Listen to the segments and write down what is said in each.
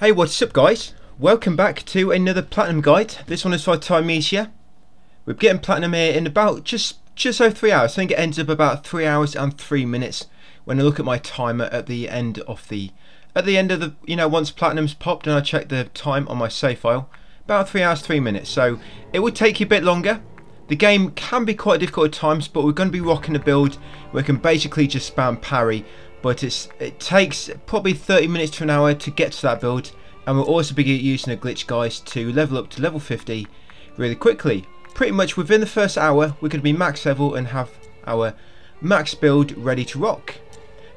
Hey, what's up guys? Welcome back to another Platinum Guide. This one is for Thymesia. We're getting Platinum here in about just, just over 3 hours. I think it ends up about 3 hours and 3 minutes when I look at my timer at the end of the... At the end of the, you know, once Platinum's popped and I check the time on my save file, about 3 hours 3 minutes. So it would take you a bit longer. The game can be quite difficult at times, but we're going to be rocking a build where we can basically just spam parry but it's it takes probably 30 minutes to an hour to get to that build and we'll also be using a glitch guys to level up to level 50 really quickly. Pretty much within the first hour we're going to be max level and have our max build ready to rock.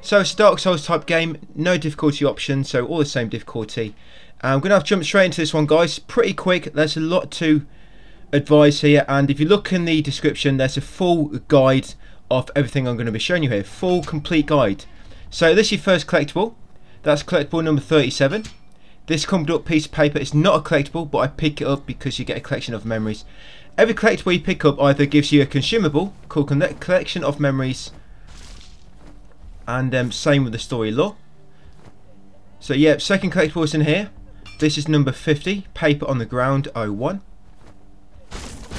So it's a Dark Souls type game no difficulty option so all the same difficulty. I'm going to have to jump straight into this one guys. Pretty quick there's a lot to advise here and if you look in the description there's a full guide of everything I'm going to be showing you here. Full complete guide so this is your first collectible. That's collectible number 37. This crumpled up piece of paper is not a collectible, but I pick it up because you get a collection of memories. Every collectible you pick up either gives you a consumable called collection of memories, and um, same with the story lore. So yeah, second collectible is in here. This is number 50, paper on the ground 01.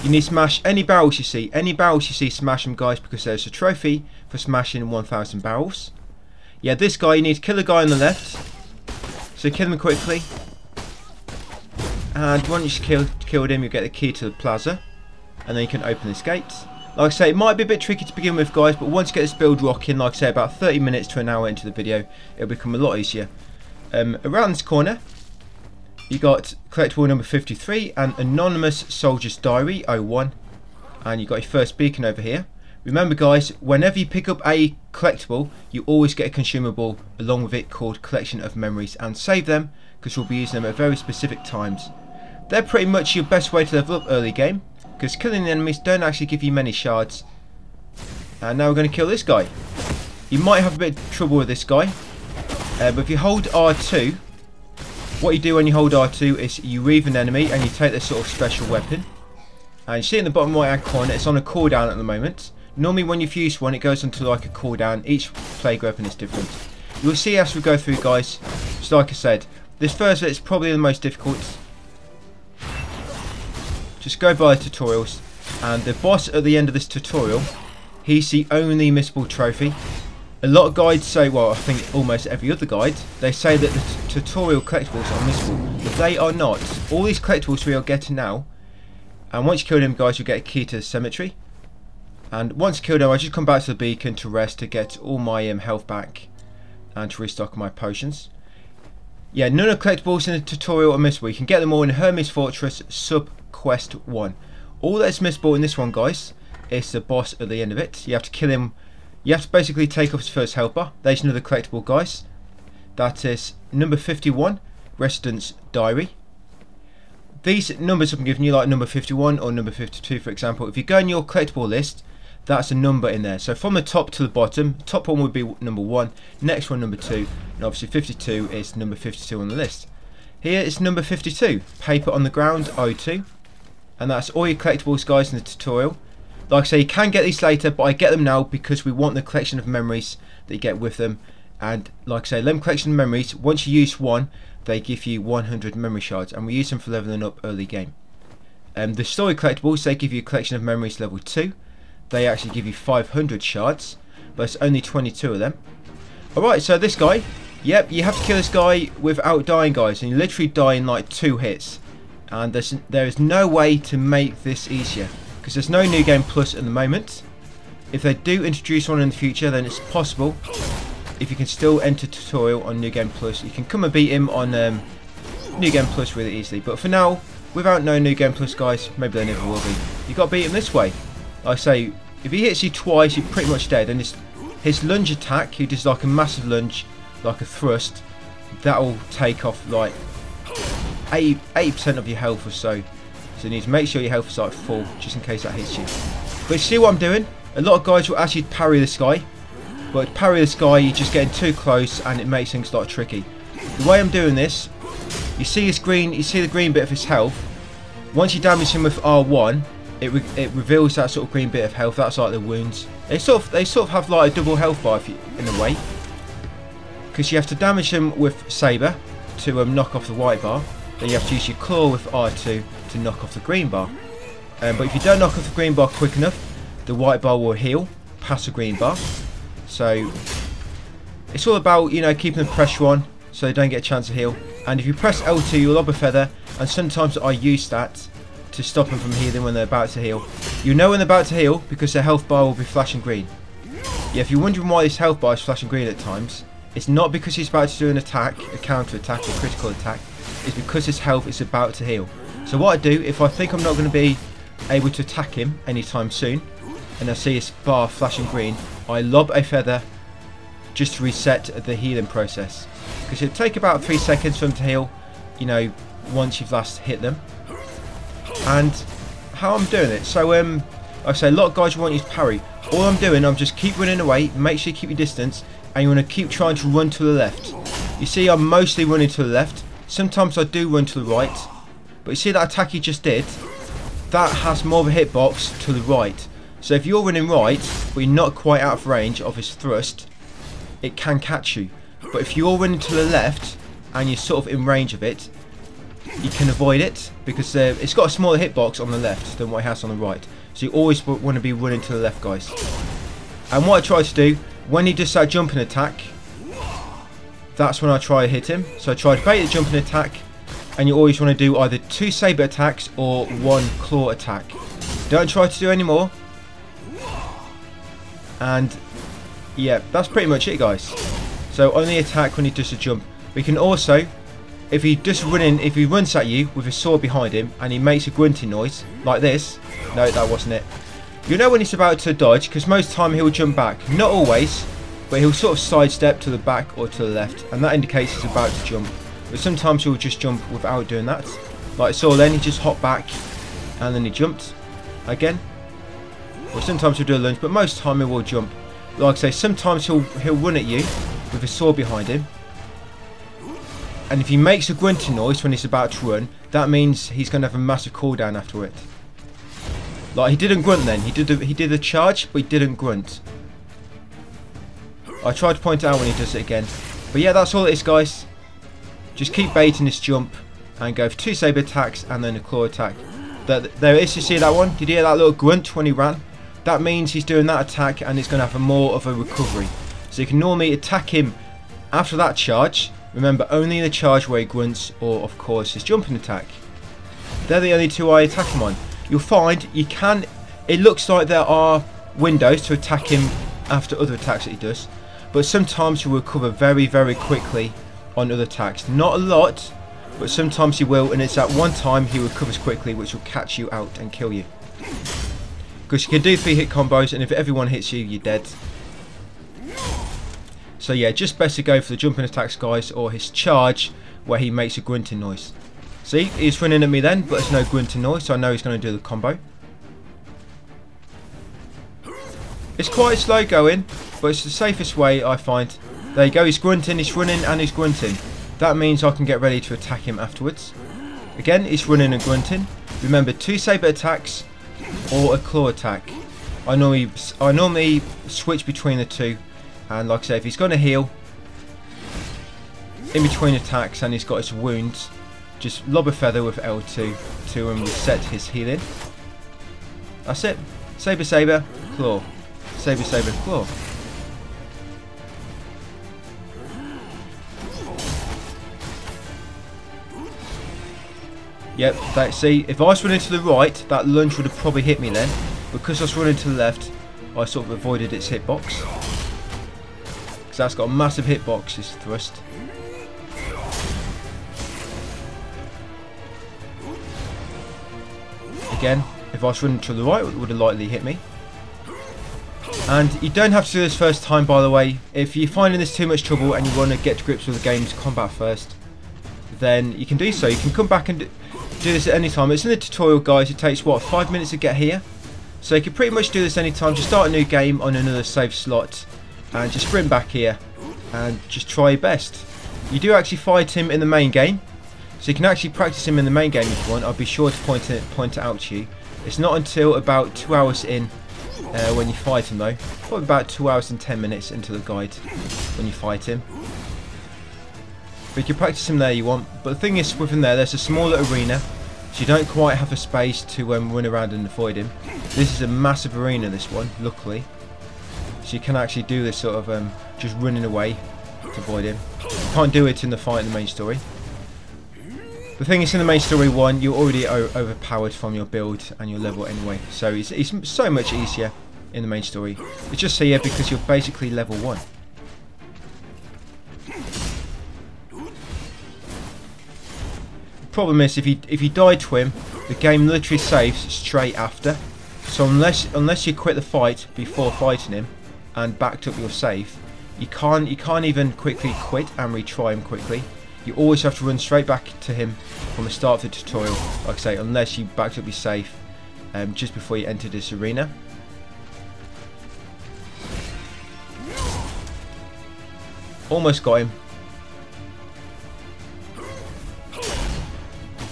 You need to smash any barrels you see. Any barrels you see, smash them guys because there's a trophy for smashing 1000 barrels. Yeah, this guy, you need to kill the guy on the left. So kill him quickly. And once you kill, killed him, you get the key to the plaza. And then you can open this gate. Like I say, it might be a bit tricky to begin with, guys, but once you get this build rocking, like I say, about 30 minutes to an hour into the video, it'll become a lot easier. Um, around this corner, you got collectible number 53 and Anonymous Soldier's Diary 01. And you got your first beacon over here. Remember guys, whenever you pick up a collectible, you always get a consumable along with it called Collection of Memories and save them because you'll be using them at very specific times. They're pretty much your best way to level up early game because killing the enemies don't actually give you many shards. And now we're going to kill this guy. You might have a bit of trouble with this guy, uh, but if you hold R2, what you do when you hold R2 is you reave an enemy and you take this sort of special weapon. And you see in the bottom right hand corner, it's on a cooldown at the moment. Normally when you fuse one it goes into like a cooldown, each plague weapon is different. You'll see as we go through guys, just like I said, this first bit is probably the most difficult. Just go by the tutorials and the boss at the end of this tutorial, he's the only missable trophy. A lot of guides say, well I think almost every other guide, they say that the tutorial collectibles are missable, but they are not. All these collectibles we are getting now, and once you kill them guys you'll get a key to the cemetery. And once killed him, I just come back to the beacon to rest to get all my um, health back and to restock my potions. Yeah, none of collectibles in the tutorial are missable. You can get them all in Hermes Fortress Sub Quest 1. All that's missable in this one, guys, is the boss at the end of it. You have to kill him. You have to basically take off his first helper. There's another collectible, guys. That is number 51, Residence Diary. These numbers I'm giving you, like number 51 or number 52, for example. If you go in your collectible list, that's a number in there. So from the top to the bottom, top one would be number one, next one number two, and obviously 52 is number 52 on the list. Here is number 52, paper on the ground, O2, and that's all your collectibles guys in the tutorial. Like I say, you can get these later, but I get them now because we want the collection of memories that you get with them. And like I say, Lem collection of memories, once you use one, they give you 100 memory shards, and we use them for leveling up early game. Um, the story collectibles, they give you a collection of memories level 2, they actually give you 500 shards, but it's only 22 of them. Alright, so this guy, yep, you have to kill this guy without dying, guys, and you literally die in like two hits. And there's, there is no way to make this easier, because there's no New Game Plus at the moment. If they do introduce one in the future, then it's possible. If you can still enter tutorial on New Game Plus, you can come and beat him on um, New Game Plus really easily. But for now, without no New Game Plus, guys, maybe they never will be. You got to beat him this way. I say, if he hits you twice, you're pretty much dead. And his, his lunge attack, he does like a massive lunge, like a thrust. That'll take off like 80% of your health or so. So you need to make sure your health is like full, just in case that hits you. But see what I'm doing? A lot of guys will actually parry this guy. But parry this guy, you're just getting too close and it makes things like tricky. The way I'm doing this, you see his green, you see the green bit of his health. Once you damage him with R1, it, re it reveals that sort of green bit of health. That's like the wounds. They sort of they sort of have like a double health bar you, in a way, because you have to damage them with saber, to um, knock off the white bar, then you have to use your claw with R2 to knock off the green bar. Um, but if you don't knock off the green bar quick enough, the white bar will heal past the green bar. So it's all about you know keeping the pressure on so they don't get a chance to heal. And if you press L2, you'll lob a feather, and sometimes I use that to stop them from healing when they're about to heal. You know when they're about to heal because their health bar will be flashing green. Yeah, if you're wondering why this health bar is flashing green at times, it's not because he's about to do an attack, a counter attack or critical attack. It's because his health is about to heal. So what I do, if I think I'm not going to be able to attack him anytime soon, and I see his bar flashing green, I lob a feather just to reset the healing process. Because it'll take about 3 seconds for them to heal, you know, once you've last hit them. And how I'm doing it, so um, I say, a lot of guys want to parry. All I'm doing, I'm just keep running away, make sure you keep your distance, and you want to keep trying to run to the left. You see, I'm mostly running to the left. Sometimes I do run to the right. But you see that attack he just did? That has more of a hitbox to the right. So if you're running right, but you're not quite out of range of his thrust, it can catch you. But if you're running to the left, and you're sort of in range of it, you can avoid it because uh, it's got a smaller hitbox on the left than it has on the right. So you always want to be running to the left, guys. And what I try to do, when he does that jumping attack, that's when I try to hit him. So I try to bait the jumping attack, and you always want to do either two saber attacks or one claw attack. Don't try to do any more. And yeah, that's pretty much it, guys. So only attack when he does a jump. We can also, if he just running, if he runs at you with his sword behind him and he makes a grunting noise like this. No, that wasn't it. You know when he's about to dodge because most time he'll jump back. Not always, but he'll sort of sidestep to the back or to the left, and that indicates he's about to jump. But sometimes he'll just jump without doing that. Like so, then, he just hopped back and then he jumped again. Or sometimes he'll do a lunge, but most time he will jump. Like I say, sometimes he'll he'll run at you with his sword behind him. And if he makes a grunting noise when he's about to run, that means he's going to have a massive cooldown after it. Like he didn't grunt then. He did a, he did a charge, but he didn't grunt. I tried to point out when he does it again. But yeah, that's all it is, guys. Just keep baiting this jump and go for two saber attacks and then a claw attack. There is. You see that one? Did you hear that little grunt when he ran? That means he's doing that attack and it's going to have a more of a recovery. So you can normally attack him after that charge. Remember, only the charge he grunts or, of course, his jumping attack. They're the only two I attack him on. You'll find you can... It looks like there are windows to attack him after other attacks that he does. But sometimes he'll recover very, very quickly on other attacks. Not a lot, but sometimes he will. And it's at one time he recovers quickly, which will catch you out and kill you. Because you can do three hit combos, and if everyone hits you, you're dead. So yeah, just best to go for the jumping attacks, guys, or his charge, where he makes a grunting noise. See, he's running at me then, but there's no grunting noise, so I know he's going to do the combo. It's quite slow going, but it's the safest way I find. There you go, he's grunting, he's running, and he's grunting. That means I can get ready to attack him afterwards. Again, he's running and grunting. Remember, two saber attacks or a claw attack. I normally, I normally switch between the two. And like I say, if he's going to heal in between attacks and he's got his wounds, just lob a feather with L2 to um, reset his healing. That's it. Saber, saber, claw. Saber, saber, claw. Yep, that, see, if I was running to the right, that lunge would have probably hit me then. Because I was running to the left, I sort of avoided its hitbox. Because that's got a massive hitbox, this thrust. Again, if I was running to the right, it would have likely hit me. And you don't have to do this first time, by the way. If you're finding this too much trouble and you want to get to grips with the game's combat first, then you can do so. You can come back and do this at any time. It's in the tutorial, guys. It takes, what, five minutes to get here? So you can pretty much do this anytime. Just start a new game on another save slot and just sprint back here and just try your best. You do actually fight him in the main game. So you can actually practice him in the main game if you want. I'll be sure to point it, point it out to you. It's not until about two hours in uh, when you fight him though. Probably about two hours and ten minutes into the guide when you fight him. But you can practice him there you want. But the thing is, within there, there's a smaller arena. So you don't quite have the space to um, run around and avoid him. This is a massive arena, this one, luckily. So you can actually do this sort of um, just running away to avoid him. You can't do it in the fight in the main story. The thing is, in the main story one, you're already overpowered from your build and your level anyway. So it's, it's so much easier in the main story. It's just here because you're basically level 1. The problem is if you if you die to him, the game literally saves straight after. So unless unless you quit the fight before fighting him and backed up your save, you can't you can't even quickly quit and retry him quickly. You always have to run straight back to him from the start of the tutorial, like I say, unless you backed up your save um, just before you enter this arena. Almost got him.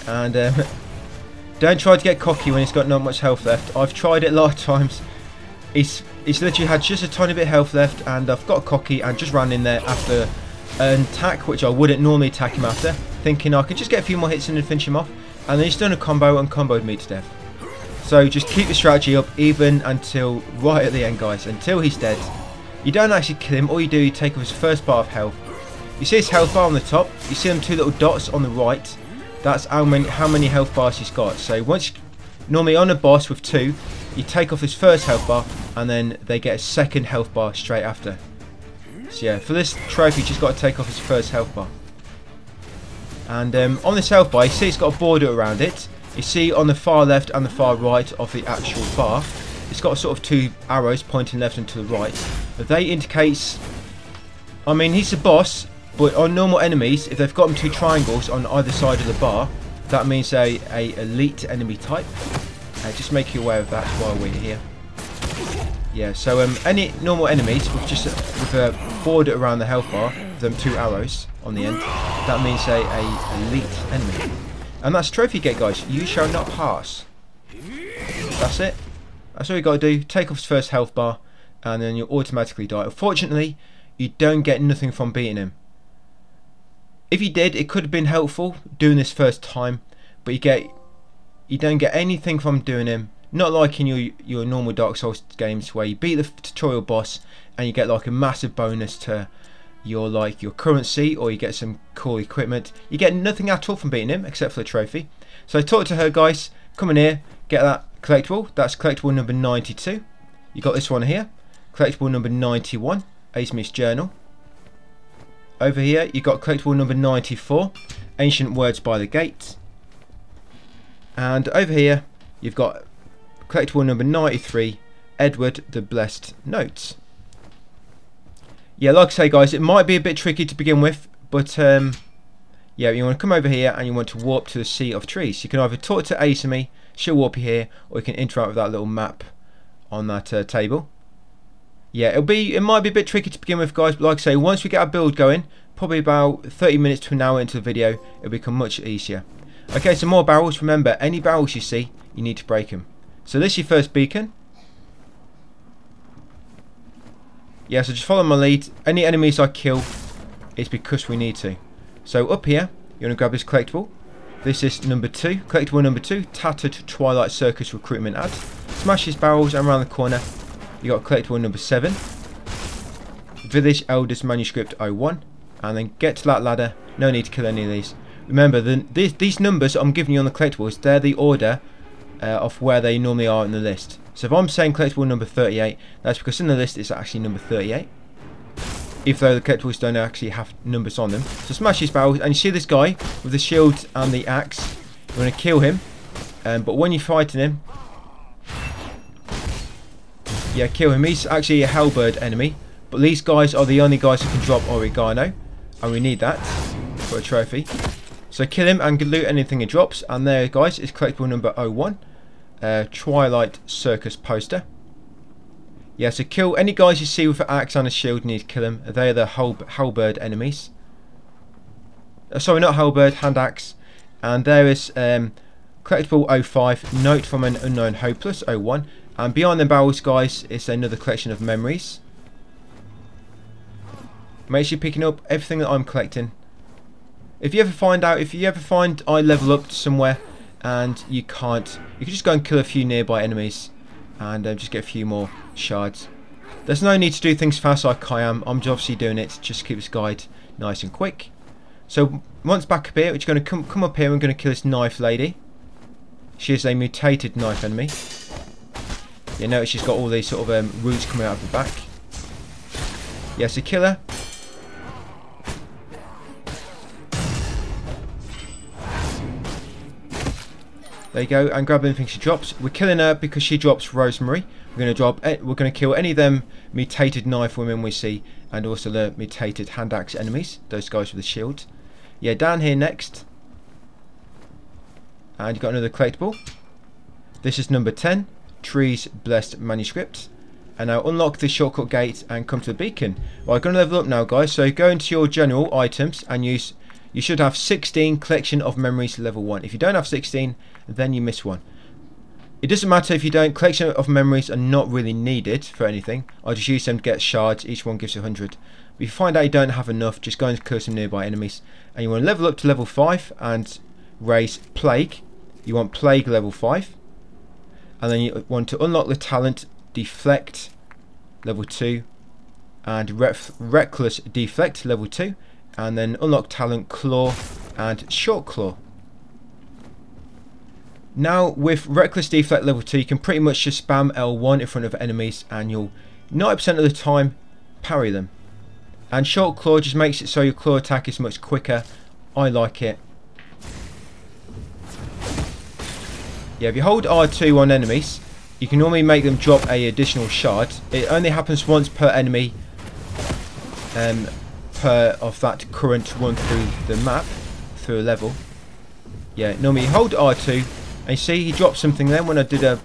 And um, don't try to get cocky when he's got not much health left. I've tried it a lot of times. He's, he's literally had just a tiny bit of health left and I've got cocky and just ran in there after an attack which I wouldn't normally attack him after. Thinking I could just get a few more hits in and finish him off. And then he's done a combo and comboed me to death. So just keep the strategy up even until right at the end guys. Until he's dead. You don't actually kill him. All you do, you take off his first bar of health. You see his health bar on the top. You see them two little dots on the right. That's how many how many health bars he's got. So once normally on a boss with two, you take off his first health bar and then they get a second health bar straight after. So yeah, for this trophy, you just got to take off his first health bar. And um, on this health bar, you see it's got a border around it. You see on the far left and the far right of the actual bar, it's got sort of two arrows pointing left and to the right. They indicates, I mean, he's a boss, but on normal enemies, if they've got them two triangles on either side of the bar, that means a, a elite enemy type. Uh, just make you aware of that while we're here. Yeah, so um, any normal enemies with just a, with a border around the health bar, them two arrows on the end, that means a, a elite enemy. And that's trophy gate, guys. You shall not pass. That's it. That's all you got to do. Take off his first health bar, and then you'll automatically die. Unfortunately, you don't get nothing from beating him. If you did, it could have been helpful doing this first time, but you get you don't get anything from doing him. Not like in your your normal Dark Souls games where you beat the tutorial boss and you get like a massive bonus to your like your currency or you get some cool equipment. You get nothing at all from beating him except for the trophy. So I talked to her guys, come in here, get that collectible. That's collectible number 92. You got this one here, collectible number 91, Asmith's Journal. Over here, you've got collectible number 94, Ancient Words by the Gate. And over here, you've got collectible number 93, Edward the Blessed Notes. Yeah, like I say, guys, it might be a bit tricky to begin with, but um, yeah, you want to come over here and you want to warp to the Sea of Trees. You can either talk to Asami, she'll warp you here, or you can interact with that little map on that uh, table yeah, it'll be it might be a bit tricky to begin with, guys. But like I say, once we get our build going, probably about 30 minutes to an hour into the video, it'll become much easier. Okay, so more barrels. Remember, any barrels you see, you need to break them. So this is your first beacon. Yeah, so just follow my lead. Any enemies I kill, it's because we need to. So up here, you want to grab this collectible. This is number two, collectible number two, Tattered Twilight Circus Recruitment Ad. Smash these barrels and around the corner, you got collectible number 7. Village Elders Manuscript 01. And then get to that ladder. No need to kill any of these. Remember, the, these, these numbers I'm giving you on the collectibles, they're the order uh, of where they normally are in the list. So if I'm saying collectible number 38, that's because in the list it's actually number 38. If though the collectibles don't actually have numbers on them. So smash these barrels, and you see this guy with the shield and the axe. You want to kill him. Um, but when you're fighting him, yeah, kill him. He's actually a halberd enemy. But these guys are the only guys who can drop oregano. And we need that for a trophy. So kill him and loot anything he drops. And there, guys, is collectible number 01. Uh, Twilight Circus poster. Yeah, so kill any guys you see with an axe and a shield, need to kill them. They are the halberd enemies. Uh, sorry, not halberd, hand axe. And there is um, collectible 05, note from an unknown hopeless 01. And beyond the barrels, guys, is another collection of memories. Make sure you're picking up everything that I'm collecting. If you ever find out, if you ever find I level up somewhere and you can't, you can just go and kill a few nearby enemies and uh, just get a few more shards. There's no need to do things fast like I am. I'm obviously doing it just to keep this guide nice and quick. So once back up here, we're going to come, come up here and going to kill this knife lady. She is a mutated knife enemy. You notice she's got all these sort of um, roots coming out of the back. Yes, a killer. There you go, and grab anything she drops. We're killing her because she drops Rosemary. We're going to drop. We're going to kill any of them mutated knife women we see, and also the mutated hand axe enemies. Those guys with the shield. Yeah, down here next. And you've got another collectible. This is number 10, Trees Blessed Manuscript. And now unlock this shortcut gate and come to the beacon. I'm going to level up now, guys. So go into your general items and use. You should have 16 collection of memories level 1. If you don't have 16, then you miss one. It doesn't matter if you don't. Collection of memories are not really needed for anything. I just use them to get shards. Each one gives you 100. But if you find out you don't have enough, just go and kill some nearby enemies. And you want to level up to level 5 and raise Plague. You want Plague level 5. And then you want to unlock the talent Deflect level 2. And Reckless Deflect level 2. And then unlock talent Claw and Short Claw. Now with Reckless Deflect level 2 you can pretty much just spam L1 in front of enemies and you'll 90% of the time parry them. And Short Claw just makes it so your claw attack is much quicker. I like it. Yeah, if you hold R2 on enemies, you can normally make them drop a additional shard. It only happens once per enemy um, per of that current run through the map, through a level. Yeah, normally hold R2 and you see, he dropped something then when I did a...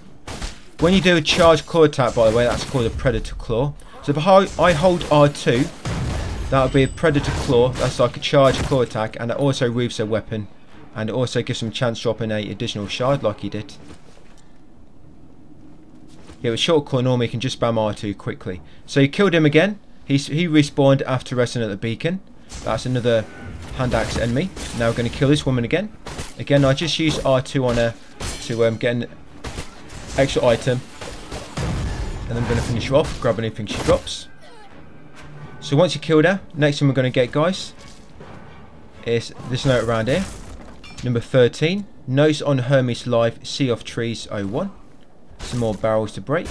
When you do a charge claw attack, by the way, that's called a Predator Claw. So if I hold R2, that would be a Predator Claw. That's like a charge claw attack, and it also reaves a weapon. And it also gives a chance dropping a additional shard like he did. Yeah, with short claw normally you can just spam R2 quickly. So you killed him again. He's, he respawned after resting at the beacon. That's another hand axe enemy. Now we're going to kill this woman again. Again, I just use R2 on her to um, get an extra item. And then I'm going to finish her off, grab anything she drops. So once you killed her, next thing we're going to get, guys, is this note around here. Number 13. Notes on Hermes Life, Sea of Trees 01. Some more barrels to break.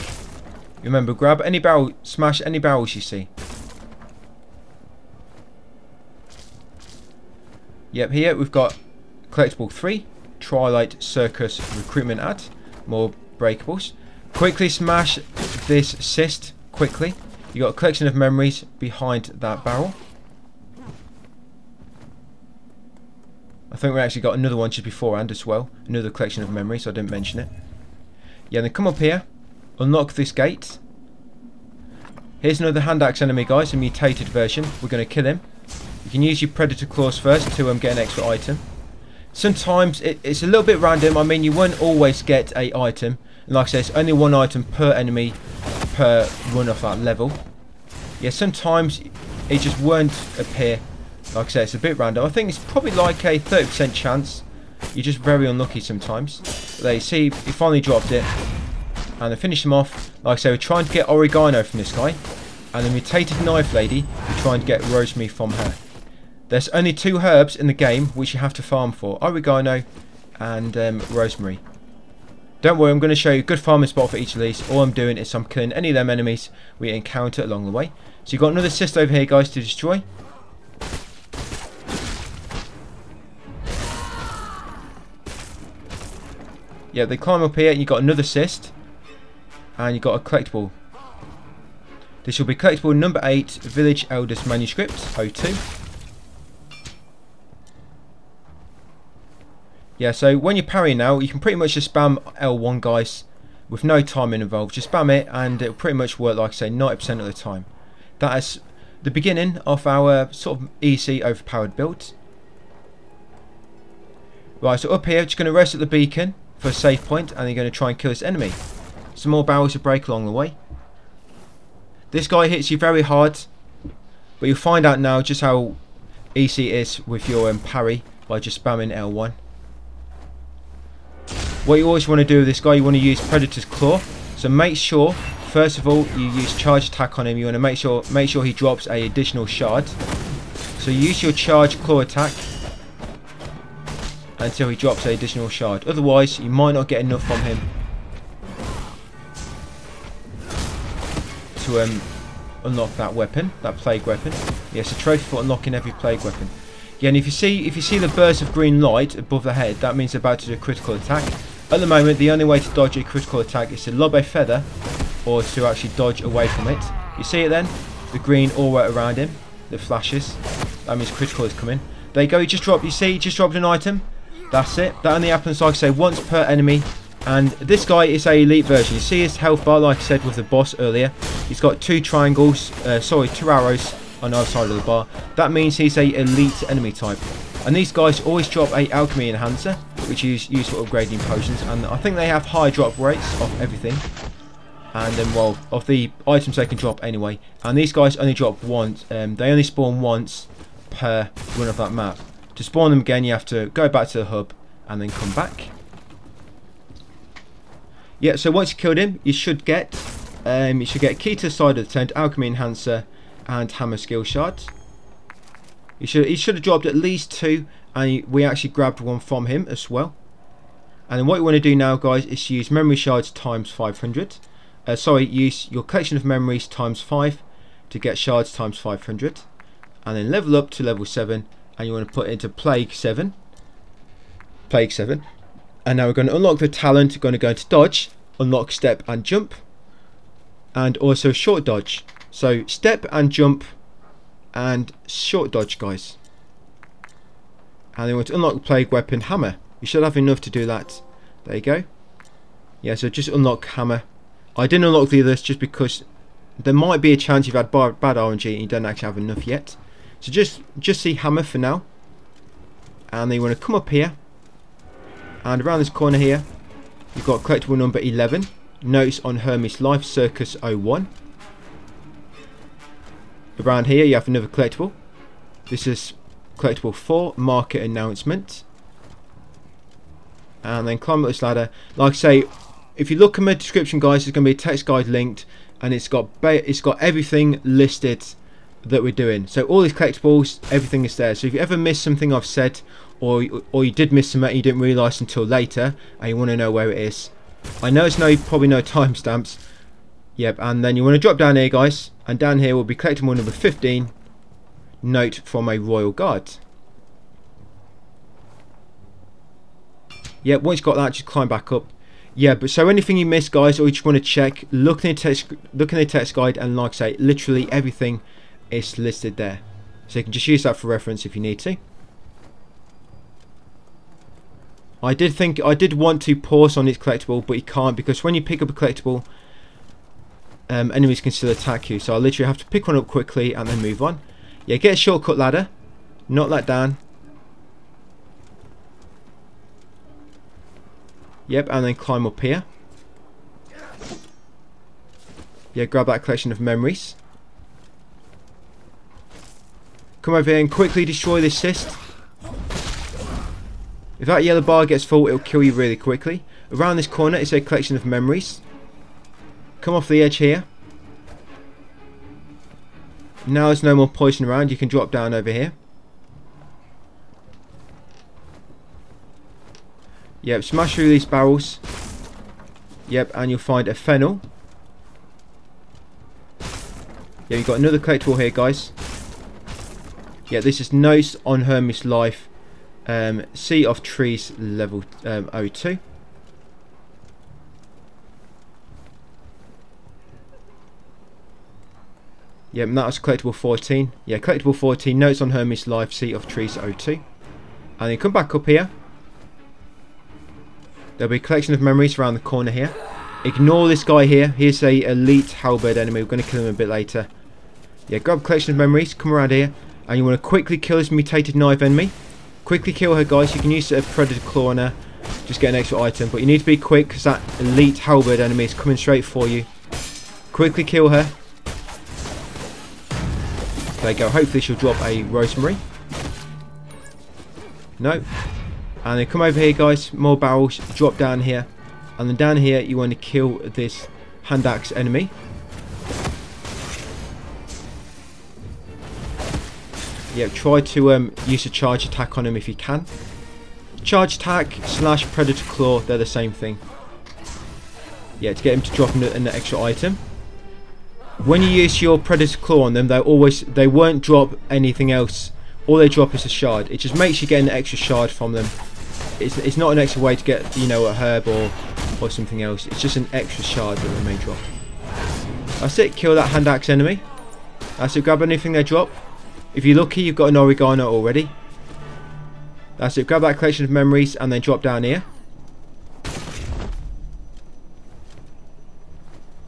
Remember, grab any barrel, smash any barrels you see. Yep, here we've got collectible 3, Twilight Circus recruitment ad. More breakables. Quickly smash this cyst, quickly. You got a collection of memories behind that barrel. I think we actually got another one just beforehand as well. Another collection of memories, so I didn't mention it. Yeah, then come up here. Unlock this gate. Here's another hand axe enemy, guys, a mutated version. We're going to kill him. You can use your predator claws first to um, get an extra item. Sometimes it, it's a little bit random. I mean, you won't always get a item. And like I said, it's only one item per enemy per run of that level. Yeah, sometimes it just won't appear. Like I said, it's a bit random. I think it's probably like a 30% chance. You're just very unlucky sometimes. You see, he finally dropped it. And I finished him off. Like I said, we're trying to get oregano from this guy. And the mutated knife lady, we're trying to get rosemary from her. There's only two herbs in the game which you have to farm for. Oregano and um, rosemary. Don't worry, I'm going to show you a good farming spot for each of these. All I'm doing is I'm killing any of them enemies we encounter along the way. So you've got another cyst over here, guys, to destroy. Yeah, they climb up here and you've got another cyst. And you've got a collectible. This will be collectible number 8, Village Elders Manuscript, 02. Yeah, so when you're parrying now, you can pretty much just spam L1, guys, with no timing involved. Just spam it, and it'll pretty much work, like I say, 90% of the time. That is the beginning of our sort of EC overpowered build. Right, so up here, just going to rest at the beacon for a safe point, and you're going to try and kill this enemy. Some more barrels to break along the way. This guy hits you very hard, but you'll find out now just how easy it is with your um, parry by just spamming L1. What you always want to do with this guy, you want to use Predator's Claw. So make sure, first of all, you use charge attack on him. You want to make sure make sure he drops a additional shard. So use your charge claw attack until he drops a additional shard. Otherwise, you might not get enough from him to um, unlock that weapon, that plague weapon. Yes, a trophy for unlocking every plague weapon. Yeah, and if you see if you see the burst of green light above the head, that means they're about to do a critical attack. At the moment, the only way to dodge a critical attack is to lob a feather or to actually dodge away from it. You see it then? The green right around him that flashes. That means critical is coming. There you go, he just dropped, you see, he just dropped an item. That's it. That only happens, like I say, once per enemy. And this guy is a elite version. You see his health bar, like I said with the boss earlier. He's got two triangles, uh, sorry, two arrows on the other side of the bar. That means he's a elite enemy type. And these guys always drop a alchemy enhancer, which is used for upgrading potions. And I think they have high drop rates of everything. And then, well, of the items they can drop anyway. And these guys only drop once. Um, they only spawn once per run of that map. To spawn them again, you have to go back to the hub and then come back. Yeah, so once you killed him, you should get um, you should get key to the side of the tent, alchemy enhancer, and hammer skill shards. He should he should have dropped at least two, and we actually grabbed one from him as well. And then what you want to do now, guys, is use memory shards times 500. Uh, sorry, use your collection of memories times 5 to get shards times 500. And then level up to level 7, and you want to put it into Plague 7. Plague 7. And now we're going to unlock the talent, we're going to go into dodge, unlock step and jump, and also short dodge. So step and jump and short dodge guys. And then we want to unlock plague weapon hammer. You should have enough to do that. There you go. Yeah, so just unlock hammer. I didn't unlock the others just because there might be a chance you've had bad RNG and you don't actually have enough yet. So just just see hammer for now. And then you want to come up here and around this corner here, you've got collectible number 11. Notes on Hermes Life Circus 01. Around here you have another collectible. This is collectible 4, market announcement. And then climb up this ladder. Like I say, if you look in the description guys, there's going to be a text guide linked. And it's got it's got everything listed that we're doing. So all these collectibles, everything is there. So if you ever miss something I've said, or or you did miss something you didn't realise until later, and you want to know where it is, I know it's no probably no timestamps. Yep, and then you want to drop down here, guys, and down here we'll be collectible number 15. Note from a royal guard. Yeah, once you've got that, just climb back up. Yeah, but so anything you miss, guys, or you just want to check, look in the text, look in the text guide, and like I say, literally everything is listed there. So you can just use that for reference if you need to. I did think I did want to pause on this collectible, but you can't because when you pick up a collectible, um, enemies can still attack you. So I literally have to pick one up quickly and then move on. Yeah, get a shortcut ladder, knock that down. Yep, and then climb up here. Yeah, grab that collection of memories. Come over here and quickly destroy this cyst. If that yellow bar gets full, it'll kill you really quickly. Around this corner is a collection of memories. Come off the edge here. Now there's no more poison around, you can drop down over here. Yep, smash through these barrels. Yep, and you'll find a fennel. Yeah, you've got another collectible here, guys. Yeah, this is Notes on Hermes Life. Um, Sea of Trees level um, 02. Yep, that was collectible 14. Yeah, collectible 14. Notes on Hermes Life, Sea of Trees 02. And then come back up here. There'll be a collection of memories around the corner here. Ignore this guy here. He's a elite halberd enemy. We're going to kill him a bit later. Yeah, grab collection of memories. Come around here and you want to quickly kill this mutated knife enemy. Quickly kill her, guys. You can use a predator claw on her. Just get an extra item. But you need to be quick because that elite halberd enemy is coming straight for you. Quickly kill her. There you go. Hopefully she'll drop a rosemary. No. And then come over here guys, more barrels, drop down here. And then down here you want to kill this hand axe enemy. Yeah, try to um, use a charge attack on him if you can. Charge attack slash predator claw, they're the same thing. Yeah, to get him to drop an, an extra item. When you use your predator claw on them, they always they won't drop anything else. All they drop is a shard. It just makes you get an extra shard from them. It's, it's not an extra way to get you know a herb or or something else. It's just an extra shard that they may drop. That's it. Kill that hand axe enemy. That's it. Grab anything they drop. If you're lucky, you've got an oregano already. That's it. Grab that collection of memories and then drop down here.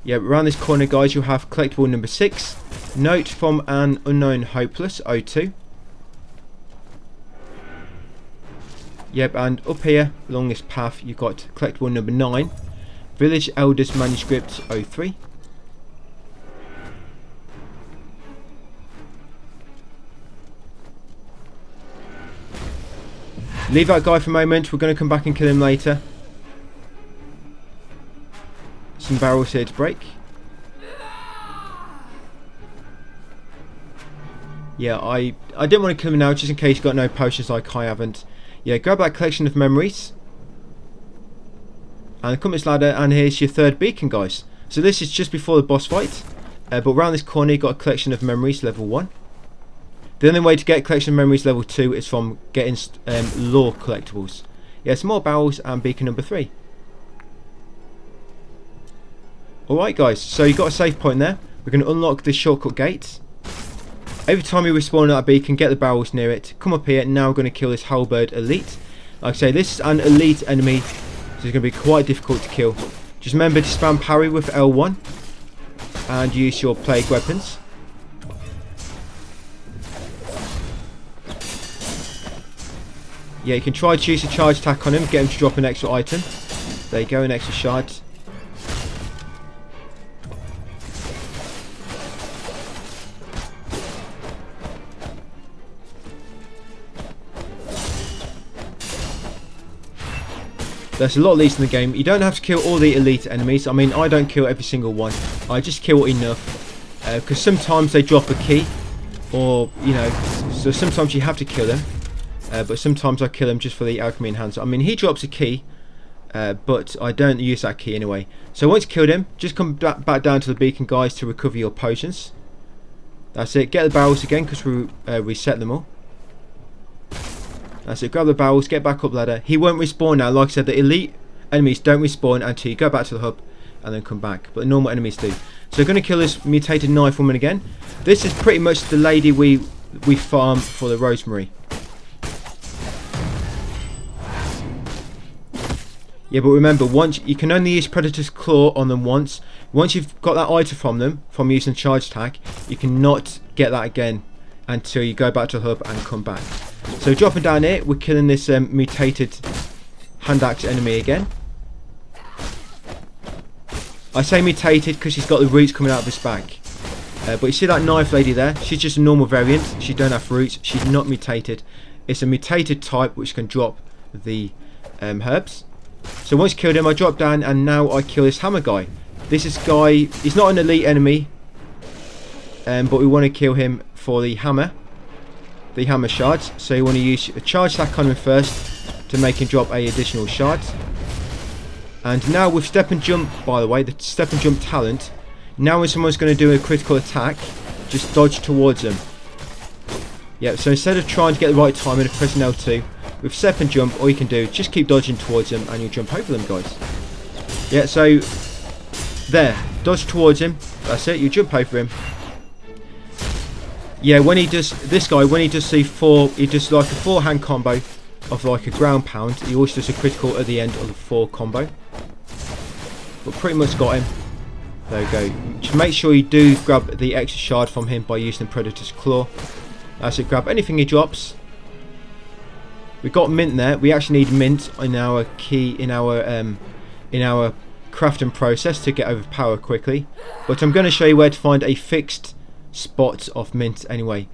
Yeah, around this corner, guys, you'll have collectible number 6. Note from an unknown hopeless, 02. Yep, and up here, along this path, you've got collectible number 9. Village Elders Manuscript 03. Leave that guy for a moment. We're going to come back and kill him later. Some barrels here to break. Yeah, I, I didn't want to kill him now just in case you got no potions like I haven't. Yeah, grab that collection of memories. And the compass ladder and here's your third beacon guys. So this is just before the boss fight. Uh, but around this corner you got a collection of memories level 1. The only way to get collection memories level 2 is from getting um, lore collectibles. Yes, more barrels and beacon number 3. Alright guys, so you've got a safe point there. We're going to unlock this shortcut gate. Every time you respawn at a beacon, get the barrels near it. Come up here, now we're going to kill this halberd elite. Like I say, this is an elite enemy, so it's going to be quite difficult to kill. Just remember to spam parry with L1 and use your plague weapons. Yeah, you can try to use a charge attack on him, get him to drop an extra item. There you go, an extra shard. There's a lot of in the game. You don't have to kill all the elite enemies. I mean, I don't kill every single one. I just kill enough. Because uh, sometimes they drop a key. Or, you know, so sometimes you have to kill them. Uh, but sometimes I kill them just for the alchemy enhancer. I mean, he drops a key, uh, but I don't use that key anyway. So once you killed him, just come back, back down to the beacon, guys, to recover your potions. That's it. Get the barrels again, because we uh, reset them all. That's it. Grab the barrels, get back up ladder. He won't respawn now. Like I said, the elite enemies don't respawn until you go back to the hub and then come back. But normal enemies do. So we're going to kill this mutated knife woman again. This is pretty much the lady we we farm for the rosemary. Yeah, but remember, once you can only use Predator's Claw on them once. Once you've got that item from them, from using Charge Attack, you cannot get that again until you go back to the hub and come back. So dropping down here, we're killing this um, mutated hand axe enemy again. I say mutated because she's got the roots coming out of his back. Uh, but you see that knife lady there? She's just a normal variant. She don't have roots. She's not mutated. It's a mutated type which can drop the um, herbs. So once killed him, I drop down and now I kill this hammer guy. This is guy, he's not an elite enemy, um, but we want to kill him for the hammer, the hammer shards. So you want to use charge attack on him first to make him drop a additional shard. And now with step and jump, by the way, the step and jump talent, now when someone's going to do a critical attack, just dodge towards them. Yep, so instead of trying to get the right timing of pressing L2, with step and jump, all you can do is just keep dodging towards them and you'll jump over them, guys. Yeah, so there, dodge towards him. That's it. You jump over him. Yeah, when he does this guy, when he does see four, he does like a four-hand combo of like a ground pound. He always does a critical at the end of the four combo. But pretty much got him. There we go. Just make sure you do grab the extra shard from him by using the Predator's Claw. That's it. Grab anything he drops we got mint there. We actually need mint in our key in our um, in our crafting process to get over power quickly. But I'm going to show you where to find a fixed spot of mint anyway.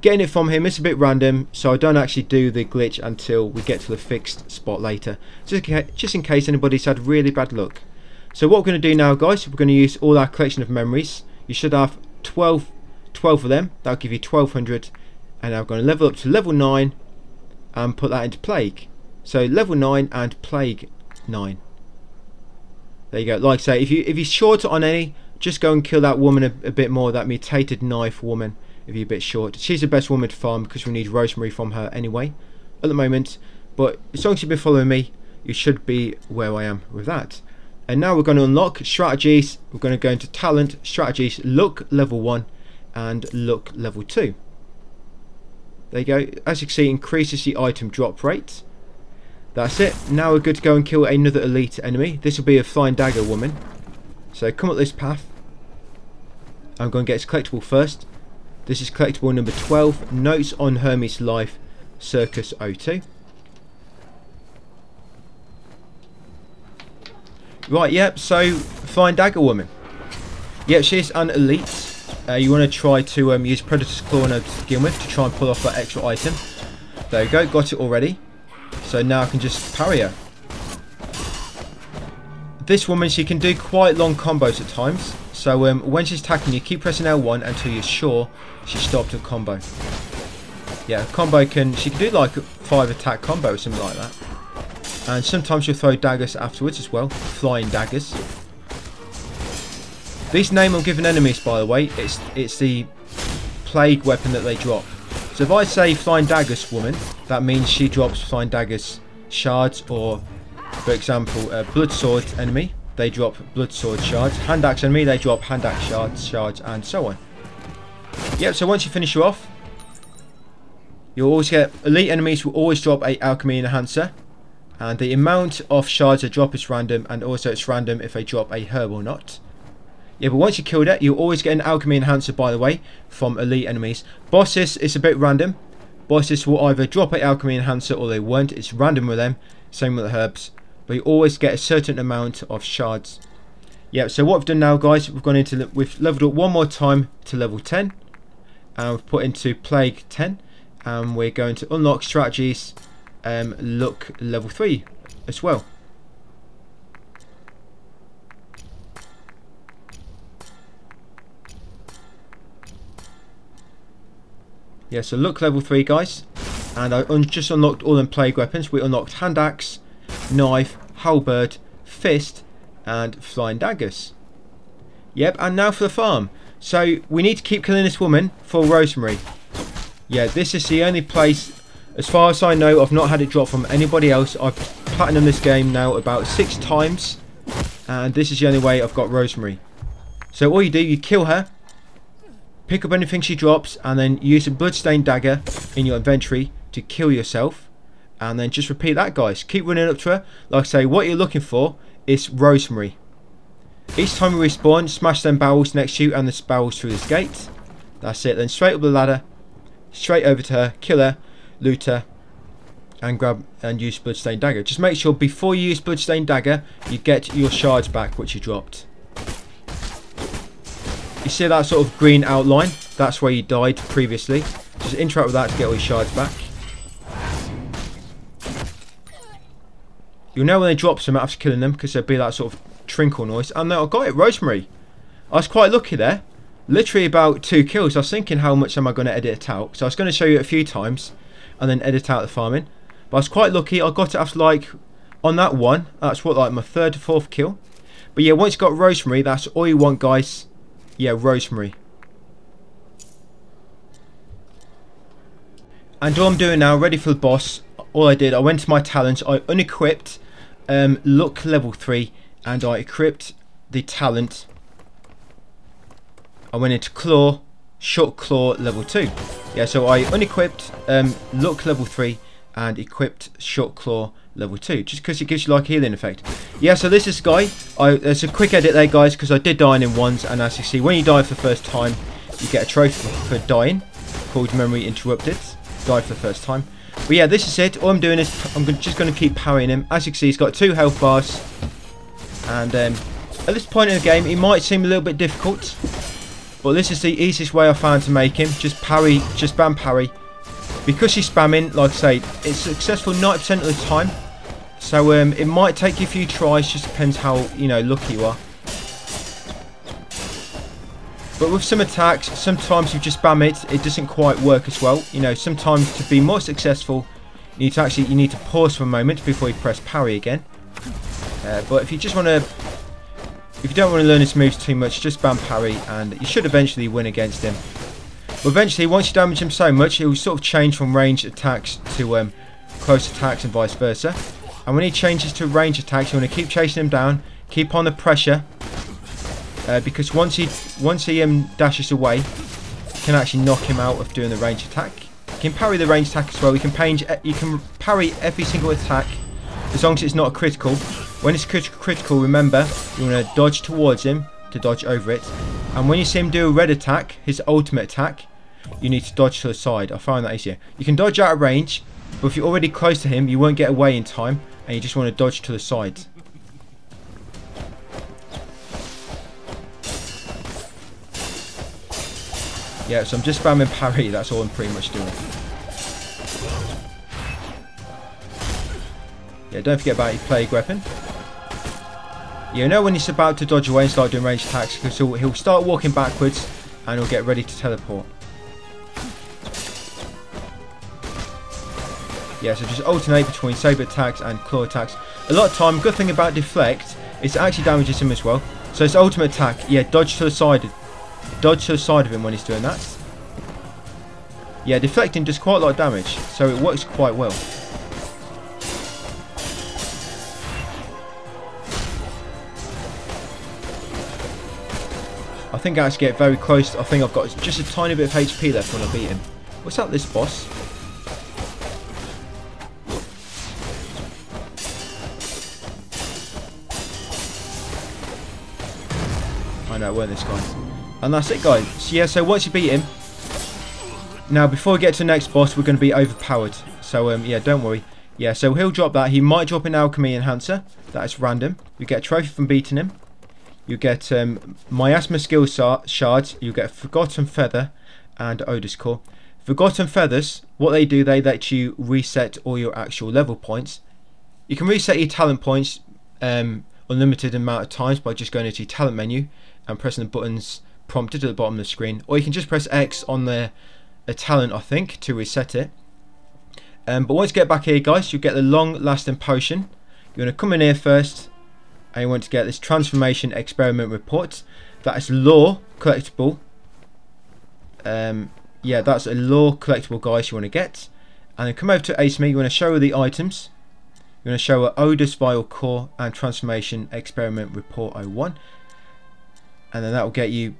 getting it from him is a bit random, so I don't actually do the glitch until we get to the fixed spot later, just, just in case anybody's had really bad luck. So what we're going to do now guys, we're going to use all our collection of memories. You should have 12, 12 of them, that'll give you 1200, and I'm going to level up to level 9 and put that into Plague. So level 9 and Plague 9. There you go. Like I say, if you if you're short on any, just go and kill that woman a, a bit more. That mutated knife woman. If you're a bit short, she's the best woman to farm because we need rosemary from her anyway, at the moment. But as long as you've been following me, you should be where I am with that. And now we're going to unlock strategies. We're going to go into talent, strategies, look level 1 and look level 2. There you go. As you can see, increases the item drop rate. That's it. Now we're good to go and kill another elite enemy. This will be a flying dagger woman. So come up this path. I'm going to get its collectible first. This is collectible number 12. Notes on Hermes' life. Circus 02. Right, yep, so Flying Dagger Woman. Yep, she's an elite. Uh, you want to try to um, use Predator's Claw to begin with to try and pull off that extra item. There you go, got it already. So now I can just parry her. This woman, she can do quite long combos at times. So um, when she's attacking you, keep pressing L1 until you're sure she stopped a combo. Yeah, combo can, she can do like a 5 attack combo or something like that. And sometimes she'll throw daggers afterwards as well, flying daggers. These name I'm giving enemies, by the way, it's it's the plague weapon that they drop. So if I say flying daggers woman, that means she drops flying daggers shards or, for example, a blood sword enemy, they drop blood sword shards. Hand axe enemy, they drop hand axe shards, shards, and so on. Yep, so once you finish off, you'll always get, elite enemies will always drop a alchemy enhancer. And the amount of shards they drop is random, and also it's random if they drop a herb or not. Yeah, but once you kill that you'll always get an alchemy enhancer, by the way, from elite enemies. Bosses, it's a bit random. Bosses will either drop an alchemy enhancer or they won't. It's random with them. Same with the herbs. But you always get a certain amount of shards. Yeah, so what we've done now, guys, we've gone into, we've leveled up one more time to level 10. And we've put into Plague 10. And we're going to unlock strategies, um, look level 3 as well. Yeah, so look level 3 guys. And I un just unlocked all them plague weapons. We unlocked hand axe, knife, halberd, fist, and flying daggers. Yep, and now for the farm. So we need to keep killing this woman for rosemary. Yeah, this is the only place, as far as I know, I've not had it drop from anybody else. I've platinum this game now about six times. And this is the only way I've got rosemary. So all you do, you kill her, pick up anything she drops and then use a bloodstained dagger in your inventory to kill yourself and then just repeat that guys. Keep running up to her. Like I say what you're looking for is rosemary. Each time you respawn smash them barrels next to you and the barrels through this gate. That's it. Then straight up the ladder. Straight over to her. Kill her. Loot her. And grab and use bloodstained dagger. Just make sure before you use bloodstained dagger you get your shards back which you dropped. You see that sort of green outline? That's where you died previously. Just interact with that to get all your shards back. You'll know when they drop some after killing them because there'll be that sort of trinkle noise. And uh, I got it, Rosemary. I was quite lucky there. Literally about two kills. I was thinking how much am I going to edit it out. So I was going to show you a few times and then edit out the farming. But I was quite lucky. I got it after like, on that one, that's what like my third or fourth kill. But yeah, once you got Rosemary, that's all you want guys. Yeah, rosemary. And all I'm doing now, ready for the boss, all I did, I went to my talents, I unequipped um, look level 3 and I equipped the talent. I went into claw, short claw level 2. Yeah, so I unequipped um, look level 3 and equipped short claw level 2 just because it gives you like healing effect yeah so this is guy I, there's a quick edit there guys because I did die in ones and as you see when you die for the first time you get a trophy for dying called memory interrupted die for the first time but yeah this is it all I'm doing is I'm just going to keep parrying him as you can see he's got two health bars and um, at this point in the game it might seem a little bit difficult But this is the easiest way I found to make him. Just parry, just spam parry. Because he's spamming, like I say, it's successful 90% of the time. So um, it might take you a few tries, just depends how, you know, lucky you are. But with some attacks, sometimes you just spam it, it doesn't quite work as well. You know, sometimes to be more successful, you need to actually, you need to pause for a moment before you press parry again. Uh, but if you just want to, if you don't want to learn his moves too much, just spam parry and you should eventually win against him. But eventually, once you damage him so much, he'll sort of change from range attacks to um, close attacks and vice versa. And when he changes to range attacks, you want to keep chasing him down, keep on the pressure, uh, because once he once he um, dashes away, can actually knock him out of doing the range attack. You can parry the range attack as well. You can, change, you can parry every single attack as long as it's not critical. When it's critical, remember you want to dodge towards him to dodge over it. And when you see him do a red attack, his ultimate attack, you need to dodge to the side. I find that easier. You can dodge out of range, but if you're already close to him, you won't get away in time and you just want to dodge to the side. Yeah, so I'm just spamming parry, that's all I'm pretty much doing. Yeah, don't forget about your plague weapon. You know when he's about to dodge away and start doing range attacks, because he'll, he'll start walking backwards and he'll get ready to teleport. Yeah, so just alternate between saber attacks and claw attacks. A lot of time, good thing about deflect it actually damages him as well. So his ultimate attack, yeah, dodge to the side, dodge to the side of him when he's doing that. Yeah, deflecting does quite a lot of damage, so it works quite well. I think I actually get very close. I think I've got just a tiny bit of HP left when I beat him. What's up, this boss? I know, weren't this guy? And that's it, guys. So, yeah, so once you beat him, now before we get to the next boss, we're going to be overpowered. So, um, yeah, don't worry. Yeah, so he'll drop that. He might drop an alchemy enhancer. That is random. You get a trophy from beating him. You get um, miasma skill shards. You get forgotten feather and Odus core. Forgotten feathers, what they do, they let you reset all your actual level points. You can reset your talent points um, unlimited amount of times by just going into your talent menu and pressing the buttons prompted at the bottom of the screen or you can just press X on the a talent I think to reset it. Um, but once you get back here guys you get the long lasting potion. You want to come in here first and you want to get this transformation experiment report. That is lore collectible. Um, yeah that's a lore collectible guys you want to get. And then come over to ASME you want to show her the items. You want to show her Odus Vial Core and Transformation Experiment Report 01 and then that will get you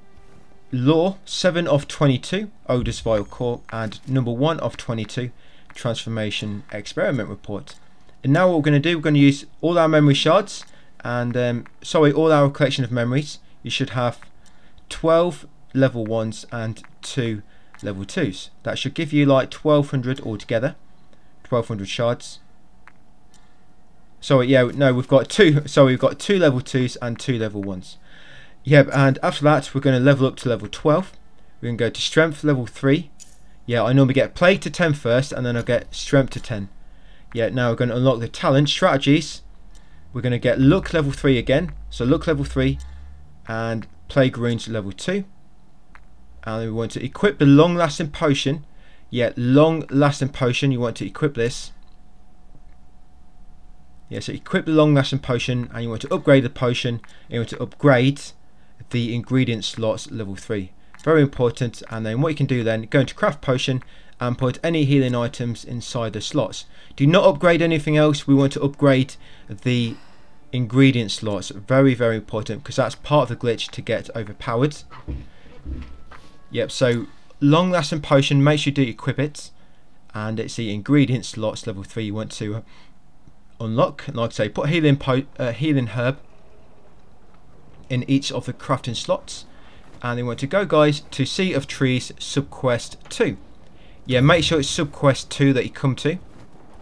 Lore 7 of 22 Odus Vial Core and number 1 of 22 Transformation Experiment Report. And now what we're going to do, we're going to use all our memory shards and um, sorry, all our collection of memories. You should have 12 level 1s and 2 level 2s. That should give you like 1200 altogether. 1200 shards. Sorry, yeah, no, we've got two. Sorry, we've got two level 2s and two level 1s. Yep, and after that, we're going to level up to level 12. We're going to go to Strength level 3. Yeah, I normally get play to 10 first, and then I'll get Strength to 10. Yeah, now we're going to unlock the talent strategies. We're going to get Luck level 3 again. So Luck level 3 and Plague Runes level 2. And we want to equip the long lasting potion. Yeah, long lasting potion, you want to equip this. Yeah, so equip the long lasting potion and you want to upgrade the potion. You want to upgrade the ingredient slots level 3 very important. And then what you can do then go into craft potion and put any healing items inside the slots. Do not upgrade anything else. We want to upgrade the ingredient slots. Very very important because that's part of the glitch to get overpowered. Yep so long lasting potion make sure you do equip it. And it's the ingredient slots level 3 you want to unlock. Like I say put healing, uh, healing herb in each of the crafting slots and then want to go guys to Sea of Trees subquest 2 yeah make sure it's subquest 2 that you come to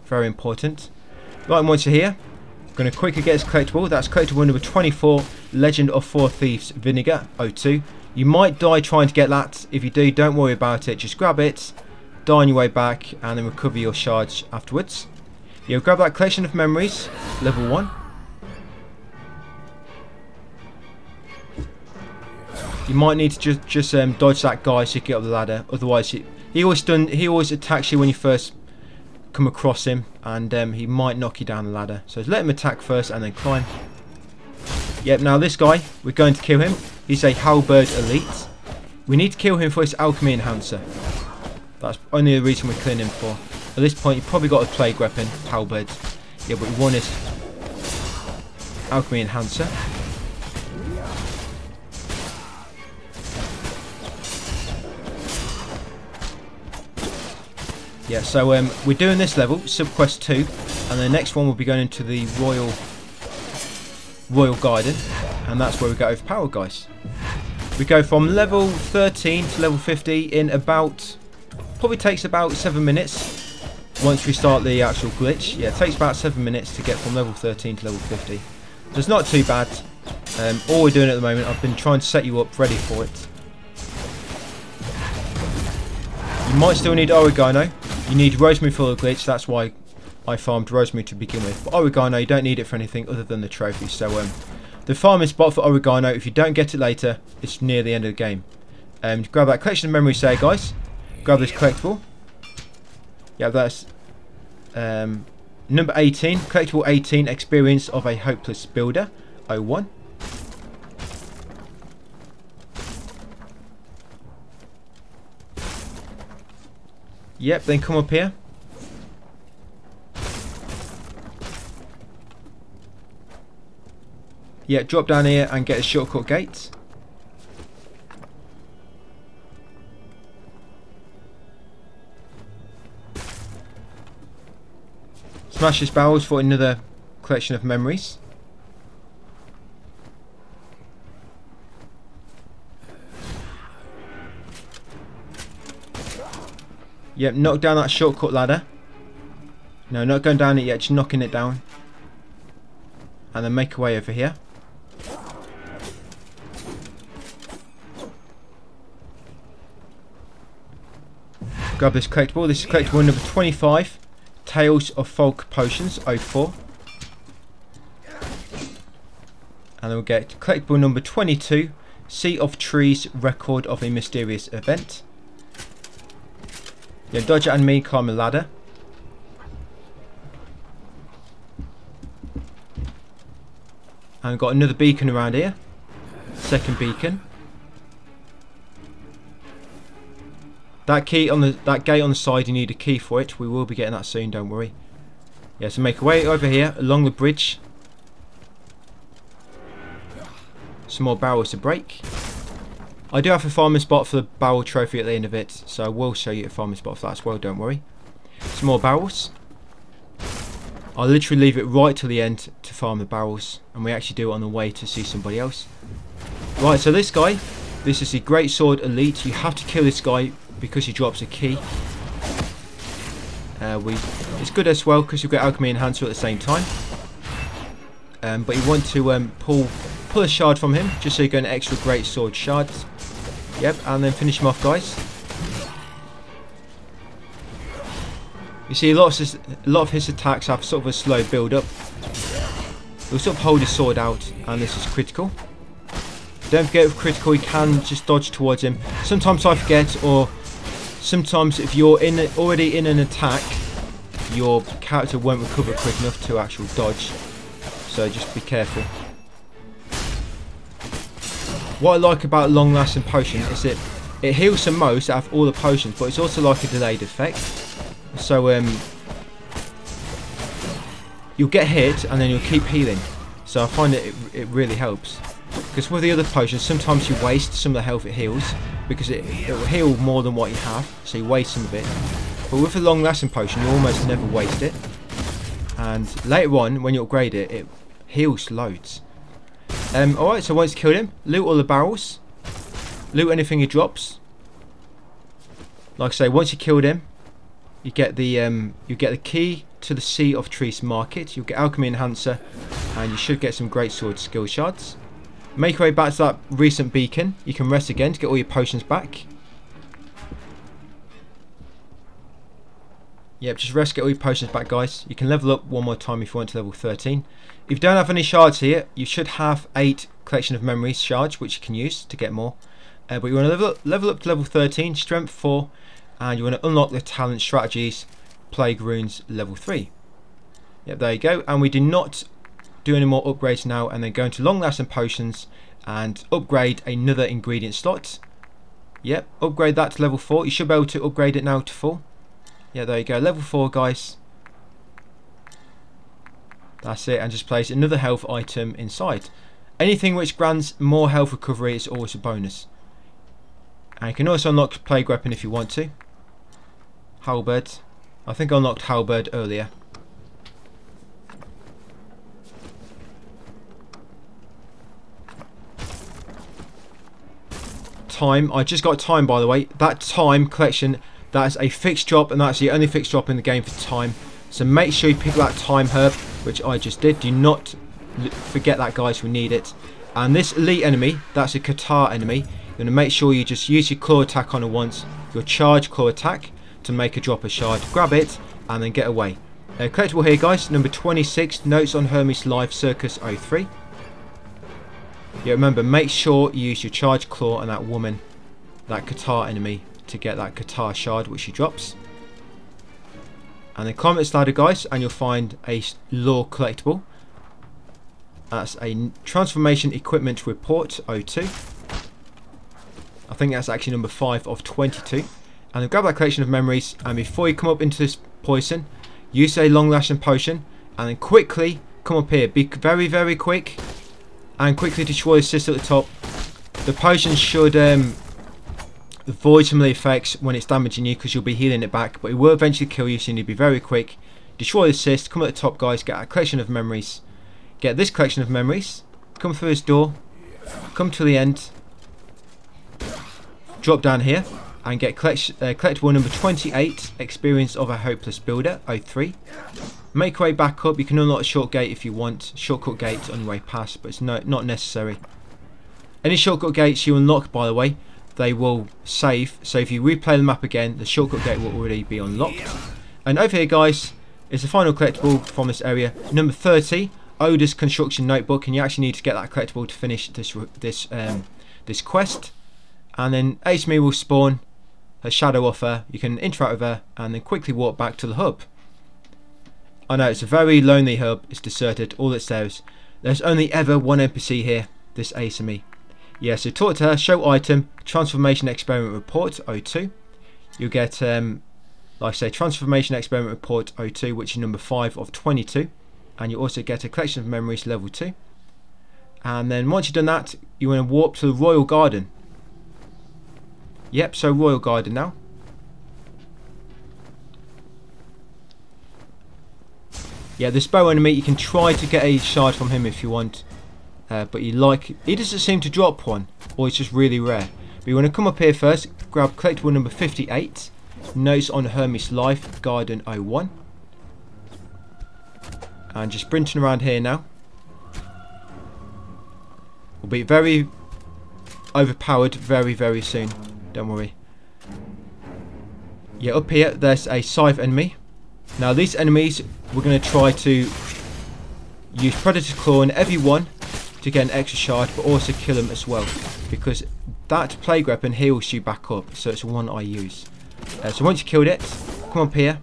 very important right once you're here I'm going to quickly get this collectible that's collectible number 24 Legend of Four Thieves Vinegar 02 you You might die trying to get that. If you do, don't worry about it. Just grab it, die on your way back, and then recover your shards afterwards. You'll grab that collection of memories, level 1. You might need to just just um, dodge that guy so you get up the ladder. Otherwise, he, he always done he always attacks you when you first come across him, and um, he might knock you down the ladder. So let him attack first and then climb. Yep. Now this guy, we're going to kill him. He's a halberd elite. We need to kill him for his alchemy enhancer. That's only the reason we're killing him for. At this point, you've probably got a plague weapon, halberd. Yeah, but we want his alchemy enhancer. Yeah, so um, we're doing this level, Subquest 2, and the next one will be going into the Royal Royal Garden, and that's where we get overpowered, guys. We go from level 13 to level 50 in about, probably takes about 7 minutes once we start the actual glitch. Yeah, it takes about 7 minutes to get from level 13 to level 50. So it's not too bad. Um, all we're doing at the moment, I've been trying to set you up ready for it. You might still need oregano, you need rosemary for the glitch, that's why I farmed rosemary to begin with. But oregano, you don't need it for anything other than the trophy. So um, the farming spot for oregano, if you don't get it later, it's near the end of the game. Um, grab that collection of memories there, guys. Grab this collectible. Yeah, that's um, number 18. Collectible 18, Experience of a Hopeless Builder. 01. Yep, then come up here. Yeah, drop down here and get a shortcut gate. Smash this barrels for another collection of memories. Yep, knock down that shortcut ladder. No, not going down it yet, just knocking it down. And then make a way over here. Grab this collectible. This is collectible number 25. Tales of Folk Potions 04. And then we'll get collectible number 22. Sea of Trees Record of a Mysterious Event. Yeah, Dodger and me climb a ladder. And we've got another beacon around here. Second beacon. That key on the that gate on the side, you need a key for it. We will be getting that soon, don't worry. Yeah, so make a way over here along the bridge. Some more barrels to break. I do have a farming spot for the barrel trophy at the end of it, so I will show you a farming spot for that as well, don't worry. Some more barrels. I'll literally leave it right till the end to farm the barrels, and we actually do it on the way to see somebody else. Right, so this guy, this is the Great Sword Elite. You have to kill this guy because he drops a key. Uh, we, It's good as well because you get Alchemy Enhancer at the same time. Um, but you want to um, pull pull a shard from him just so you get an extra Great Sword shards. Yep, and then finish him off, guys. You see, a lot, of his, a lot of his attacks have sort of a slow build-up. He'll sort of hold his sword out, and this is critical. Don't forget with critical, you can just dodge towards him. Sometimes I forget, or sometimes if you're in already in an attack, your character won't recover quick enough to actual dodge. So just be careful. What I like about long lasting potion is that it heals the most out of all the potions, but it's also like a delayed effect. So um, you'll get hit and then you'll keep healing. So I find that it, it really helps. Because with the other potions, sometimes you waste some of the health it heals because it, it will heal more than what you have, so you waste some of it. But with a long lasting potion, you almost never waste it. And later on, when you upgrade it, it heals loads. Um, Alright, so once killed him, loot all the barrels. Loot anything he drops. Like I say, once you killed him, you get the um, you get the key to the Sea of Trees market. You'll get Alchemy Enhancer, and you should get some Great Sword skill shards. Make your way back to that recent beacon. You can rest again to get all your potions back. Yep, just rest, get all your potions back, guys. You can level up one more time if you want to level 13. If you don't have any shards here, you should have 8 collection of memories shards, which you can use to get more. Uh, but you want to level up, level up to level 13, strength 4, and you want to unlock the talent strategies, plague runes level 3. Yep, there you go. And we do not do any more upgrades now, and then go into long lasting potions and upgrade another ingredient slot. Yep, upgrade that to level 4. You should be able to upgrade it now to full. Yeah, there you go. Level 4, guys. That's it. And just place another health item inside. Anything which grants more health recovery is always a bonus. And you can also unlock Plague Weapon if you want to. Halberd. I think I unlocked Halberd earlier. Time. I just got time, by the way. That time collection that's a fixed drop and that's the only fixed drop in the game for time. So make sure you pick that time herb, which I just did. Do not forget that guys, we need it. And this elite enemy, that's a Catarrh enemy. You're going to make sure you just use your claw attack on it once. Your charge claw attack to make a drop a shard. Grab it and then get away. Uh, collectible here guys, number 26, Notes on Hermes Life Circus 03. Yeah, remember, make sure you use your charge claw on that woman, that Catarrh enemy, to get that Catarrh shard which she drops. And then climb ladder guys and you'll find a lore collectible. That's a transformation experiment report 02. I think that's actually number 5 of 22. And then grab that collection of memories and before you come up into this poison, use a long lasting potion and then quickly come up here. Be very very quick and quickly destroy the cyst at the top. The potion should um, avoid some of the effects when it's damaging you because you'll be healing it back but it will eventually kill you so you need to be very quick. Destroy the cyst come at the top guys get a collection of memories. Get this collection of memories. Come through this door. Come to the end. Drop down here and get collect uh, collectible number 28 experience of a hopeless builder 03 make your way back up. You can unlock a short gate if you want. Shortcut gate on your way past but it's no, not necessary. Any shortcut gates you unlock by the way they will save. So if you replay the map again, the shortcut gate will already be unlocked. And over here, guys, is the final collectible from this area. Number 30, Oda's Construction Notebook. And you actually need to get that collectible to finish this this um, this quest. And then Asmi will spawn her shadow off her. You can interact with her and then quickly walk back to the hub. I know, it's a very lonely hub. It's deserted. All that's there is... There's only ever one NPC here, this Asami. Yeah, so talk to her, show item, transformation experiment report 02. You'll get, um, like I say, transformation experiment report 02, which is number 5 of 22. And you also get a collection of memories level 2. And then once you've done that, you want to warp to the Royal Garden. Yep, so Royal Garden now. Yeah, this bow enemy, you can try to get a shard from him if you want. Uh, but you like, he doesn't seem to drop one, or it's just really rare. But you want to come up here first, grab collectible number 58, Notes on Hermes Life, Garden 01. And just sprinting around here now. We'll be very overpowered very, very soon. Don't worry. Yeah, up here, there's a Scythe enemy. Now, these enemies, we're going to try to use Predator Claw on everyone to get an extra shard, but also kill them as well. Because that plague weapon heals you back up, so it's one I use. Uh, so once you killed it, come up here.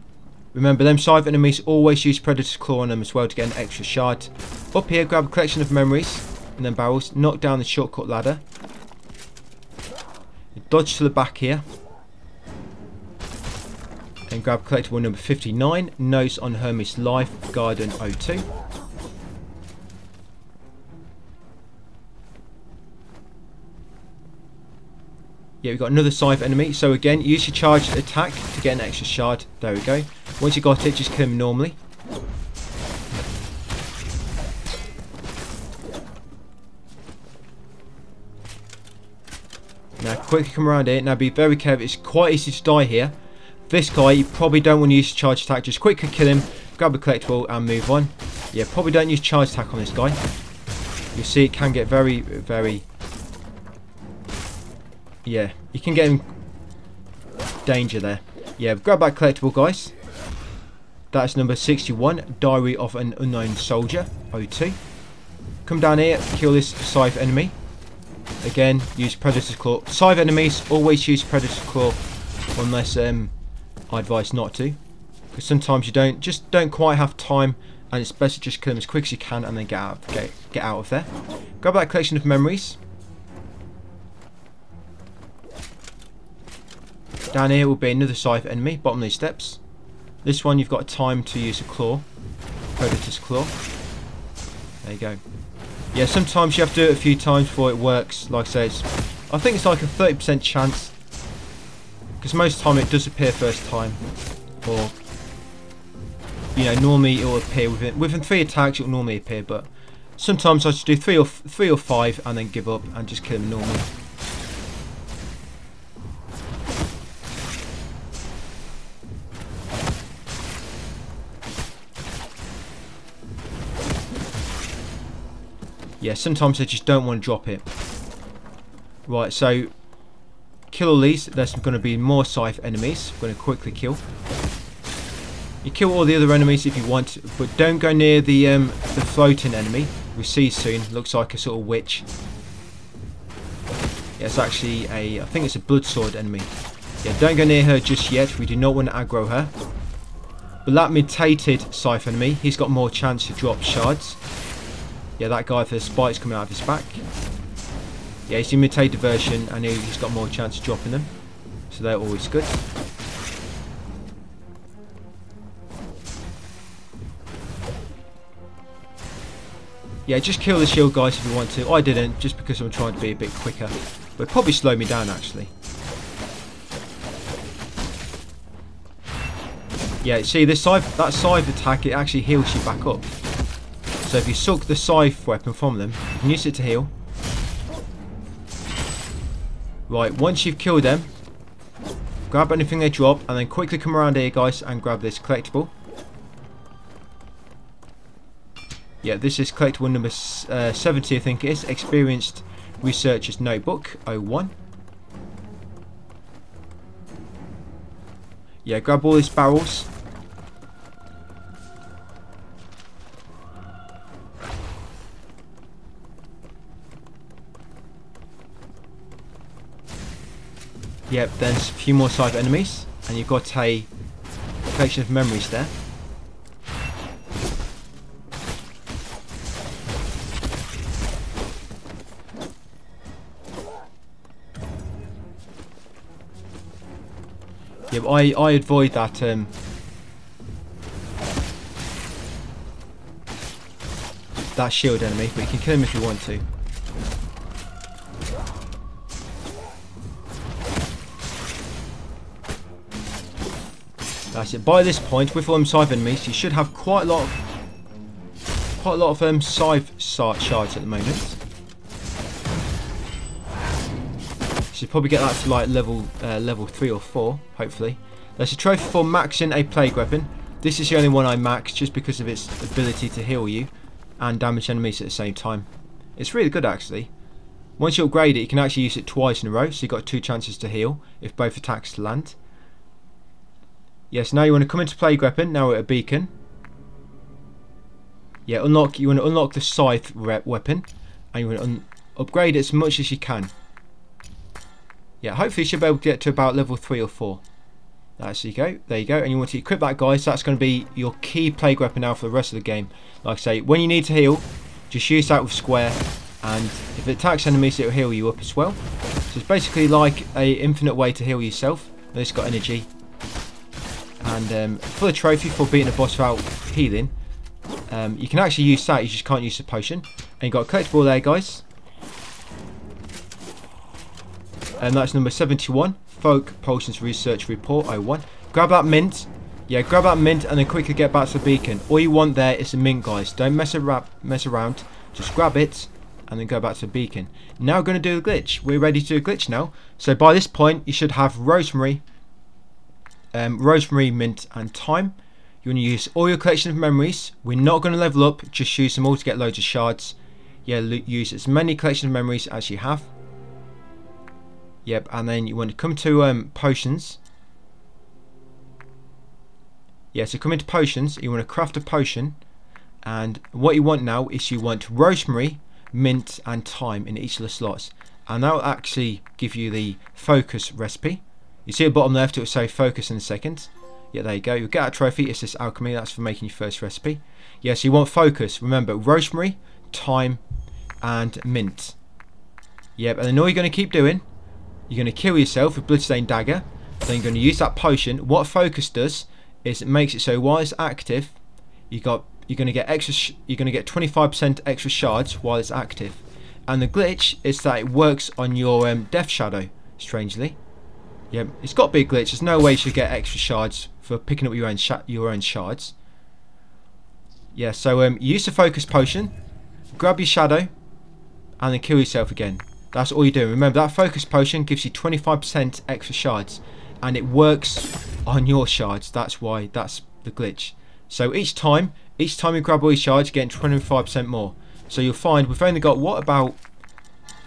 Remember, them scythe enemies always use Predator's Claw on them as well to get an extra shard. Up here, grab a collection of memories and then barrels. Knock down the shortcut ladder. Dodge to the back here. And grab collectible number 59, Notes on Hermes Life, Garden 02. Yeah, we've got another Scythe enemy. So again, use your charged attack to get an extra shard. There we go. Once you got it, just kill him normally. Now quickly come around here. Now be very careful. It's quite easy to die here. This guy, you probably don't want to use charge attack. Just quickly kill him, grab a collectible and move on. Yeah, probably don't use charge attack on this guy. You see it can get very, very... Yeah, you can get in danger there. Yeah, grab that collectible, guys. That's number 61, Diary of an Unknown Soldier, O2. Come down here, kill this Scythe enemy. Again, use Predator's Claw. Scythe enemies, always use Predator's Claw, unless um, I advise not to. Because sometimes you don't, just don't quite have time, and it's best to just kill them as quick as you can and then get out, get, get out of there. Grab that collection of memories. Down here will be another Scythe enemy, bottom of these steps. This one you've got time to use a claw. Predator's claw. There you go. Yeah, sometimes you have to do it a few times before it works. Like I say, I think it's like a 30% chance. Because most of the time it does appear first time. Or, you know, normally it will appear within, within three attacks, it will normally appear. But sometimes I just do three or, three or five and then give up and just kill them normally. Yeah, sometimes I just don't want to drop it. Right, so kill all these. There's going to be more scythe enemies. I'm going to quickly kill. You kill all the other enemies if you want, but don't go near the um, the floating enemy. We see soon. Looks like a sort of witch. Yeah, it's actually a. I think it's a blood sword enemy. Yeah, don't go near her just yet. We do not want to aggro her. But that mutated scythe enemy, he's got more chance to drop shards. Yeah, that guy with the spikes coming out of his back. Yeah, he's imitated version and he's got more chance of dropping them. So they're always good. Yeah, just kill the shield guys if you want to. I didn't, just because I'm trying to be a bit quicker. But probably slow me down actually. Yeah, see this side, that scythe attack, it actually heals you back up. So if you suck the scythe weapon from them, you can use it to heal. Right, once you've killed them, grab anything they drop, and then quickly come around here, guys, and grab this collectible. Yeah, this is collectible number uh, 70, I think it is. Experienced Researcher's Notebook 01. Yeah, grab all these barrels. Yep, there's a few more scythe enemies, and you've got a collection of memories there. Yeah, I, I avoid that um, that shield enemy, but you can kill him if you want to. That's it. By this point, with all them scythe enemies, you should have quite a lot of quite a lot of um, scythe shards at the moment. Should probably get that to like level uh, level three or four, hopefully. There's a trophy for maxing a plague weapon. This is the only one I max just because of its ability to heal you and damage enemies at the same time. It's really good actually. Once you upgrade it, you can actually use it twice in a row, so you've got two chances to heal if both attacks land. Yes, now you want to come into plague weapon, now at a beacon. Yeah, unlock. You want to unlock the scythe weapon, and you want to upgrade it as much as you can. Yeah, hopefully you should be able to get to about level three or four. That's you go. There you go. And you want to equip that, guys. That's going to be your key plague weapon now for the rest of the game. Like I say, when you need to heal, just use that with square, and if it attacks enemies, it will heal you up as well. So it's basically like a infinite way to heal yourself. It's got energy, and um, for the trophy for beating a boss without healing, um, you can actually use that, you just can't use the potion. And you got a collectible there, guys. And that's number 71, Folk Potions Research Report 01. Grab that mint. Yeah, grab that mint and then quickly get back to the beacon. All you want there is the mint, guys. Don't mess, around, mess around. Just grab it and then go back to the beacon. Now we're going to do a glitch. We're ready to do a glitch now. So by this point, you should have rosemary, um, rosemary, mint and thyme. You want to use all your collection of memories. We're not going to level up, just use them all to get loads of shards. Yeah, use as many collection of memories as you have. Yep, and then you want to come to um, potions. Yeah, so come into potions. You want to craft a potion. And what you want now is you want rosemary, mint, and thyme in each of the slots. And that will actually give you the focus recipe. You see the bottom left, it will say focus in a second. Yeah, there you go. You'll get a trophy. It's this alchemy. That's for making your first recipe. Yes, yeah, so you want focus. Remember, rosemary, thyme, and mint. Yep, and then all you're going to keep doing, you're going to kill yourself with Bloodstained Dagger. Then you're going to use that potion. What focus does is it makes it so while it's active, you got you're going to get extra. you're going to get 25% extra shards while it's active. And the glitch is that it works on your um, Death Shadow. Strangely, yep, it's got to be a glitch. There's no way you should get extra shards for picking up your own your own shards. Yeah, so um, use the focus potion, grab your shadow, and then kill yourself again. That's all you're doing. Remember, that focus potion gives you 25% extra shards, and it works on your shards. That's why that's the glitch. So each time, each time you grab all your shards, you're getting 25% more. So you'll find we've only got, what, about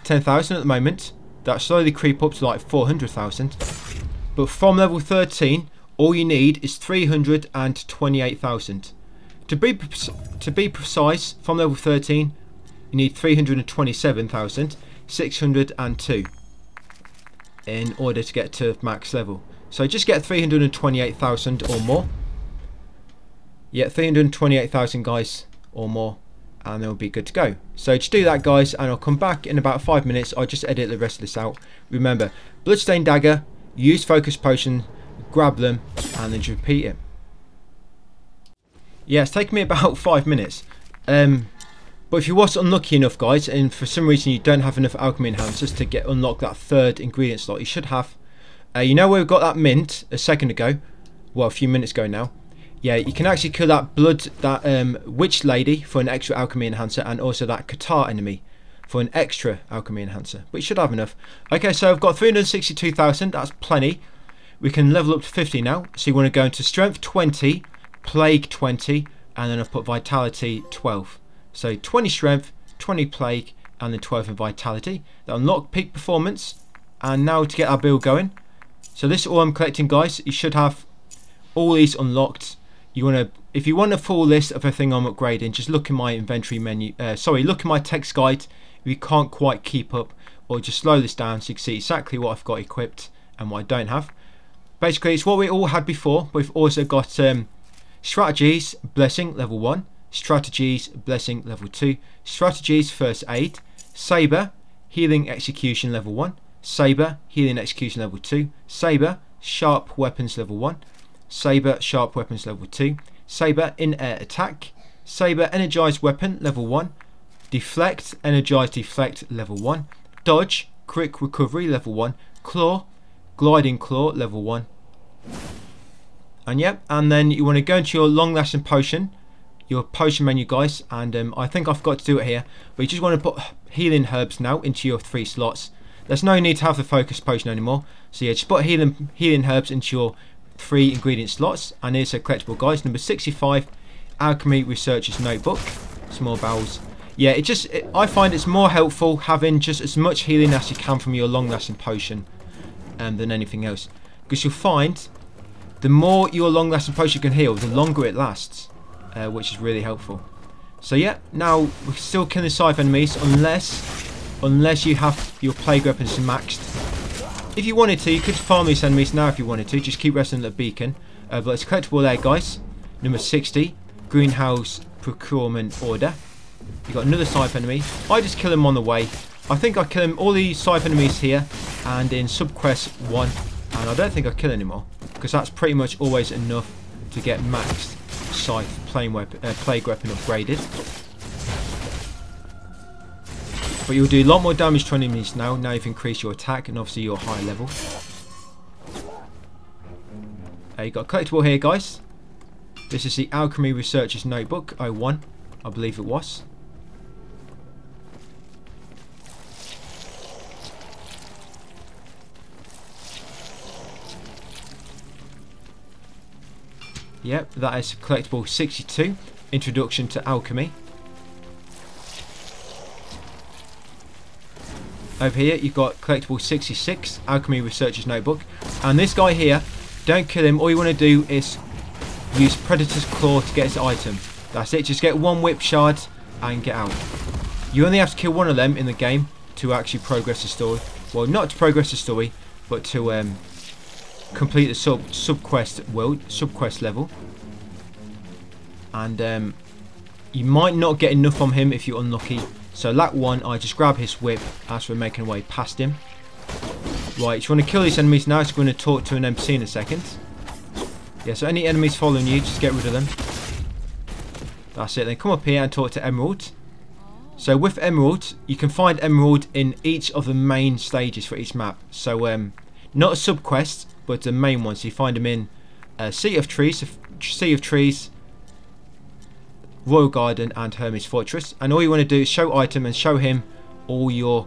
10,000 at the moment. That slowly creep up to like 400,000. But from level 13, all you need is 328,000. To be to be precise, from level 13, you need 327,602 in order to get to max level. So just get 328,000 or more. Yeah, 328,000 guys or more and then we'll be good to go. So just do that guys and I'll come back in about 5 minutes. I'll just edit the rest of this out. Remember, Bloodstained Dagger, use Focus Potion, grab them and then repeat it. Yeah, it's taken me about 5 minutes. Um, but if you was unlucky enough guys and for some reason you don't have enough alchemy enhancers to get unlock that third ingredient slot, you should have. Uh, you know where we got that mint a second ago? Well, a few minutes ago now. Yeah, you can actually kill that blood, that um, witch lady for an extra alchemy enhancer and also that Cathar enemy for an extra alchemy enhancer. But you should have enough. Okay, so I've got 362,000. That's plenty. We can level up to 50 now. So you want to go into strength 20, plague 20, and then I've put vitality 12. So 20 strength, 20 plague, and then 12 in vitality. That unlock peak performance. And now to get our build going. So this is all I'm collecting, guys. You should have all these unlocked. You want to, if you want a full list of everything I'm upgrading, just look in my inventory menu. Uh, sorry, look in my text guide. If you can't quite keep up, or just slow this down so you can see exactly what I've got equipped and what I don't have. Basically, it's what we all had before. We've also got um, strategies, blessing, level 1 strategies, blessing level 2, strategies, first aid, saber, healing execution level 1, saber, healing execution level 2, saber, sharp weapons level 1, saber, sharp weapons level 2, saber, in air attack, saber, energized weapon level 1, deflect, energized deflect level 1, dodge, quick recovery level 1, claw, gliding claw level 1. And yep, and then you want to go into your long lasting potion your potion menu guys and um, I think I've got to do it here but you just want to put healing herbs now into your three slots. There's no need to have the focus potion anymore. So yeah just put healing healing herbs into your three ingredient slots. And here's a collectible guys. Number 65 alchemy researcher's notebook. Small bowels. Yeah it just it, I find it's more helpful having just as much healing as you can from your long lasting potion um, than anything else. Because you'll find the more your long lasting potion can heal the longer it lasts uh, which is really helpful. So yeah, now we're still killing Scythe enemies unless unless you have your plague weapons maxed. If you wanted to, you could farm these enemies now if you wanted to. Just keep resting at the beacon. Uh, but it's collectible there, guys. Number 60, Greenhouse Procurement Order. You got another Scythe enemy. I just kill him on the way. I think I kill him all the Scythe enemies here and in subquest 1. And I don't think I kill anymore. Because that's pretty much always enough to get maxed scythe plain weapon, uh, plague weapon upgraded. But you'll do a lot more damage to enemies now, now you've increased your attack and obviously your high level. Uh, you got a collectible here guys. This is the Alchemy Researcher's Notebook, 01, I believe it was. Yep, that is collectible 62. Introduction to Alchemy. Over here you've got collectible 66 alchemy researcher's notebook. And this guy here don't kill him. All you want to do is use predator's claw to get his item. That's it. Just get one whip shard and get out. You only have to kill one of them in the game to actually progress the story. Well not to progress the story but to um, complete the sub sub quest world sub quest level. And um, you might not get enough from him if you're unlucky so that one, I just grab his whip as we're making our way past him. Right, if you want to kill these enemies now, it's going to talk to an NPC in a second. Yeah, so any enemies following you, just get rid of them. That's it. Then come up here and talk to Emerald. So with Emerald, you can find Emerald in each of the main stages for each map. So um, not a sub quest, but the main ones. So you find them in uh, Sea of Trees, Sea of Trees, Royal Garden and Hermes Fortress. And all you want to do is show item and show him all your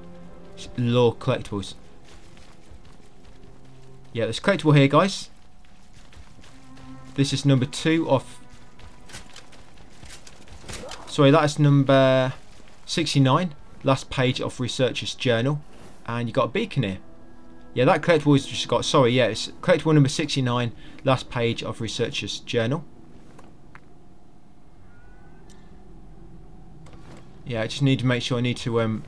lore collectibles. Yeah, there's collectible here, guys. This is number two of... Sorry, that is number 69. Last page of Researcher's Journal. And you got a beacon here. Yeah, that collectible is just got... Sorry, yeah, it's collectible number 69. Last page of Researcher's Journal. Yeah, I just need to make sure I need to um,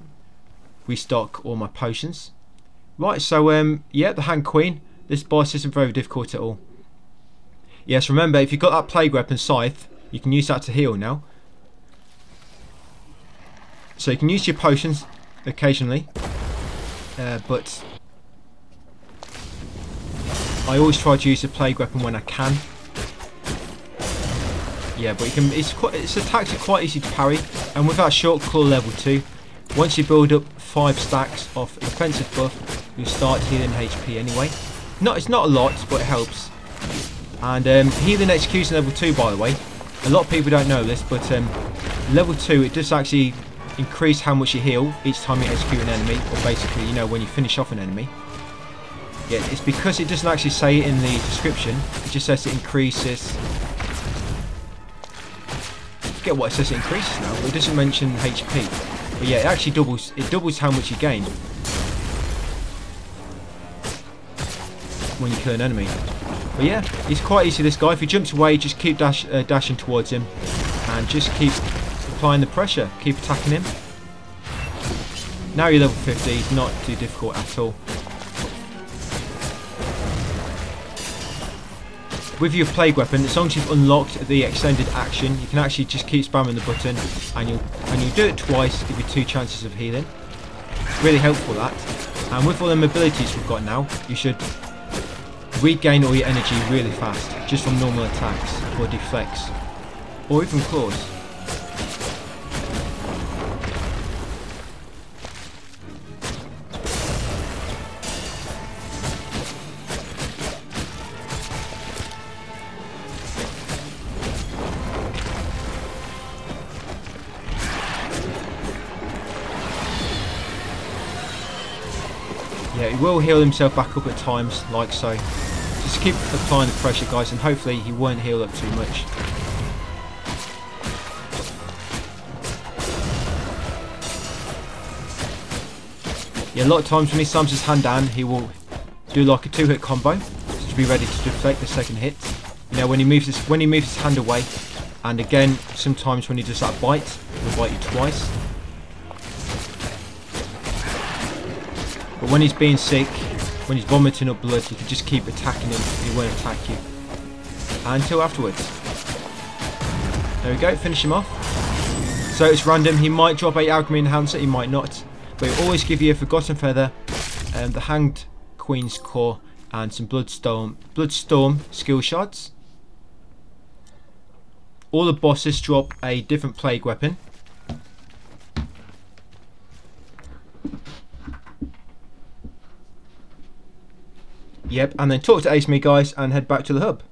restock all my potions. Right, so um, yeah, the Hanged Queen. This boss isn't very difficult at all. Yes, remember, if you've got that Plague Weapon Scythe, you can use that to heal now. So you can use your potions occasionally, uh, but I always try to use the Plague Weapon when I can. Yeah, but you can. It's quite. Its attacks are quite easy to parry, and with that short claw level two, once you build up five stacks of defensive buff, you start healing HP anyway. Not, it's not a lot, but it helps. And um, healing execution level two, by the way, a lot of people don't know this, but um, level two it does actually increase how much you heal each time you execute an enemy, or basically, you know, when you finish off an enemy. Yeah, it's because it doesn't actually say it in the description. It just says it increases forget what it says it increases now, but it doesn't mention HP. But yeah, it actually doubles it doubles how much you gain when you kill an enemy. But yeah, he's quite easy this guy. If he jumps away, just keep dash, uh, dashing towards him and just keep applying the pressure. Keep attacking him. Now you're level 50, it's not too difficult at all. With your plague weapon, as long as you've unlocked the extended action, you can actually just keep spamming the button and you and you do it twice, to give you two chances of healing. Really helpful that. And with all the abilities we've got now, you should regain all your energy really fast, just from normal attacks, or deflects, or even claws. Will heal himself back up at times, like so. Just keep applying the pressure, guys, and hopefully he won't heal up too much. Yeah, a lot of times when he slams his hand down, he will do like a two-hit combo, just to be ready to deflect the second hit. You know, when he moves his when he moves his hand away, and again, sometimes when he does that bite, he'll bite you twice. But when he's being sick, when he's vomiting up blood, you can just keep attacking him. He won't attack you. Until afterwards. There we go, finish him off. So it's random. He might drop a alchemy enhancer, he might not. But he'll always give you a forgotten feather, um, the hanged queen's core, and some bloodstorm bloodstorm skill shards. All the bosses drop a different plague weapon. Yep, and then talk to Ace Me guys and head back to the hub.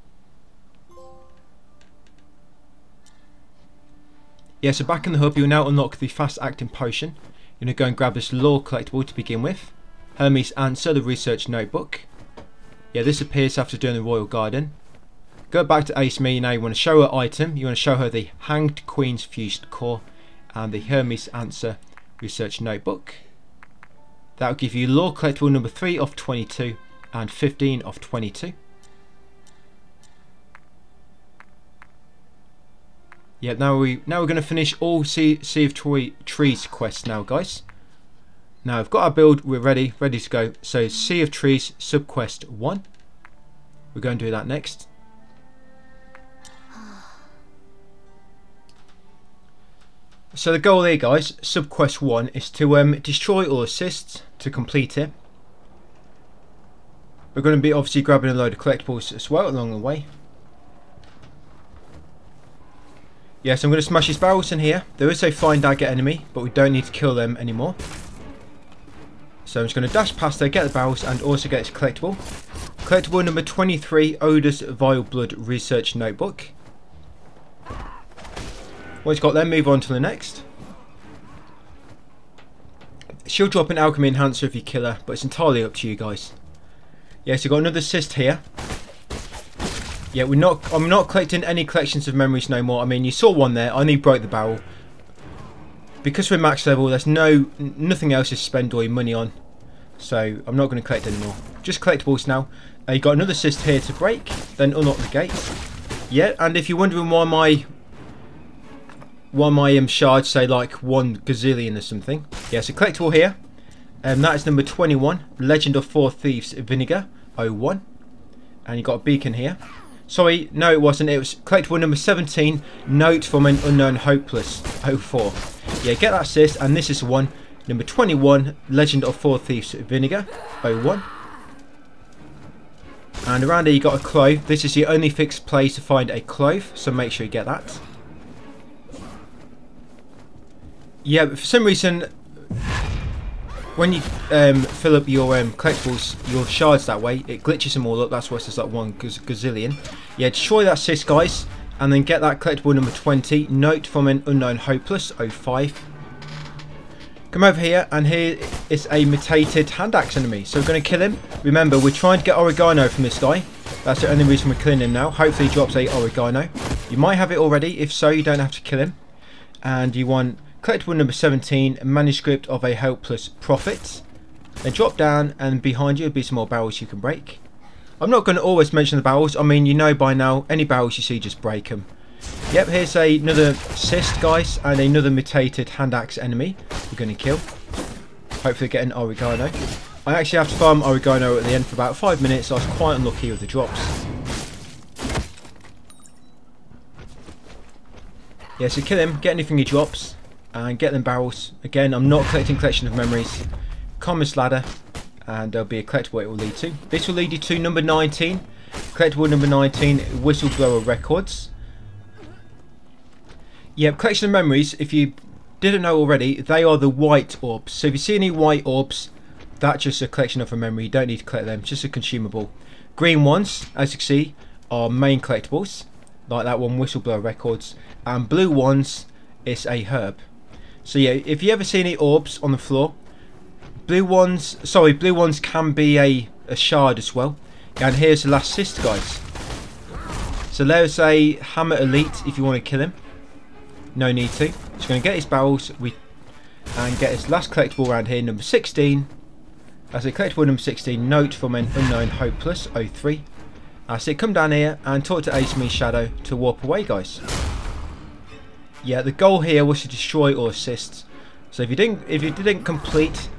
Yeah, so back in the hub you'll now unlock the fast acting potion. You're going to go and grab this lore collectible to begin with. Hermes Answer, the research notebook. Yeah, this appears after doing the Royal Garden. Go back to Ace Me, now you want to show her item. You want to show her the Hanged Queen's Fused Core and the Hermes Answer research notebook. That will give you lore collectible number 3 of 22 and 15 of 22. Yeah, now we now we're going to finish all Sea, sea of Tree, Trees quests now, guys. Now I've got our build, we're ready, ready to go. So Sea of Trees subquest 1. We're going to do that next. So the goal here guys, subquest 1 is to um, destroy all assists to complete it. We're going to be obviously grabbing a load of collectibles as well along the way. Yes, yeah, so I'm going to smash his barrels in here. There is a flying dagger enemy, but we don't need to kill them anymore. So I'm just going to dash past there, get the barrels, and also get his collectible. Collectible number 23, Odur's Vile Blood Research Notebook. Once got there, move on to the next. She'll drop an alchemy enhancer if you kill her, but it's entirely up to you guys. Yes, you've got another assist here. Yeah, we're not. I'm not collecting any collections of memories no more. I mean, you saw one there. I only broke the barrel. Because we're max level, there's no nothing else to spend all your money on. So I'm not going to collect anymore. Just collectibles now. Uh, you got another assist here to break. Then unlock the gate. Yeah, and if you're wondering why my why my um, shards say like one gazillion or something. Yeah, so collectible here. And um, that is number 21, Legend of Four Thieves Vinegar 01. And you got a beacon here. Sorry, no it wasn't. It was collectible number 17, Note from an Unknown Hopeless 04. Yeah, get that cyst, and this is one. Number 21, Legend of Four Thieves Vinegar 01. And around here you got a clove. This is the only fixed place to find a clove, so make sure you get that. Yeah, for some reason, when you um, fill up your um, collectibles, your shards that way, it glitches them all up. That's why it's like one gaz gazillion. Yeah, destroy that cyst, guys, and then get that collectible number 20. Note from an unknown hopeless 05. Come over here, and here is a mutated hand axe enemy. So we're going to kill him. Remember, we're trying to get oregano from this guy. That's the only reason we're killing him now. Hopefully he drops a oregano. You might have it already. If so, you don't have to kill him. And you want Collectible number 17, Manuscript of a Helpless Prophet. Then drop down and behind you will be some more barrels you can break. I'm not going to always mention the barrels, I mean you know by now, any barrels you see just break them. Yep, here's a, another cyst guys and another mutated hand axe enemy we're going to kill. Hopefully get an oregano. I actually have to farm oregano at the end for about 5 minutes, so I was quite unlucky with the drops. Yeah, so kill him, get anything he drops and get them barrels. Again, I'm not collecting collection of memories. Commerce ladder, and there'll be a collectible it will lead to. This will lead you to number 19. Collectible number 19, Whistleblower Records. Yeah, collection of memories, if you didn't know already, they are the white orbs. So if you see any white orbs, that's just a collection of a memory. You don't need to collect them, just a consumable. Green ones, as you can see, are main collectibles, like that one, Whistleblower Records. And blue ones, it's a herb. So yeah, if you ever see any orbs on the floor, blue ones, sorry, blue ones can be a, a shard as well. And here's the last cyst, guys. So there's a Hammer Elite if you want to kill him. No need to. Just going to get his barrels we, and get his last collectible around here, number 16. As a collectible number 16, note from an unknown hopeless 03. I say come down here and talk to Ace Me Shadow to warp away, guys. Yeah, the goal here was to destroy all assists. So if you didn't if you didn't complete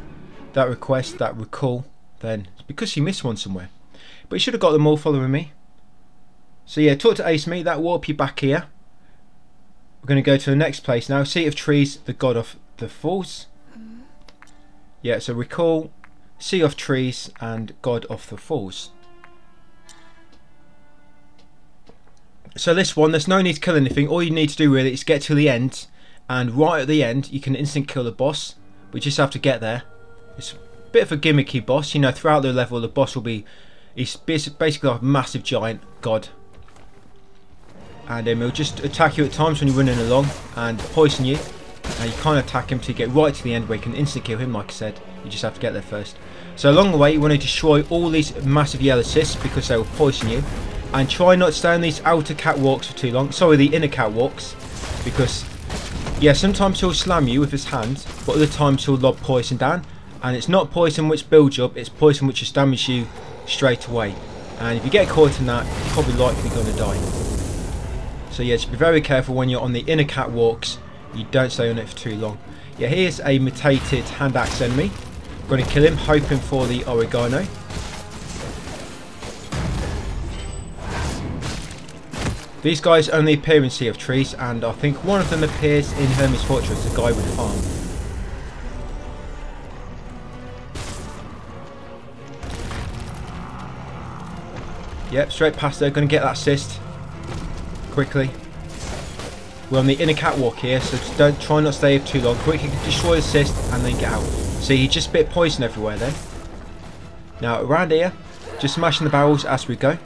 that request, that recall, then it's because you missed one somewhere. But you should have got them all following me. So yeah, talk to Ace Me, that warp you back here. We're going to go to the next place now. Sea of Trees, the God of the Falls. Mm-hmm. Yeah, so recall, Sea of Trees, and God of the Falls. So this one, there's no need to kill anything. All you need to do really is get to the end. And right at the end, you can instant kill the boss. We just have to get there. It's a bit of a gimmicky boss. You know, throughout the level, the boss will be... He's basically a massive giant god. And um, he'll just attack you at times when you're running along. And poison you. And you can't attack him till you get right to the end where you can instant kill him, like I said. You just have to get there first. So along the way, you want to destroy all these massive yellow cysts because they will poison you and try not to stay on these outer catwalks for too long. Sorry, the inner catwalks, because yeah, sometimes he'll slam you with his hand, but other times he'll lob poison down. And it's not poison which builds up, it's poison which just damages you straight away. And if you get caught in that, you're probably likely going to die. So yeah, just be very careful when you're on the inner catwalks. You don't stay on it for too long. Yeah, here's a mutated hand axe enemy. Going to kill him, hoping for the oregano. These guys only appear in Sea of Trees, and I think one of them appears in Hermes Fortress, the guy with the farm. Yep, straight past there, to get that assist quickly. We're on the inner catwalk here, so don't try not to stay too long. Quickly destroy the assist and then get out. See, he just spit poison everywhere then. Now around here, just smashing the barrels as we go.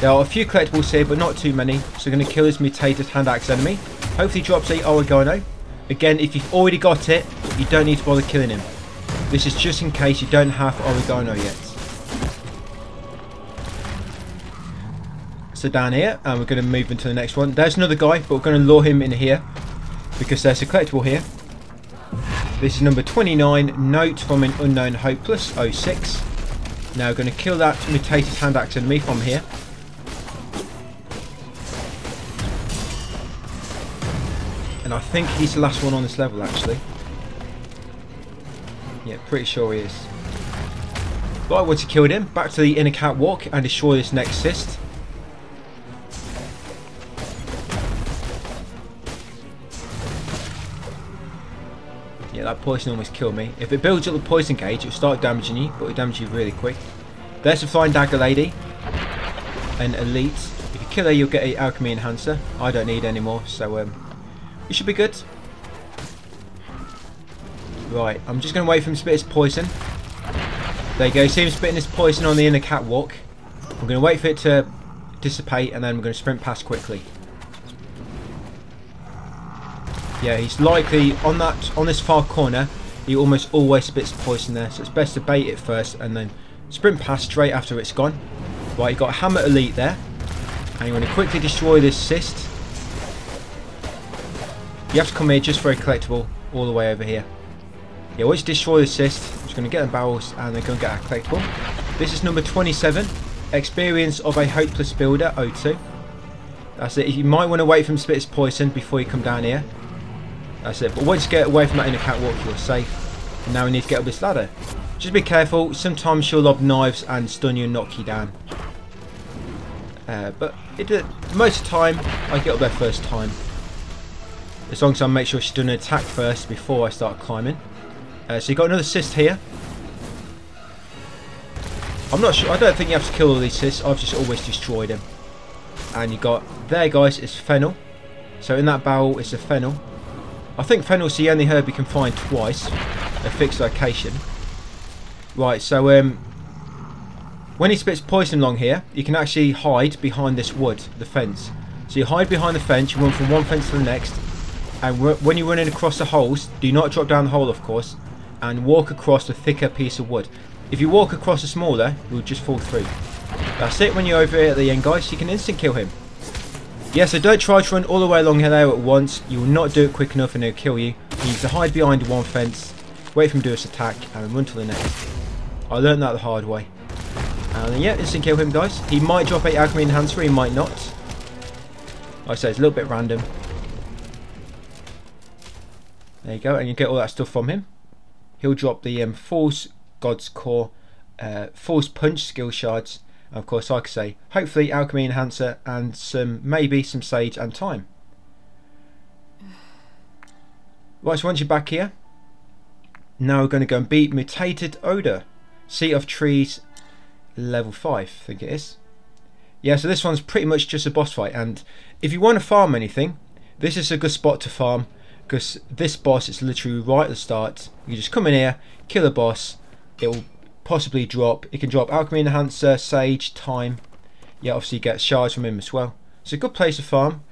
There are a few collectibles here, but not too many. So we're going to kill this mutated hand axe enemy. Hopefully drops a oregano. Again, if you've already got it, you don't need to bother killing him. This is just in case you don't have oregano yet. So down here, and we're going to move into the next one. There's another guy, but we're going to lure him in here. Because there's a collectible here. This is number 29, Note from an Unknown Hopeless, 06. Now we're going to kill that mutated hand axe enemy from here. And I think he's the last one on this level actually. Yeah, pretty sure he is. Once you killed him, back to the inner catwalk and destroy this next cyst. Yeah, that poison almost killed me. If it builds up the poison gauge, it'll start damaging you, but it'll damage you really quick. There's a Flying Dagger Lady. An Elite. If you kill her, you'll get a Alchemy Enhancer. I don't need any more, so um, it should be good. Right, I'm just going to wait for him to spit his poison. There you go, see him spitting his poison on the inner catwalk. I'm going to wait for it to dissipate and then we're going to sprint past quickly. Yeah, he's likely on that on this far corner. He almost always spits poison there, so it's best to bait it first and then sprint past straight after it's gone. Right, you got a hammer elite there, and you want to quickly destroy this cyst. You have to come here just for a collectible all the way over here. Yeah, once destroy the cyst, I'm just going to get the barrels and then go and get our collectible. This is number 27, Experience of a Hopeless Builder, O2. That's it. You might want to wait for him to spit his poison before you come down here. That's it. But once you get away from that inner catwalk, you're safe. And now we need to get up this ladder. Just be careful. Sometimes she'll lob knives and stun you and knock you down. Uh, but it, most of the time, I get up there first time. As long as I make sure she's doing an attack first before I start climbing. Uh, so you got another cyst here. I'm not sure. I don't think you have to kill all these cysts. I've just always destroyed them. And you got there, guys. Is fennel. So in that barrel, it's a fennel. I think fennel's the only herb you can find twice. A fixed location. Right. So um, when he spits poison along here, you can actually hide behind this wood, the fence. So you hide behind the fence. You run from one fence to the next and when you're running across the holes, do not drop down the hole of course, and walk across a thicker piece of wood. If you walk across a smaller, you'll just fall through. That's it when you're over here at the end guys, you can instant kill him. Yeah, so don't try to run all the way along here there at once, you will not do it quick enough and it'll kill you. You need to hide behind one fence, wait for him to do his attack, and run to the next. I learned that the hard way. And yeah, instant kill him guys. He might drop a alchemy enhancer, he might not. Like I say, it's a little bit random. There you go, and you get all that stuff from him. He'll drop the um, False God's Core, uh, False Punch skill shards, and of course, like I say, hopefully Alchemy Enhancer and some maybe some Sage and Time. Right, so once you're back here, now we're going to go and beat Mutated Odur, Sea of Trees, level 5, I think it is. Yeah, so this one's pretty much just a boss fight, and if you want to farm anything, this is a good spot to farm because this boss is literally right at the start. You just come in here, kill a boss, it will possibly drop. It can drop Alchemy Enhancer, Sage, Time. Yeah, obviously you get shards from him as well. It's a good place to farm.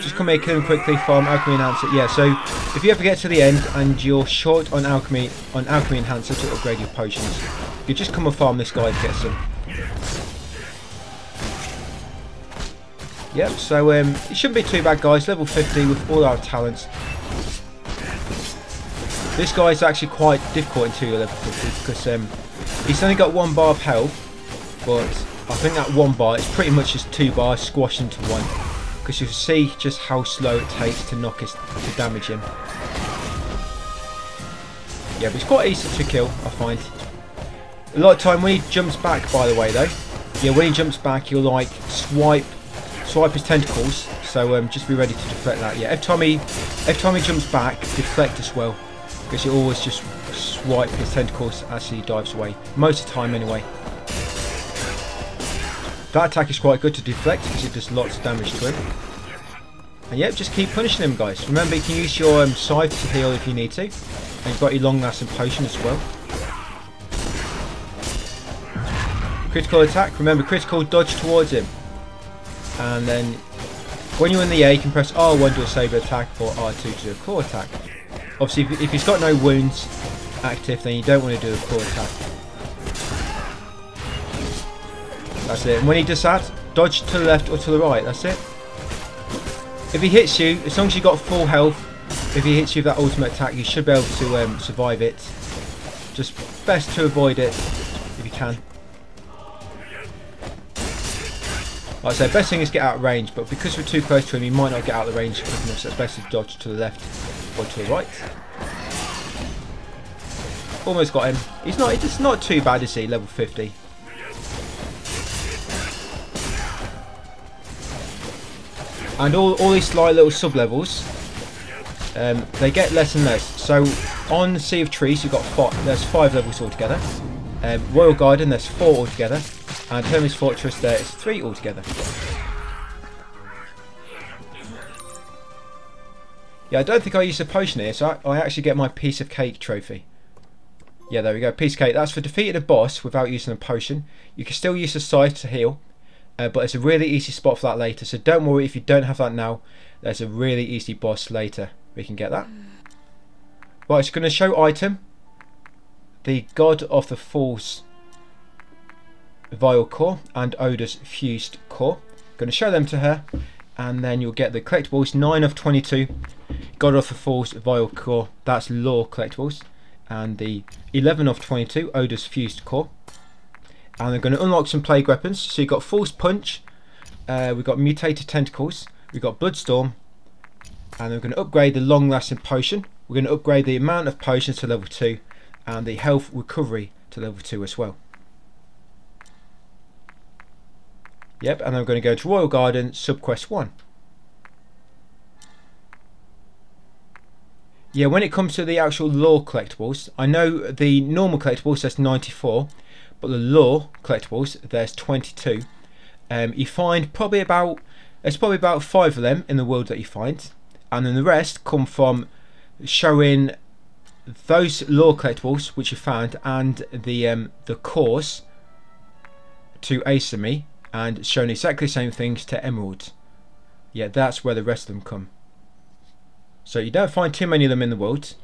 Just come here, kill him quickly, farm Alchemy Enhancer. Yeah, so if you ever get to the end and you're short on Alchemy on Alchemy Enhancer to upgrade your potions, you just come and farm this guy to get some. Yep, so um, it shouldn't be too bad guys, level 50 with all our talents. This guy is actually quite difficult until you're level 50 because um, he's only got one bar of health, but I think that one bar is pretty much just two bars squashed into one. Because you see just how slow it takes to knock his to damage him. Yeah, but it's quite easy to kill, I find. A lot of time when he jumps back, by the way, though. Yeah, when he jumps back, he'll like swipe, swipe his tentacles. So um, just be ready to deflect that. Yeah, if Tommy, time he jumps back, deflect as well, because he always just swipe his tentacles as he dives away. Most of the time, anyway. That attack is quite good to deflect because it does lots of damage to him. And yep, just keep punishing him, guys. Remember, you can use your um, scythe to heal if you need to. And you've got your long-lasting potion as well. Critical attack. Remember, critical dodge towards him. And then, when you're in the air, you can press R1 to a saber attack or R2 to do a claw attack. Obviously, if, if he's got no wounds active, then you don't want to do a claw attack. That's it. And when he does that, dodge to the left or to the right. That's it. If he hits you, as long as you've got full health, if he hits you with that ultimate attack, you should be able to um, survive it. Just best to avoid it if you can. I said, best thing is get out of range, but because we're too close to him, he might not get out of the range quick enough, so it's best to dodge to the left or to the right. Almost got him. He's not. It's not too bad, is he? Level 50. And all, all these slight little sub-levels, um, they get less and less. So on Sea of Trees, you've got five, there's five levels altogether. Um, Royal Garden, there's four altogether. And Hermes Fortress, there is three altogether. Yeah, I don't think I used a potion here, so I, I actually get my piece of cake trophy. Yeah, there we go, piece of cake. That's for defeating a boss without using a potion. You can still use the scythe to heal, uh, but it's a really easy spot for that later. So don't worry if you don't have that now. There's a really easy boss later. We can get that. Right, it's going to show item. The God of the Falls Vial Core and Odur's Fused Core. Going to show them to her. And then you'll get the collectibles 9 of 22. God of the Falls Vial Core. That's lore collectibles. And the 11 of 22 Odur's Fused Core and they're going to unlock some plague weapons. So you've got False Punch, uh, we've got Mutated Tentacles, we've got Bloodstorm, and we're going to upgrade the Long Lasting Potion. We're going to upgrade the amount of potions to level 2 and the health recovery to level 2 as well. Yep, and I'm going to go to Royal Garden, Subquest 1. Yeah, when it comes to the actual lore collectibles, I know the normal collectibles says 94, but the lore collectibles there's 22 um, you find probably about there's probably about five of them in the world that you find and then the rest come from showing those lore collectibles which you found and the um, the course to Asami and showing exactly the same things to Emerald Yet that's where the rest of them come. So you don't find too many of them in the world.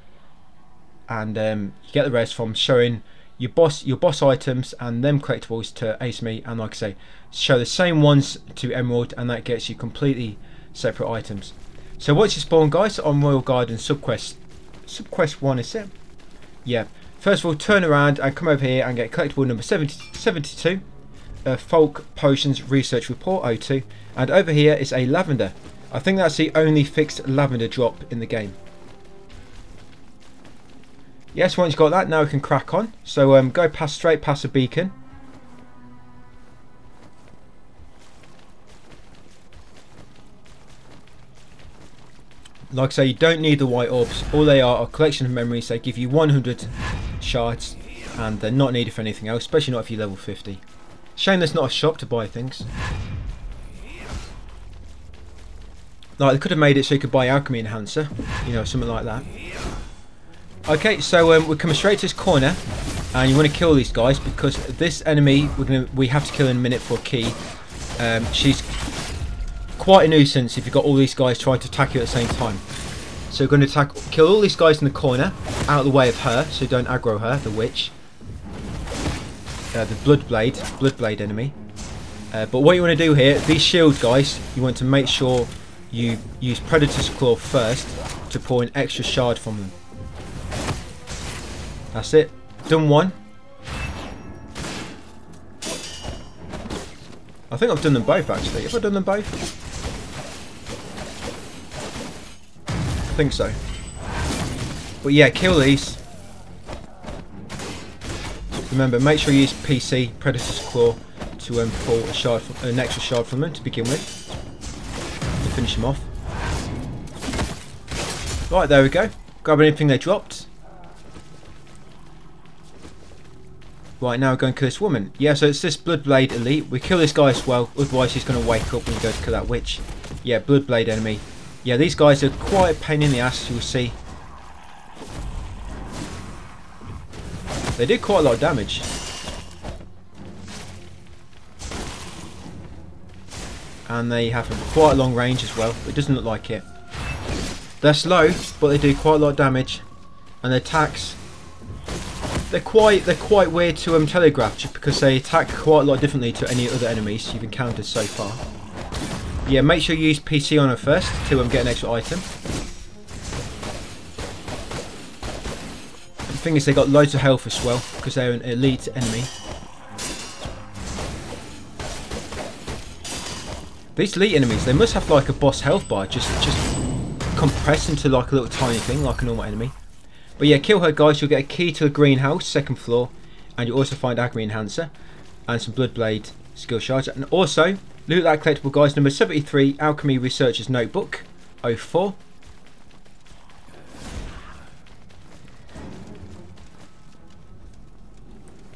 And um, you get the rest from showing your boss your boss items and them collectibles to Asami and like I say show the same ones to Emerald and that gets you completely separate items. So once you spawn guys on Royal Garden subquest subquest 1 is it? Yeah. First of all turn around and come over here and get collectible number 70, 72 uh, Folk Potions Research Report 02 and over here is a lavender I think that's the only fixed lavender drop in the game Yes, once you've got that, now we can crack on. So um, go past straight past the beacon. Like I say, you don't need the white orbs. All they are are a collection of memories. They give you 100 shards and they're not needed for anything else, especially not if you're level 50. Shame there's not a shop to buy things. Like, they could have made it so you could buy alchemy enhancer, you know, something like that. Okay, so um, we're coming straight to this corner, and you want to kill these guys because this enemy we're gonna we have to kill in a minute for a key. Um, she's quite a nuisance if you've got all these guys trying to attack you at the same time. So we're going to attack, kill all these guys in the corner, out of the way of her, so don't aggro her, the witch. Uh, the Bloodblade, Bloodblade enemy. Uh, but what you want to do here, these shield guys, you want to make sure you use Predator's Claw first to pull an extra shard from them. That's it. Done one. I think I've done them both actually. Have I done them both? I think so. But yeah, kill these. Remember, make sure you use PC Predator's Claw to um, pull a shard, from, an extra shard from them to begin with. To finish them off. Right, there we go. Grab anything they dropped. Right, now we're going to kill this woman. Yeah, so it's this Bloodblade Elite. We kill this guy as well, otherwise he's going to wake up when we go to kill that witch. Yeah, Bloodblade enemy. Yeah, these guys are quite a pain in the ass, you'll see. They did quite a lot of damage. And they have quite a long range as well. It doesn't look like it. They're slow, but they do quite a lot of damage. And their attacks they're quite they're quite weird to um, telegraph because they attack quite a lot differently to any other enemies you've encountered so far. Yeah, make sure you use PC on her first to um, get an extra item. Thing is they got loads of health as well because they're an elite enemy. These elite enemies, they must have like a boss health bar just just compressed into like a little tiny thing like a normal enemy. But yeah, kill her guys, you'll get a key to a greenhouse, second floor, and you'll also find Agri Enhancer and some Bloodblade skill shards. And also, loot that collectible guys, number 73, Alchemy Researcher's Notebook, 04.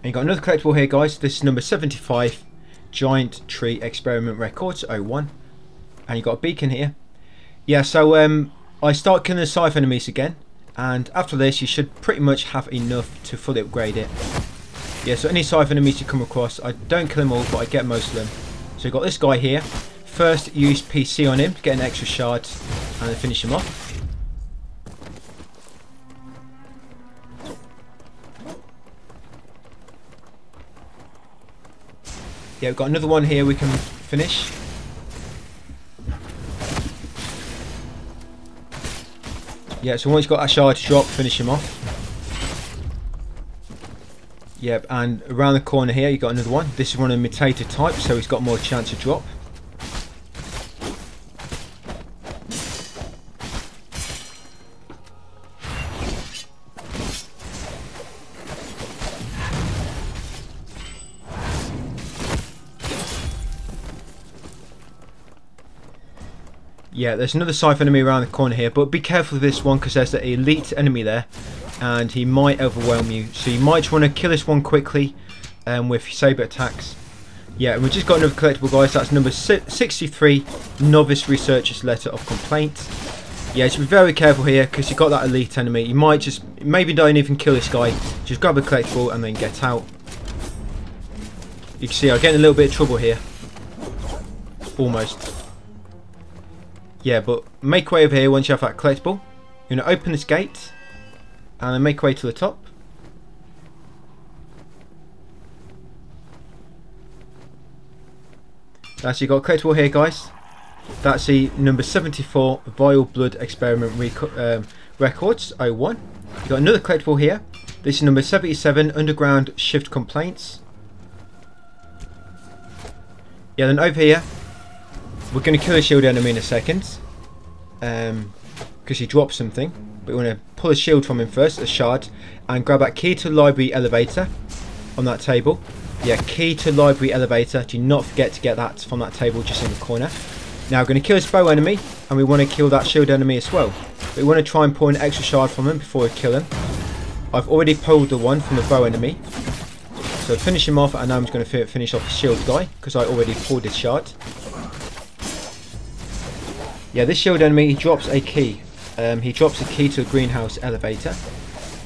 You got another collectible here guys, this is number 75, Giant Tree Experiment Records, 01. And you got a beacon here. Yeah, so um, I start killing the Scythe enemies again. And after this you should pretty much have enough to fully upgrade it. Yeah so any scythe enemies you come across I don't kill them all but I get most of them. So you've got this guy here. First use PC on him to get an extra shard and then finish him off yeah we've got another one here we can finish Yeah, so once you've got that shard to drop, finish him off. Yep, and around the corner here you got another one. This is one of the mutator type, so he's got more chance to drop. Yeah, there's another Scythe enemy around the corner here, but be careful with this one because there's an elite enemy there and he might overwhelm you. So you might want to kill this one quickly um, with saber attacks. Yeah, and we've just got another collectible, guys. That's number 63, Novice Researcher's Letter of Complaint. Yeah, just be very careful here because you've got that elite enemy. You might just, maybe don't even kill this guy. Just grab a collectible and then get out. You can see I'm getting a little bit of trouble here. Almost. Yeah, but make way over here once you have that collectible. You're going to open this gate and then make way to the top. That's you got collectible here, guys. That's the number 74 Vile Blood Experiment um, Records 01. You got another collectible here. This is number 77 Underground Shift Complaints. Yeah, then over here we're going to kill a shield enemy in a second. Because um, he dropped something. But we want to pull a shield from him first, a shard. And grab that key to library elevator on that table. Yeah, key to library elevator. Do not forget to get that from that table just in the corner. Now we're going to kill this bow enemy. And we want to kill that shield enemy as well. But we want to try and pull an extra shard from him before we kill him. I've already pulled the one from the bow enemy. So finish him off and now I'm just going to finish off the shield guy because I already pulled his shard. Yeah, this shield enemy, he drops a key. Um, he drops a key to a greenhouse elevator.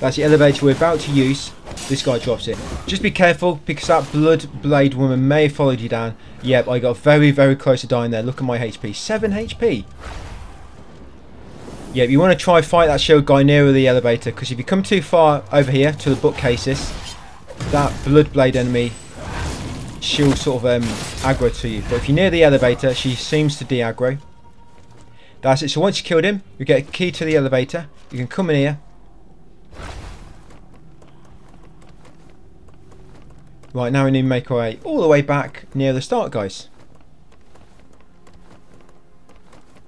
That's the elevator we're about to use. This guy drops it. Just be careful because that blood blade woman may have followed you down. Yep, I got very, very close to dying there. Look at my HP. 7 HP. Yeah, you want to try fight that shield guy nearer the elevator because if you come too far over here to the bookcases, that blood blade enemy she'll sort of um, aggro to you. But if you're near the elevator, she seems to de-aggro. That's it. So once you killed him, you get a key to the elevator. You can come in here. Right, now we need to make our way all the way back near the start, guys.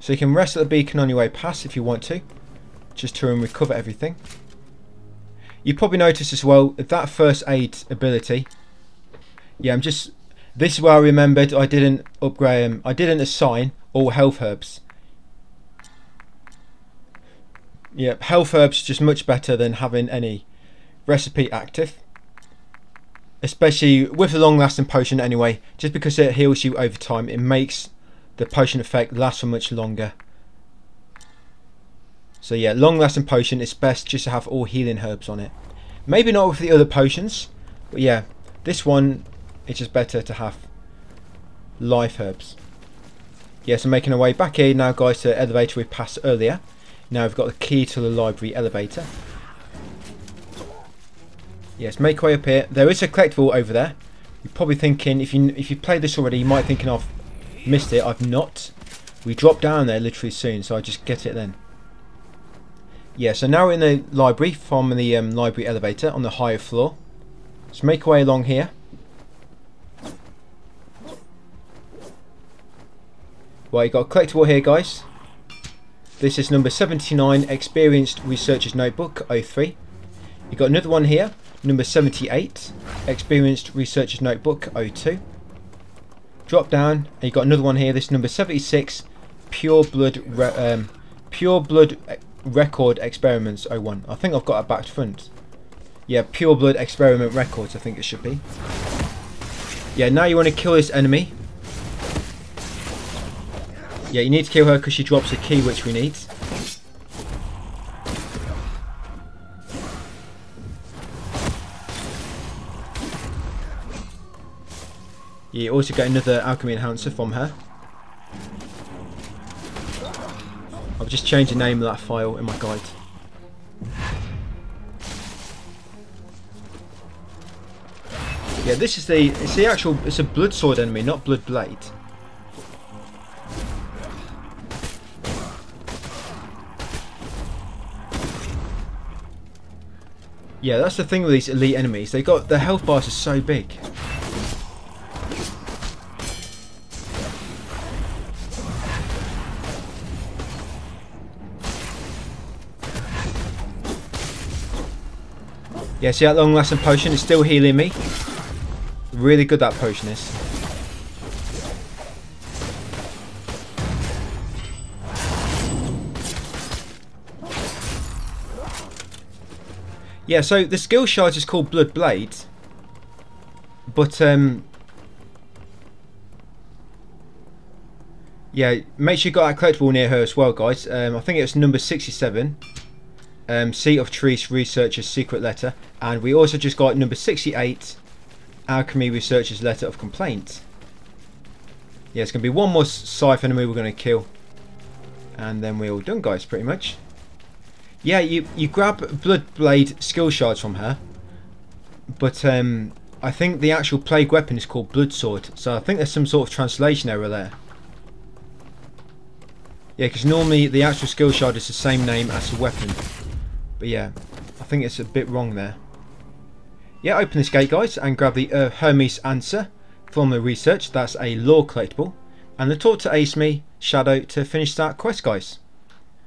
So you can rest at the beacon on your way past if you want to, just to recover everything. You probably noticed as well that first aid ability. Yeah, I'm just. This is where I remembered I didn't upgrade. Um, I didn't assign all health herbs. Yeah, health herbs just much better than having any recipe active. Especially with the long lasting potion anyway, just because it heals you over time, it makes the potion effect last for much longer. So yeah, long lasting potion, it's best just to have all healing herbs on it. Maybe not with the other potions, but yeah, this one, it's just better to have life herbs. Yeah, so making our way back here now guys to the elevator we passed earlier. Now we've got the key to the library elevator. Yes, make way up here. There is a collectible over there. You're probably thinking, if you if you played this already, you might thinking I've missed it. I've not. We drop down there literally soon, so I just get it then. Yeah, so now we're in the library from the um, library elevator on the higher floor. Let's make our way along here. Right, you got a collectible here, guys. This is number 79, Experienced Researcher's Notebook 03. You've got another one here, number 78, Experienced Researcher's Notebook 02. Drop down, and you've got another one here. This number 76, Pure Blood, um, Pure Blood Record Experiments 01. I think I've got it back to front. Yeah, Pure Blood Experiment Records. I think it should be. Yeah, now you want to kill this enemy. Yeah, you need to kill her because she drops a key which we need. You also get another alchemy enhancer from her. I've just changed the name of that file in my guide. Yeah, this is the it's the actual it's a blood sword enemy, not blood blade. Yeah, that's the thing with these elite enemies. They got the health bars are so big. Yeah, see that long lasting potion is still healing me. Really good that potion is. Yeah, so the skill shard is called Blood Blade. But, um... Yeah, make sure you got that collectible near her as well, guys. Um, I think it's number 67 um, Sea of Trees Researcher's Secret Letter. And we also just got number 68, Alchemy Researcher's Letter of Complaint. Yeah, it's going to be one more Scythe enemy we're going to kill. And then we're all done, guys, pretty much. Yeah, you, you grab Bloodblade skill shards from her. But um, I think the actual plague weapon is called Bloodsword. So I think there's some sort of translation error there. Yeah, because normally the actual skill shard is the same name as the weapon. But yeah, I think it's a bit wrong there. Yeah, open this gate, guys, and grab the uh, Hermes answer from the research. That's a lore collectible. And the talk to Aceme Shadow to finish that quest, guys.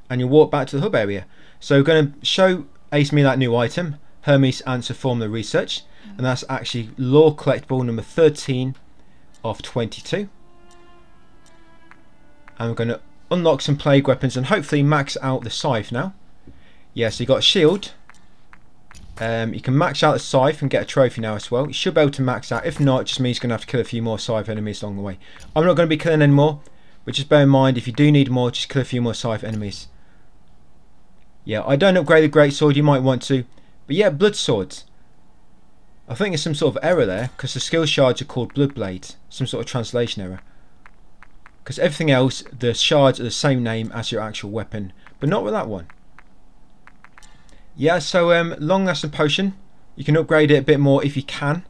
And you'll walk back to the hub area. So we're going to show Ace me that new item, Hermes answer the research. And that's actually lore collectible number 13 of 22. And we're going to unlock some plague weapons and hopefully max out the scythe now. Yeah, so you got a shield. Um, you can max out the scythe and get a trophy now as well. You should be able to max out. If not, it just means you're going to have to kill a few more scythe enemies along the way. I'm not going to be killing any more. But just bear in mind, if you do need more, just kill a few more scythe enemies. Yeah, I don't upgrade the great sword. You might want to. But yeah, blood swords. I think there's some sort of error there. Because the skill shards are called blood blades. Some sort of translation error. Because everything else, the shards are the same name as your actual weapon. But not with that one. Yeah, so um, long lasting potion. You can upgrade it a bit more if you can.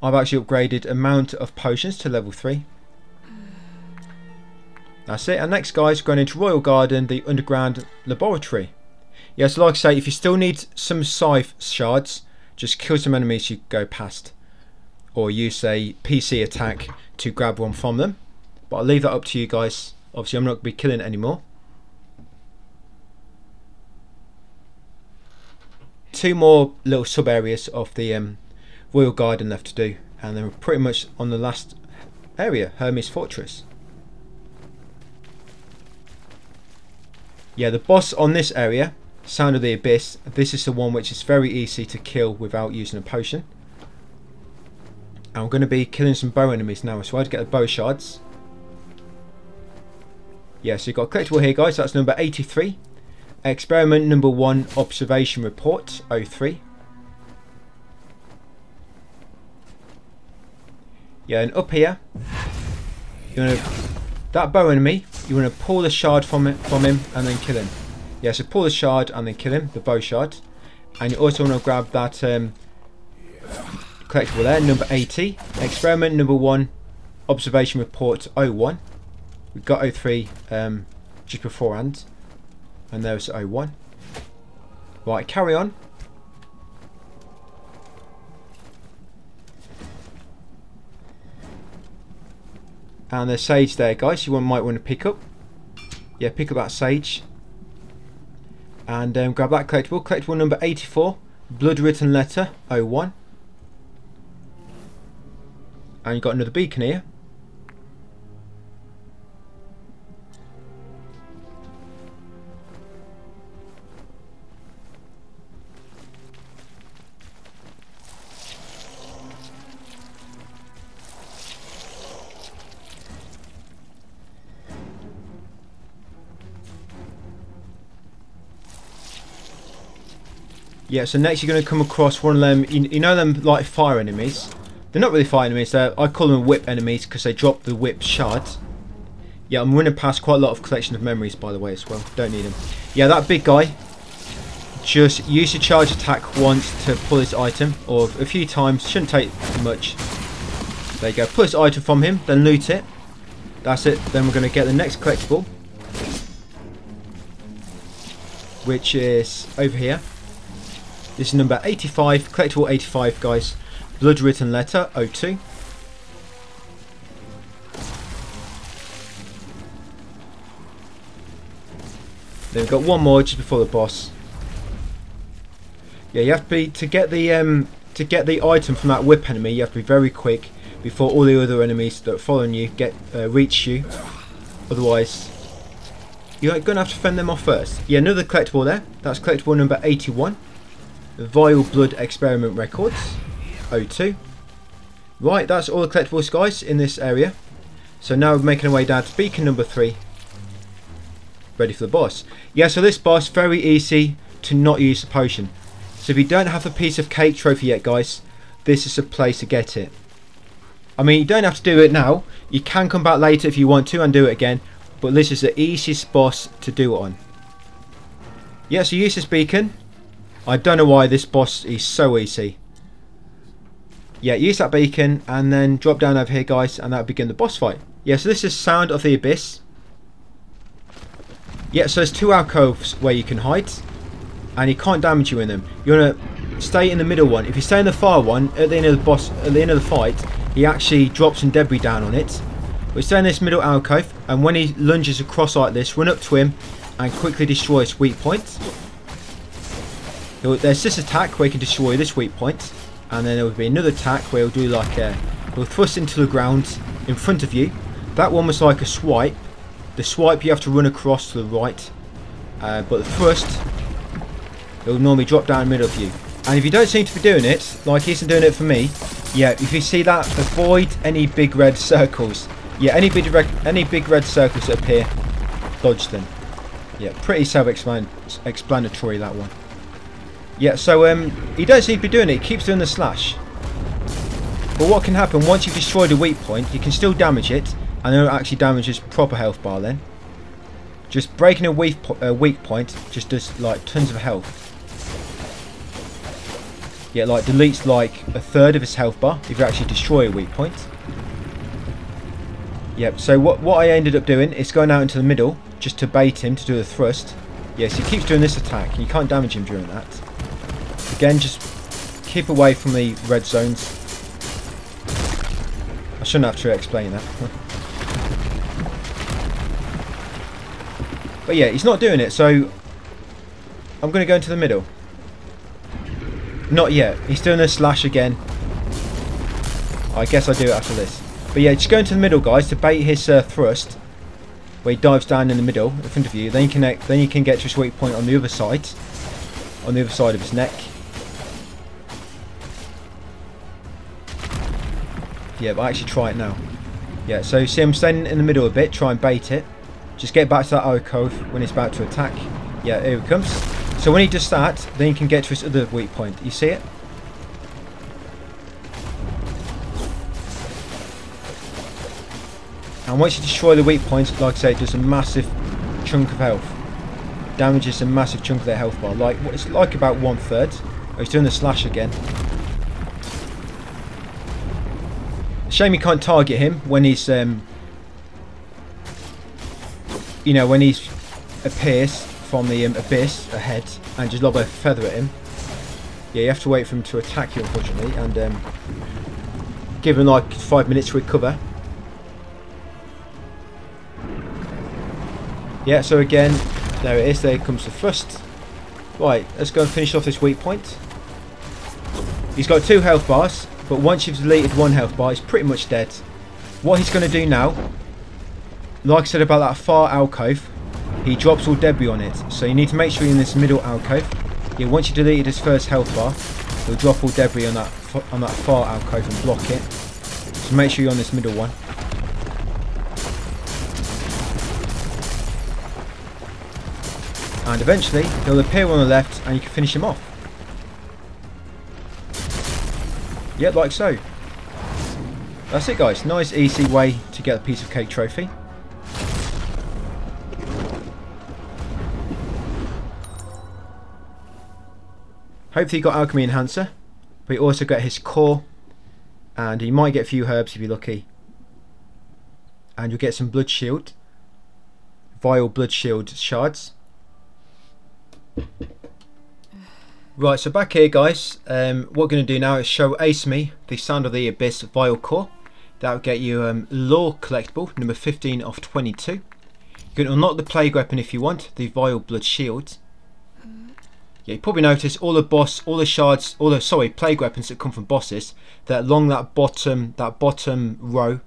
I've actually upgraded amount of potions to level 3. That's it. And next guys, going into Royal Garden, the underground laboratory. Yeah, so like I say, if you still need some scythe shards, just kill some enemies you go past. Or use a PC attack to grab one from them. But I'll leave that up to you guys. Obviously I'm not going to be killing it anymore. Two more little sub areas of the um, Royal Garden left to do. And then we're pretty much on the last area, Hermes Fortress. Yeah, the boss on this area, Sound of the Abyss, this is the one which is very easy to kill without using a potion. I'm going to be killing some bow enemies now, so I have to get the bow shards. Yeah, so you've got a collectible here guys, that's number 83. Experiment number 1, Observation Report, 03. Yeah, and up here, you want to that bow enemy, you want to pull the shard from it from him and then kill him. Yeah, so pull the shard and then kill him, the bow shard. And you also want to grab that um, collectible there, number 80. Experiment number 1, observation report 01. We've got 03 um, just beforehand. And there's 01. Right, carry on. And there's sage there, guys. You might want to pick up. Yeah, pick up that sage. And um, grab that collectible. Collectible number 84. Blood Written Letter 01. And you've got another beacon here. Yeah, so next you're going to come across one of them, you, you know them like fire enemies? They're not really fire enemies, I call them whip enemies because they drop the whip shards. Yeah, I'm running past quite a lot of collection of memories by the way as well, don't need them. Yeah, that big guy, just use your charge attack once to pull this item, or a few times, shouldn't take much. There you go, pull this item from him, then loot it. That's it, then we're going to get the next collectible. Which is over here. This is number 85, collectible 85 guys. Blood written letter 02. Then we've got one more just before the boss. Yeah, you have to be to get the um to get the item from that whip enemy. You have to be very quick before all the other enemies that are following you get uh, reach you. Otherwise, you're going to have to fend them off first. Yeah, another collectible there. That's collectible number 81. Vile Blood Experiment Records 02 Right, that's all the collectibles guys in this area. So now we're making our way down to beacon number 3. Ready for the boss. Yeah, so this boss, very easy to not use the potion. So if you don't have the piece of cake trophy yet guys, this is the place to get it. I mean, you don't have to do it now. You can come back later if you want to and do it again. But this is the easiest boss to do it on. Yeah, so use this beacon. I don't know why this boss is so easy. Yeah, use that beacon and then drop down over here guys and that'll begin the boss fight. Yeah, so this is Sound of the Abyss. Yeah, so there's two alcoves where you can hide and he can't damage you in them. You want to stay in the middle one. If you stay in the far one, at the end of the boss, at the end of the fight, he actually drops some debris down on it. We stay in this middle alcove and when he lunges across like this, run up to him and quickly destroy his weak point. There's this attack where you can destroy this weak point, and then there will be another attack where he'll do like a, he'll thrust into the ground in front of you. That one was like a swipe. The swipe you have to run across to the right, uh, but the thrust, it'll normally drop down in the middle of you. And if you don't seem to be doing it, like he isn't doing it for me, yeah, if you see that, avoid any big red circles. Yeah, any big red, any big red circles that appear, dodge them. Yeah, pretty self-explanatory that one. Yeah, so um, you don't seem to be doing it. He keeps doing the slash. But what can happen, once you've destroyed a weak point, you can still damage it. And it actually damages proper health bar then. Just breaking a weak, po weak point just does like tons of health. Yeah, like deletes like a third of his health bar if you actually destroy a weak point. Yep, so what, what I ended up doing is going out into the middle just to bait him to do the thrust. Yes, he keeps doing this attack. You can't damage him during that. Again, just keep away from the red zones. I shouldn't have to explain that. but yeah, he's not doing it, so I'm going to go into the middle. Not yet. He's doing a slash again. I guess I'll do it after this. But yeah, just go into the middle, guys, to bait his uh, thrust. Where he dives down in the middle, in front of you. Then you can then you can get to his weak point on the other side, on the other side of his neck. Yeah, but I actually try it now. Yeah, so see I'm standing in the middle a bit, try and bait it. Just get back to that alcove when it's about to attack. Yeah, here it comes. So when he does that, then you can get to his other weak point. You see it? And once you destroy the weak points, like I say, it does a massive chunk of health. Damages a massive chunk of their health bar. Like it's like about one third. Oh, he's doing the slash again. Shame you can't target him when he's, um, you know, when he's appears from the um, abyss ahead and just lob a feather at him. Yeah, you have to wait for him to attack you, unfortunately, and um, give him like five minutes to recover. Yeah, so again, there it is, there comes the thrust. Right, let's go and finish off this weak point. He's got two health bars, but once you've deleted one health bar, he's pretty much dead. What he's going to do now, like I said about that far alcove, he drops all debris on it. So you need to make sure you're in this middle alcove. Yeah, once you deleted his first health bar, he'll drop all debris on that on that far alcove and block it. So make sure you're on this middle one. and eventually he'll appear on the left and you can finish him off. Yep, like so. That's it guys, nice easy way to get a piece of cake trophy. Hopefully got Alchemy Enhancer, but you also get his core, and you might get a few herbs if you're lucky. And you'll get some Blood Shield, Vile Blood Shield shards. Right, so back here guys, um, what we're going to do now is show Aisemy, the Sound of the Abyss Vile Core. That will get you um, Lore collectible, number 15 of 22. You can unlock the Plague Weapon if you want, the Vile Blood Shield. Yeah, you probably notice all the boss, all the shards, all the sorry, plague weapons that come from bosses. That along that bottom, that bottom row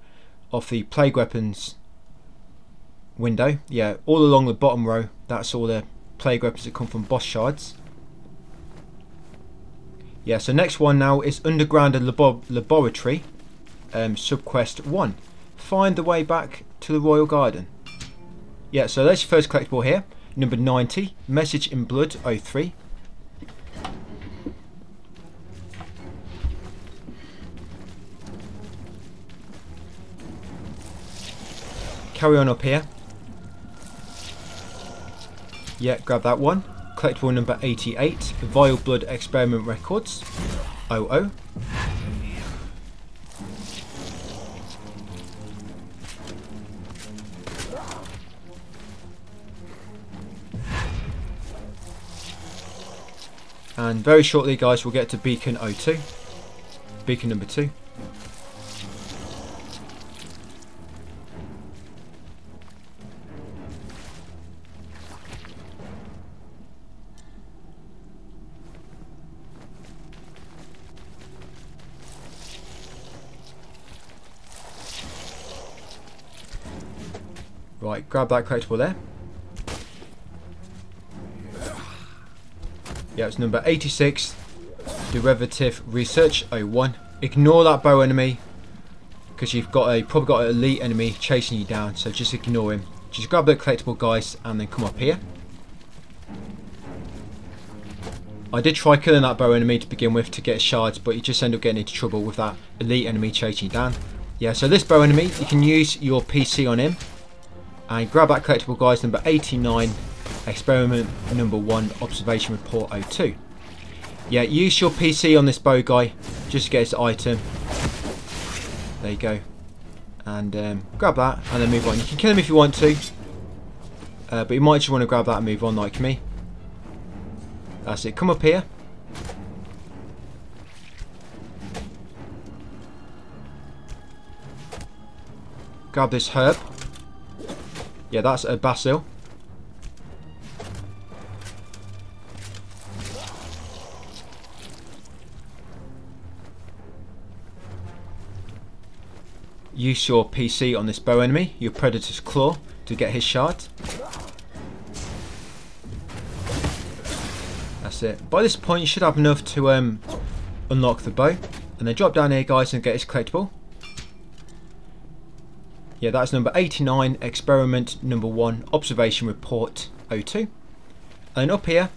of the plague weapons window. Yeah, all along the bottom row. That's all the plague weapons that come from boss shards. Yeah, so next one now is Underground Labo Laboratory, um, Subquest 1. Find the way back to the Royal Garden. Yeah, so there's your first collectible here. Number 90, Message in Blood 03. Carry on up here. Yeah, grab that one. Collectible number 88, Vile Blood Experiment Records. Oh oh. And very shortly guys we'll get to Beacon 02. Beacon number 2. Right, grab that collectible there. Yeah, it's number 86. Derivative Research 01. Ignore that bow enemy. Because you've got a probably got an elite enemy chasing you down. So just ignore him. Just grab the collectible guys and then come up here. I did try killing that bow enemy to begin with to get shards, but you just end up getting into trouble with that elite enemy chasing you down. Yeah, so this bow enemy, you can use your PC on him and grab that collectible guys number 89 experiment number 1 observation report 02 yeah use your PC on this bow guy just to get his item. There you go. And um, grab that and then move on. You can kill him if you want to uh, but you might just want to grab that and move on like me. That's it. Come up here. Grab this herb. Yeah, that's a basil. Use your PC on this bow enemy, your Predator's Claw, to get his shard. That's it. By this point you should have enough to um, unlock the bow. And then drop down here guys and get his collectible. Yeah, that's number 89, experiment number 1, observation report 02. And up here,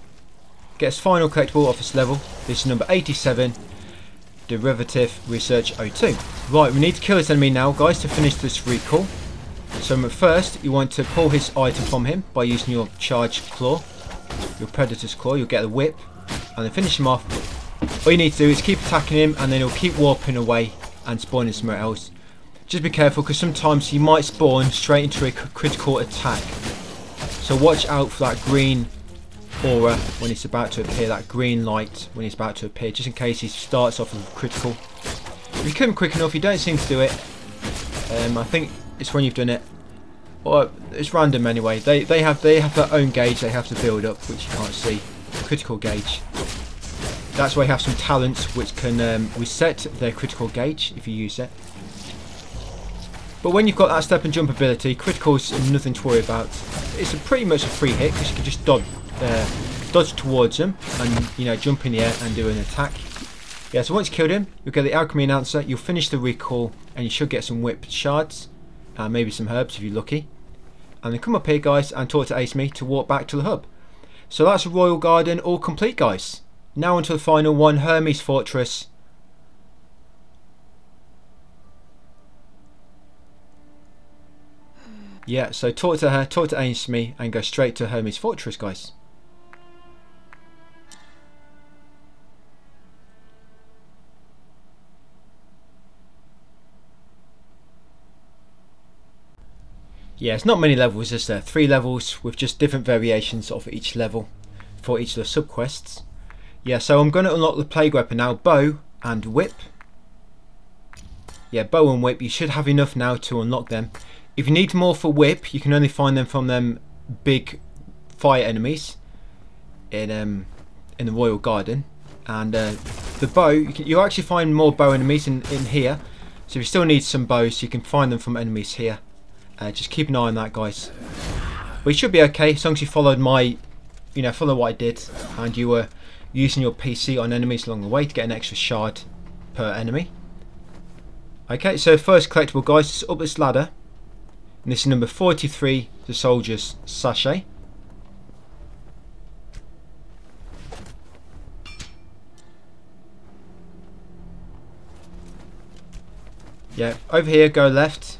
gets final collectible office level. This is number 87, derivative research 02. Right, we need to kill this enemy now, guys, to finish this recall. So first, you want to pull his item from him by using your charged claw, your predator's claw. You'll get the whip, and then finish him off. All you need to do is keep attacking him, and then he'll keep warping away and spawning somewhere else. Just be careful because sometimes he might spawn straight into a critical attack. So watch out for that green aura when it's about to appear, that green light when it's about to appear, just in case he starts off with critical. If you come quick enough, you don't seem to do it. Um, I think it's when you've done it. Or it's random anyway. They they have they have their own gauge they have to build up, which you can't see. Critical gauge. That's why you have some talents which can um, reset their critical gauge if you use it. But when you've got that step and jump ability, critical's nothing to worry about. It's a pretty much a free hit because you can just dodge, uh, dodge towards him and you know jump in the air and do an attack. Yeah, so once you killed him, you'll get the alchemy enhancer, you'll finish the recall, and you should get some whip shards, and uh, maybe some herbs if you're lucky. And then come up here, guys, and talk to Aisemy to walk back to the hub. So that's Royal Garden all complete, guys. Now onto the final one, Hermes Fortress. Yeah, so talk to her, talk to Aisemy, and go straight to Hermes Fortress, guys. Yeah, it's not many levels, is there? Uh, three levels with just different variations of each level for each of the subquests. Yeah, so I'm going to unlock the plague weapon now, bow and whip. Yeah, bow and whip, you should have enough now to unlock them. If you need more for whip, you can only find them from them big fire enemies in um in the Royal Garden. And uh, the bow, you can you actually find more bow enemies in, in here. So if you still need some bows, you can find them from enemies here. Uh, just keep an eye on that, guys. But you should be okay as long as you followed my, you know, follow what I did, and you were using your PC on enemies along the way to get an extra shard per enemy. Okay, so first collectible, guys, is up this ladder. And this is number 43, the soldier's sachet. Yeah, over here, go left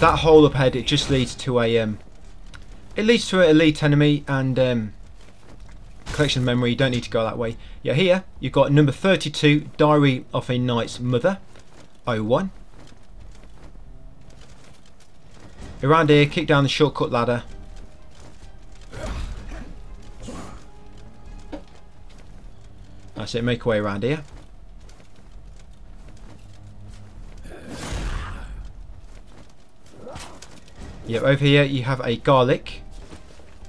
that hole up ahead, it just leads to a um, it leads to an elite enemy and um, collection memory. You don't need to go that way. Yeah, here you've got number 32, Diary of a Knight's Mother, 01. Around here, kick down the shortcut ladder. That's it, make our way around here. Yeah, over here you have a garlic.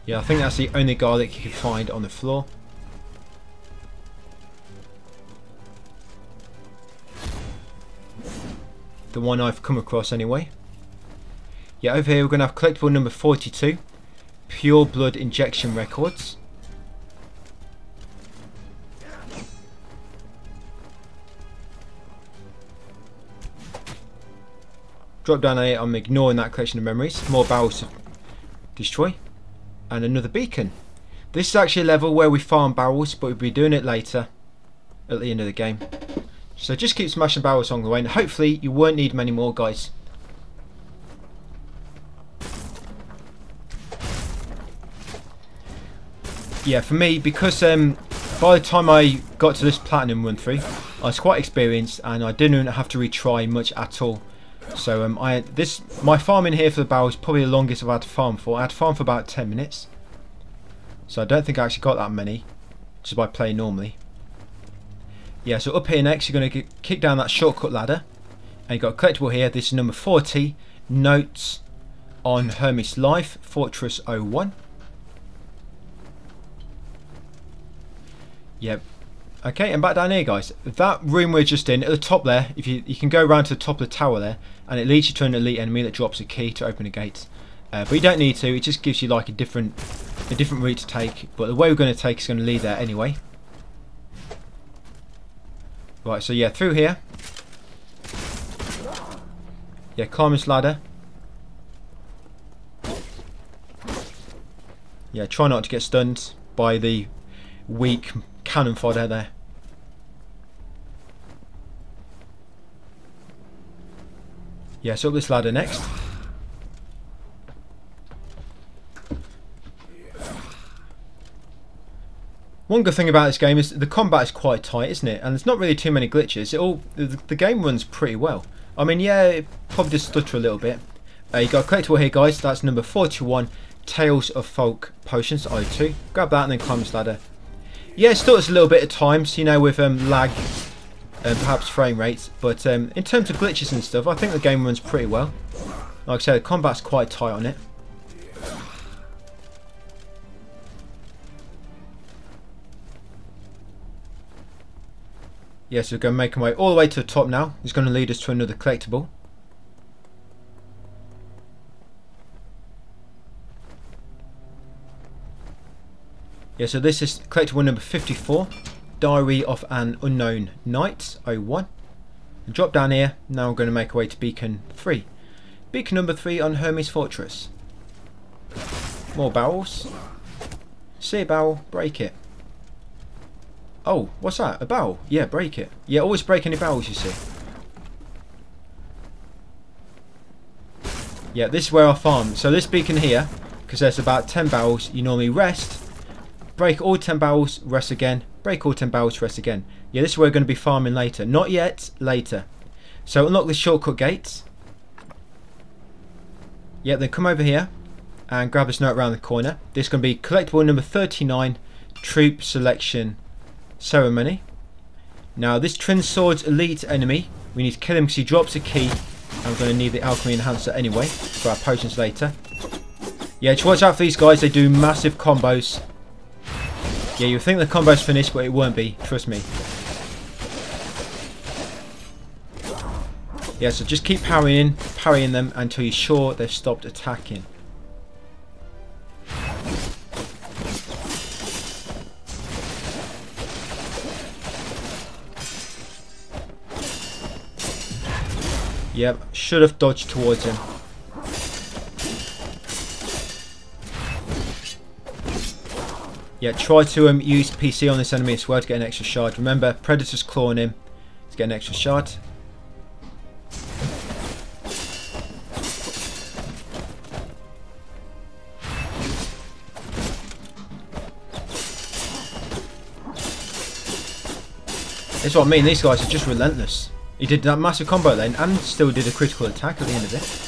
Yeah, I think that's the only garlic you can find on the floor. The one I've come across anyway. Yeah, over here we're going to have collectible number 42. Pure Blood Injection Records. Drop down here, I'm ignoring that collection of memories. More barrels to destroy. And another beacon. This is actually a level where we farm barrels, but we'll be doing it later. At the end of the game. So just keep smashing barrels along the way, and hopefully you won't need many more, guys. Yeah, for me, because um, by the time I got to this platinum run through, I was quite experienced and I didn't have to retry much at all. So um, I this my farm in here for the barrel is probably the longest I've had to farm for. I had to farm for about 10 minutes. So I don't think I actually got that many, just by playing normally. Yeah, so up here next you're going to kick down that shortcut ladder. And you've got a collectible here. This is number 40. Notes on Hermes Life, Fortress 01. Yep. Okay, and back down here, guys. That room we're just in, at the top there, if you you can go around to the top of the tower there, and it leads you to an elite enemy that drops a key to open a gate. Uh, but you don't need to. It just gives you like a different a different route to take. But the way we're going to take is going to lead there anyway. Right, so yeah, through here. Yeah, climb this ladder. Yeah, try not to get stunned by the weak cannon fodder there. Yeah, so up this ladder next. One good thing about this game is the combat is quite tight, isn't it? And there's not really too many glitches. It all the, the game runs pretty well. I mean, yeah, it probably just stutter a little bit. Uh, you got a collectible here, guys. That's number 41, Tales of Folk Potions, I2. Grab that and then climb this ladder. Yeah, it stutters a little bit of time, so, you know, with um, lag and perhaps frame rates. But um, in terms of glitches and stuff, I think the game runs pretty well. Like I said, the combat's quite tight on it. Yes, we're going to make our way all the way to the top now. It's going to lead us to another collectible. Yeah, so this is collectible number 54, Diary of an Unknown Knight, 01. And drop down here, now we're going to make our way to Beacon 3. Beacon number 3 on Hermes Fortress. More barrels. See a barrel, break it. Oh, what's that? A barrel? Yeah, break it. Yeah, always break any barrels you see. Yeah, this is where I farm. So this beacon here, because there's about 10 barrels, you normally rest, break all 10 barrels, rest again, break all 10 barrels, rest again. Yeah, this is where we're going to be farming later. Not yet, later. So unlock the shortcut gates. Yeah, then come over here and grab this note around the corner. This is going to be collectible number 39, troop selection ceremony. Now this Twin Swords elite enemy, we need to kill him because he drops a key we're going to need the alchemy enhancer anyway for our potions later. Yeah, just watch out for these guys, they do massive combos. Yeah, you think the combo's finished, but it won't be, trust me. Yeah, so just keep parrying, parrying them until you're sure they've stopped attacking. Yep, should have dodged towards him. Yeah, try to um, use PC on this enemy as well to get an extra shard. Remember, Predator's clawing him to get an extra shard. That's what I mean, these guys are just relentless. He did that massive combo then and still did a critical attack at the end of it.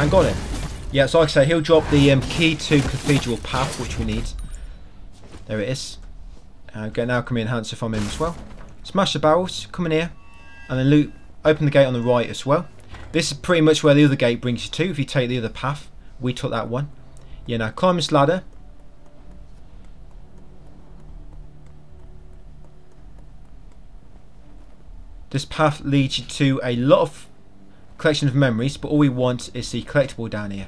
And got him. Yeah, so like I say, he'll drop the um, key to Cathedral Path, which we need. There it is. Uh, get an alchemy enhancer from him as well. Smash the barrels, come in here, and then loot, open the gate on the right as well. This is pretty much where the other gate brings you to if you take the other path. We took that one. Yeah, now climb this ladder, This path leads you to a lot of collection of memories, but all we want is the collectible down here.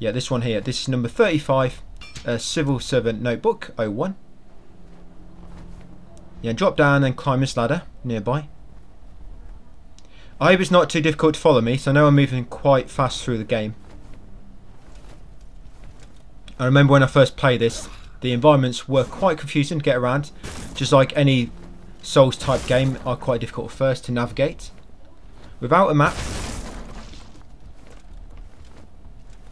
Yeah, this one here. This is number 35, a Civil Servant Notebook 01. Yeah, drop down and climb this ladder nearby. I hope it's not too difficult to follow me, so I know I'm moving quite fast through the game. I remember when I first played this, the environments were quite confusing to get around. Just like any Souls type game are quite difficult at first to navigate. Without a map.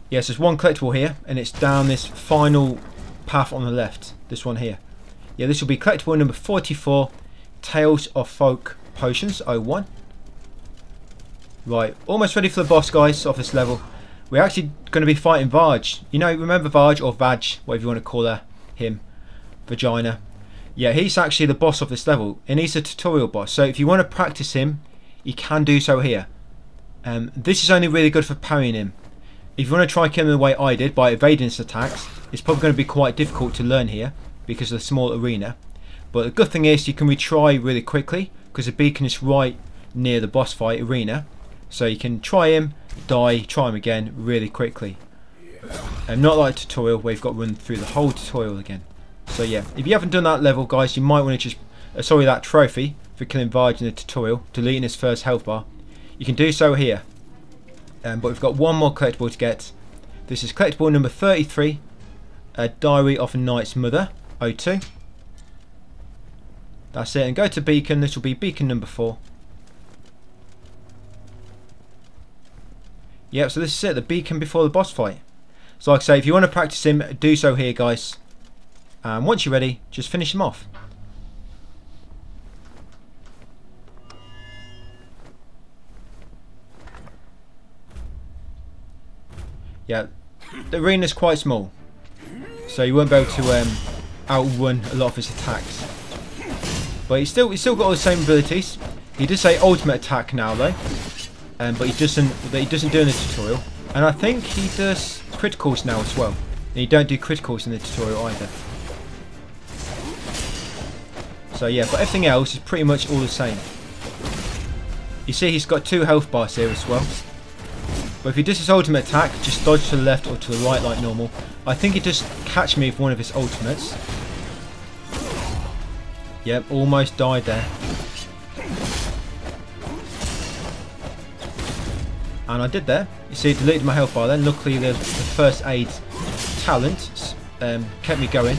Yes, there's one collectible here and it's down this final path on the left. This one here. Yeah, this will be collectible number 44. Tales of Folk Potions 01. Right, almost ready for the boss guys off this level. we're actually going to be fighting Varge. You know, remember Varge or Vaj, whatever you want to call her, him, Vagina. Yeah, he's actually the boss of this level, and he's a tutorial boss. So if you want to practice him, you can do so here. Um, this is only really good for parrying him. If you want to try killing the way I did by evading his attacks, it's probably going to be quite difficult to learn here because of the small arena. But the good thing is you can retry really quickly because the beacon is right near the boss fight arena. So you can try him, die, try him again really quickly. And not like tutorial where you've got to run through the whole tutorial again. So yeah, if you haven't done that level guys, you might want to just, uh, sorry that trophy for killing Varge in the tutorial, deleting his first health bar. You can do so here. Um, but we've got one more collectible to get. This is collectible number 33, a Diary of a Knight's Mother, 02. That's it, and go to beacon, this will be beacon number 4. Yep, so this is it, the beacon before the boss fight. So like I say, if you want to practice him, do so here guys. And once you're ready, just finish him off. Yeah, the arena is quite small, so you won't be able to um, outrun a lot of his attacks. But he's still he's still got all the same abilities. He does say ultimate attack now though, um, but he doesn't he doesn't do in the tutorial. And I think he does criticals now as well. And you don't do criticals in the tutorial either. So yeah, but everything else is pretty much all the same. You see he's got two health bars here as well. But if he does his ultimate attack, just dodge to the left or to the right like normal. I think he just catch me with one of his ultimates. Yep, almost died there. And I did there. You see, deleted my health bar then. Luckily, the, the first aid talent um, kept me going.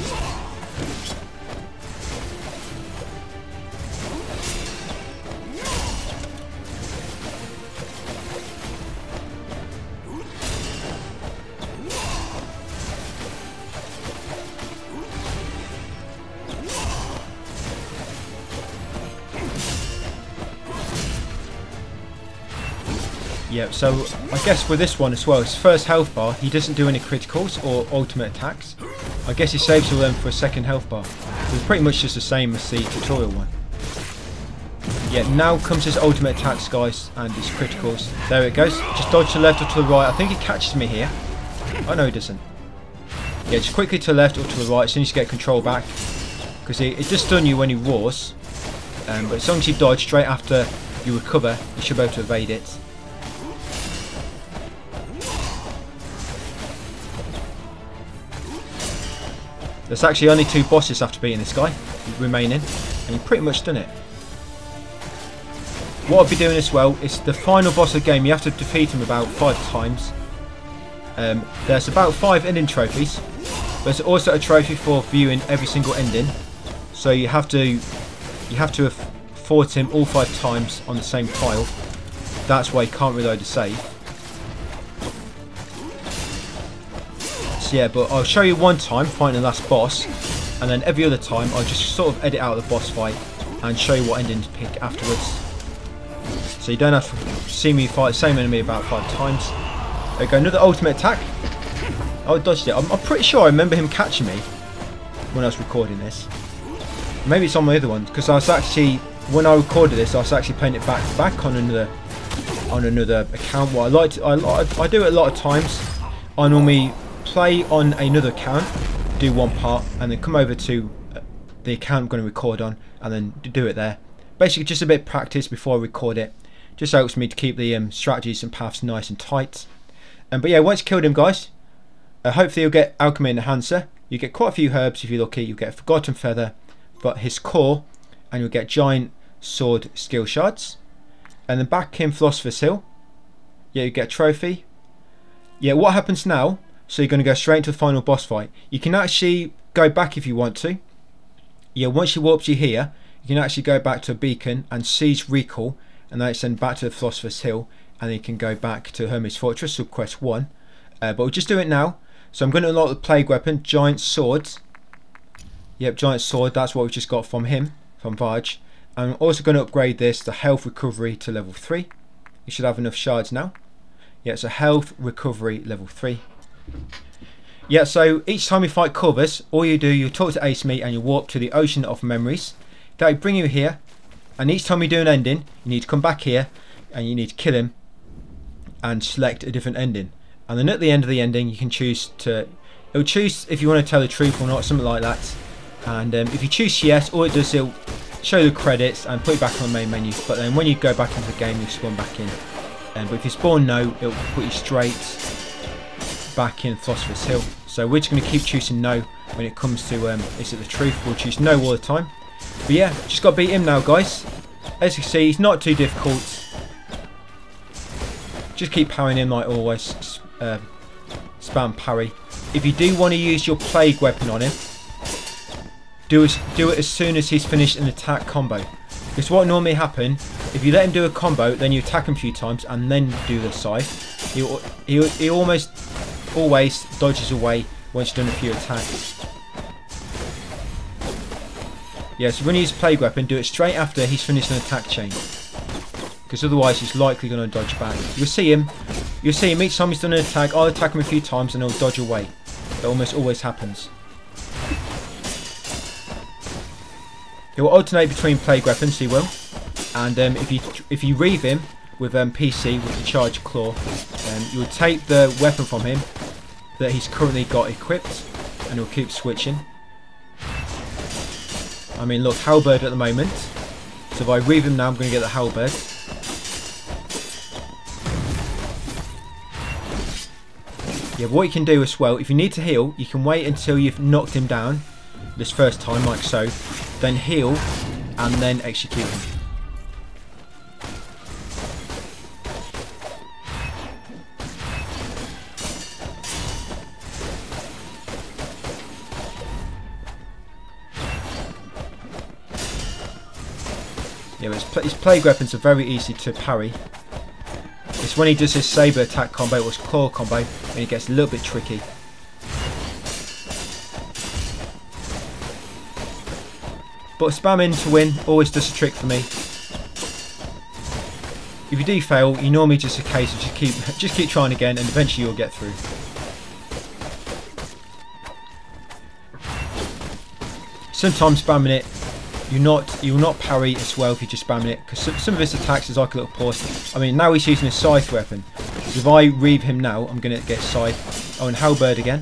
Yep, so I guess with this one as well, his first health bar, he doesn't do any criticals or ultimate attacks. I guess he saves all them for a second health bar. It's pretty much just the same as the tutorial one. Yeah, now comes his ultimate attacks, guys, and his criticals. There it goes. Just dodge to the left or to the right. I think he catches me here. Oh, no, he doesn't. Yeah, just quickly to the left or to the right as soon as you get control back. Because it, it does stun you when he roars. Um, but as long as you dodge straight after you recover, you should be able to evade it. There's actually only two bosses after beating this guy remaining, and you've pretty much done it. What I'll be doing as well is the final boss of the game, you have to defeat him about five times. Um, there's about five ending trophies. There's also a trophy for viewing every single ending. So you have to you have to have fought him all five times on the same tile. That's why you can't reload the save. Yeah, but I'll show you one time fighting the last boss, and then every other time I'll just sort of edit out the boss fight and show you what ending to pick afterwards. So you don't have to see me fight the same enemy about five times. There we go, another ultimate attack. Oh, I dodged it. I'm, I'm pretty sure I remember him catching me when I was recording this. Maybe it's on my other one, because I was actually, when I recorded this, I was actually playing it back back on another on another account. What I like to, I, I do it a lot of times. I normally play on another account, do one part, and then come over to uh, the account I'm going to record on, and then do it there. Basically, just a bit of practice before I record it. Just helps me to keep the um, strategies and paths nice and tight. Um, but yeah, once you killed him, guys, uh, hopefully you'll get Alchemy Enhancer. You get quite a few herbs if you're lucky. You'll get Forgotten Feather, but his core, and you'll get Giant Sword Skill Shards. And then back in Philosopher's Hill, yeah, you get a trophy. Yeah, what happens now so you're going to go straight into the final boss fight. You can actually go back if you want to. Yeah, once he warps you here, you can actually go back to a beacon and seize recall, and then send back to the Philosopher's Hill, and then you can go back to Hermes Fortress, so quest 1. Uh, but we'll just do it now. So I'm going to unlock the Plague Weapon, Giant Swords. Yep, Giant Sword, that's what we just got from him, from Varge. I'm also going to upgrade this, the Health Recovery, to level 3. You should have enough shards now. Yeah, a health recovery level 3. Yeah, so each time you fight Corvus, all you do, you talk to Aisemy and you warp to the Ocean of Memories. That'll bring you here, and each time you do an ending, you need to come back here and you need to kill him and select a different ending. And then at the end of the ending, you can choose to, it'll choose if you want to tell the truth or not, something like that. And um, if you choose yes, all it does, it'll show the credits and put you back on the main menu. But then when you go back into the game, you spawn back in. Um, but if you spawn no, it'll put you straight back in Philosopher's Hill. So we're just going to keep choosing no when it comes to um, is it the truth. We'll choose no all the time. But yeah, just got to beat him now, guys. As you see, he's not too difficult. Just keep parrying him like always. Uh, spam parry. If you do want to use your plague weapon on him, do it, do it as soon as he's finished an attack combo. Because what normally happen, if you let him do a combo, then you attack him a few times and then do the scythe, he, he, he almost always dodges away once you've done a few attacks. Yeah, so when you use plague weapon, do it straight after he's finished an attack chain. Because otherwise he's likely going to dodge back. You'll see him, you'll see him each time he's done an attack, I'll attack him a few times and he'll dodge away. It almost always happens. He will alternate between plague weapons, he will. And um, if you if you reave him with um, PC, with the charge claw, um, you will take the weapon from him that he's currently got equipped, and he'll keep switching. I mean, look, halberd at the moment. So if I reave him now, I'm going to get the halberd. Yeah, what you can do as well, if you need to heal, you can wait until you've knocked him down this first time, like so, then heal, and then execute him. Yeah, his, his plague weapons are very easy to parry. It's when he does his saber attack combo or his claw combo and it gets a little bit tricky. But spamming to win always does a trick for me. If you do fail, you normally just a case of just keep just keep trying again and eventually you'll get through. Sometimes spamming it, you not you'll not parry as well if you're just spamming it because some, some, of his attacks is like a little pause. I mean now he's using a scythe weapon. If I reave him now, I'm gonna get scythe. Oh, and halberd again.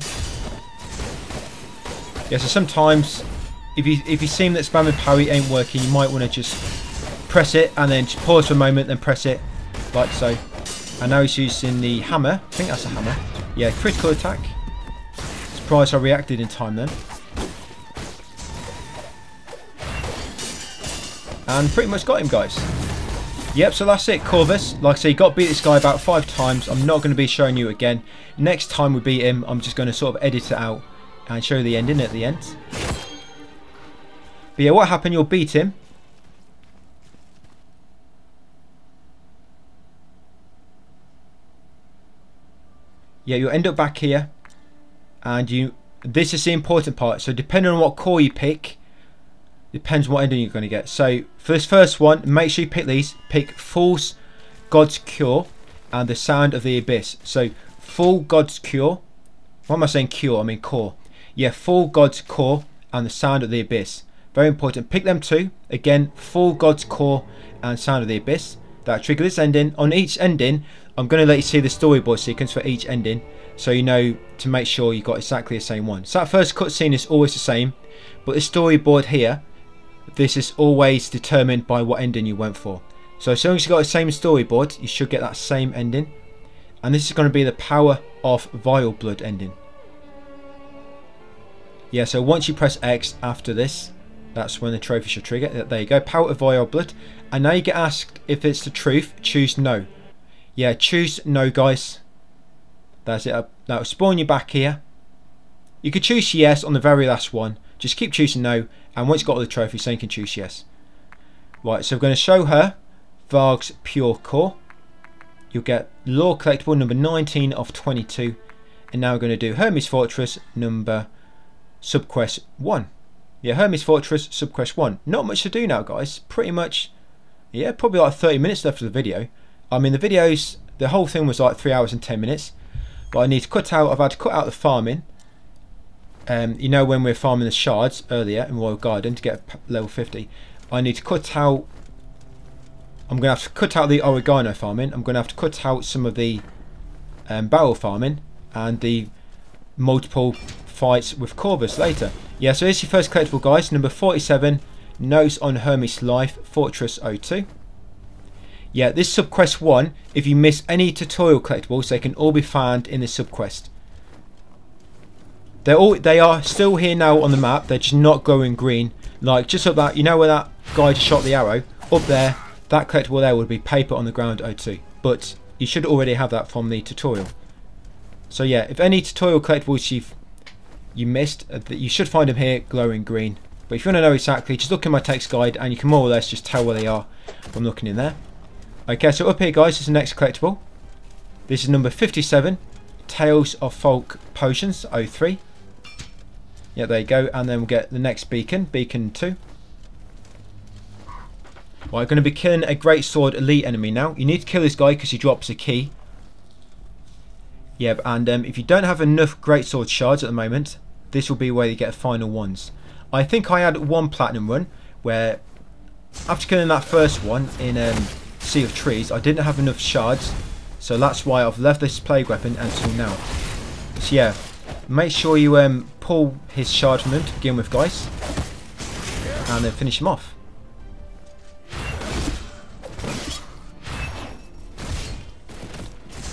Yeah, so sometimes if you if you seem that spamming parry ain't working, you might want to just press it and then just pause for a moment, then press it like so. And now he's using the hammer. I think that's a hammer. Yeah, critical attack. Surprised I reacted in time then. And pretty much got him, guys. Yep, so that's it, Corvus. Like I say, got beat this guy about five times. I'm not going to be showing you again. Next time we beat him, I'm just going to sort of edit it out and show the ending at the end. But yeah, what happened? You'll beat him. Yeah, you'll end up back here. And you... This is the important part. So depending on what core you pick, depends what ending you're going to get. So for this first one, make sure you pick these. Pick Fool's God's Cure and the Sound of the Abyss. So Full God's Cure. Why am I saying cure? I mean core. Yeah, Full God's Core and the Sound of the Abyss. Very important. Pick them two. Again, Full God's Core and Sound of the Abyss. That trigger this ending. On each ending, I'm going to let you see the storyboard sequence for each ending. So you know to make sure you got exactly the same one. So that first cutscene is always the same. But the storyboard here, this is always determined by what ending you went for. So as long as you got the same storyboard, you should get that same ending. And this is going to be the Power of Vile Blood ending. Yeah, so once you press X after this, that's when the trophy should trigger. There you go, power of vile blood. And now you get asked if it's the truth, choose no. Yeah, choose no, guys. That's it. Uh, that will spawn you back here. You could choose yes on the very last one. Just keep choosing no. And once you've got all the trophies, then you can choose yes. Right, so we're going to show her Varg's Pure Core. You'll get Lore Collectible number 19 of 22. And now we're going to do Hermes Fortress number Subquest 1. Yeah, Hermes Fortress, Subquest 1. Not much to do now, guys. Pretty much, yeah, probably like 30 minutes left of the video. I mean, the video's The whole thing was like 3 hours and 10 minutes. But I need to cut out, I've had to cut out the farming. Um, you know when we're farming the shards earlier in Royal Garden to get level 50. I need to cut out, I'm going to have to cut out the oregano farming. I'm going to have to cut out some of the um, barrel farming and the multiple fights with Corvus later. Yeah, so here's your first collectible guys, number 47, Notes on Hermes' Life, Fortress 02. Yeah, this subquest 1, if you miss any tutorial collectibles, they can all be found in this subquest. They're all they are still here now on the map, they're just not glowing green. Like just up that you know where that guy just shot the arrow? Up there, that collectible there would be paper on the ground 02. But you should already have that from the tutorial. So yeah, if any tutorial collectibles you've you missed, uh, you should find them here glowing green. But if you want to know exactly, just look in my text guide and you can more or less just tell where they are from looking in there. Okay, so up here guys is the next collectible. This is number 57, Tales of Folk Potions 03. Yeah, there you go. And then we'll get the next beacon, beacon 2. Well, I'm going to be killing a Great Sword Elite enemy now. You need to kill this guy because he drops a key. Yeah, and um, if you don't have enough Great Sword shards at the moment, this will be where you get final ones. I think I had one platinum run where after killing that first one in um, Sea of Trees, I didn't have enough shards. So that's why I've left this plague weapon until now. So yeah, make sure you um, pull his shard from him to begin with, guys. And then finish him off.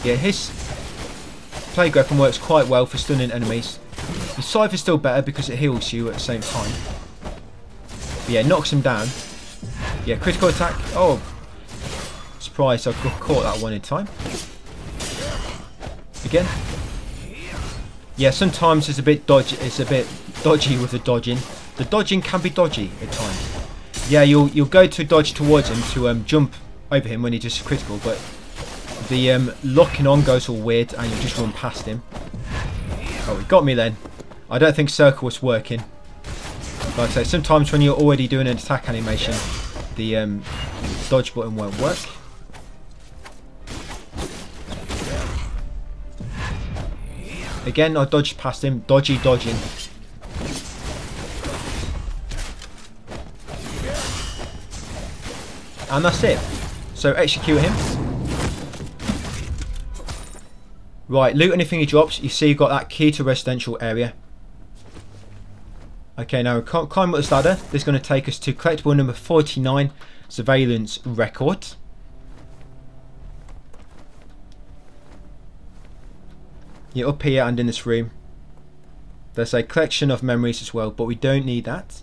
Yeah, his plague weapon works quite well for stunning enemies. The Scythe is still better because it heals you at the same time. But yeah, knocks him down. Yeah, critical attack. Oh, surprise! I caught that one in time. Again. Yeah, sometimes it's a bit dodgy. It's a bit dodgy with the dodging. The dodging can be dodgy at times. Yeah, you'll you'll go to dodge towards him to um, jump over him when he just critical, but the um, locking on goes all weird and you just run past him. Oh, he got me then. I don't think circle was working. Like I say, sometimes when you're already doing an attack animation, the um, dodge button won't work. Again, I dodged past him. Dodgy dodging. And that's it. So execute him. Right, loot anything he drops. You see you've got that key to residential area. Okay, now climb up this ladder. This is going to take us to collectible number 49, surveillance record. You're up here and in this room. There's a collection of memories as well, but we don't need that.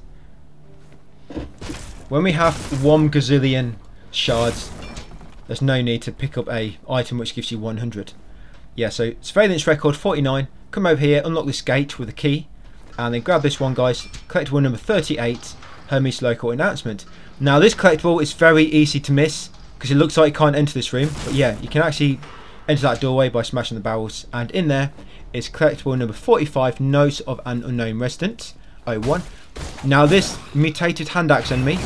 When we have one gazillion shards, there's no need to pick up a item which gives you 100. Yeah, so surveillance record 49. Come over here, unlock this gate with a key, and then grab this one, guys. Collectible number 38, Hermes local announcement. Now, this collectible is very easy to miss because it looks like you can't enter this room, but yeah, you can actually enter that doorway by smashing the barrels, and in there is collectible number 45, Notes of an Unknown Resident, 01. Now, this mutated hand axe enemy,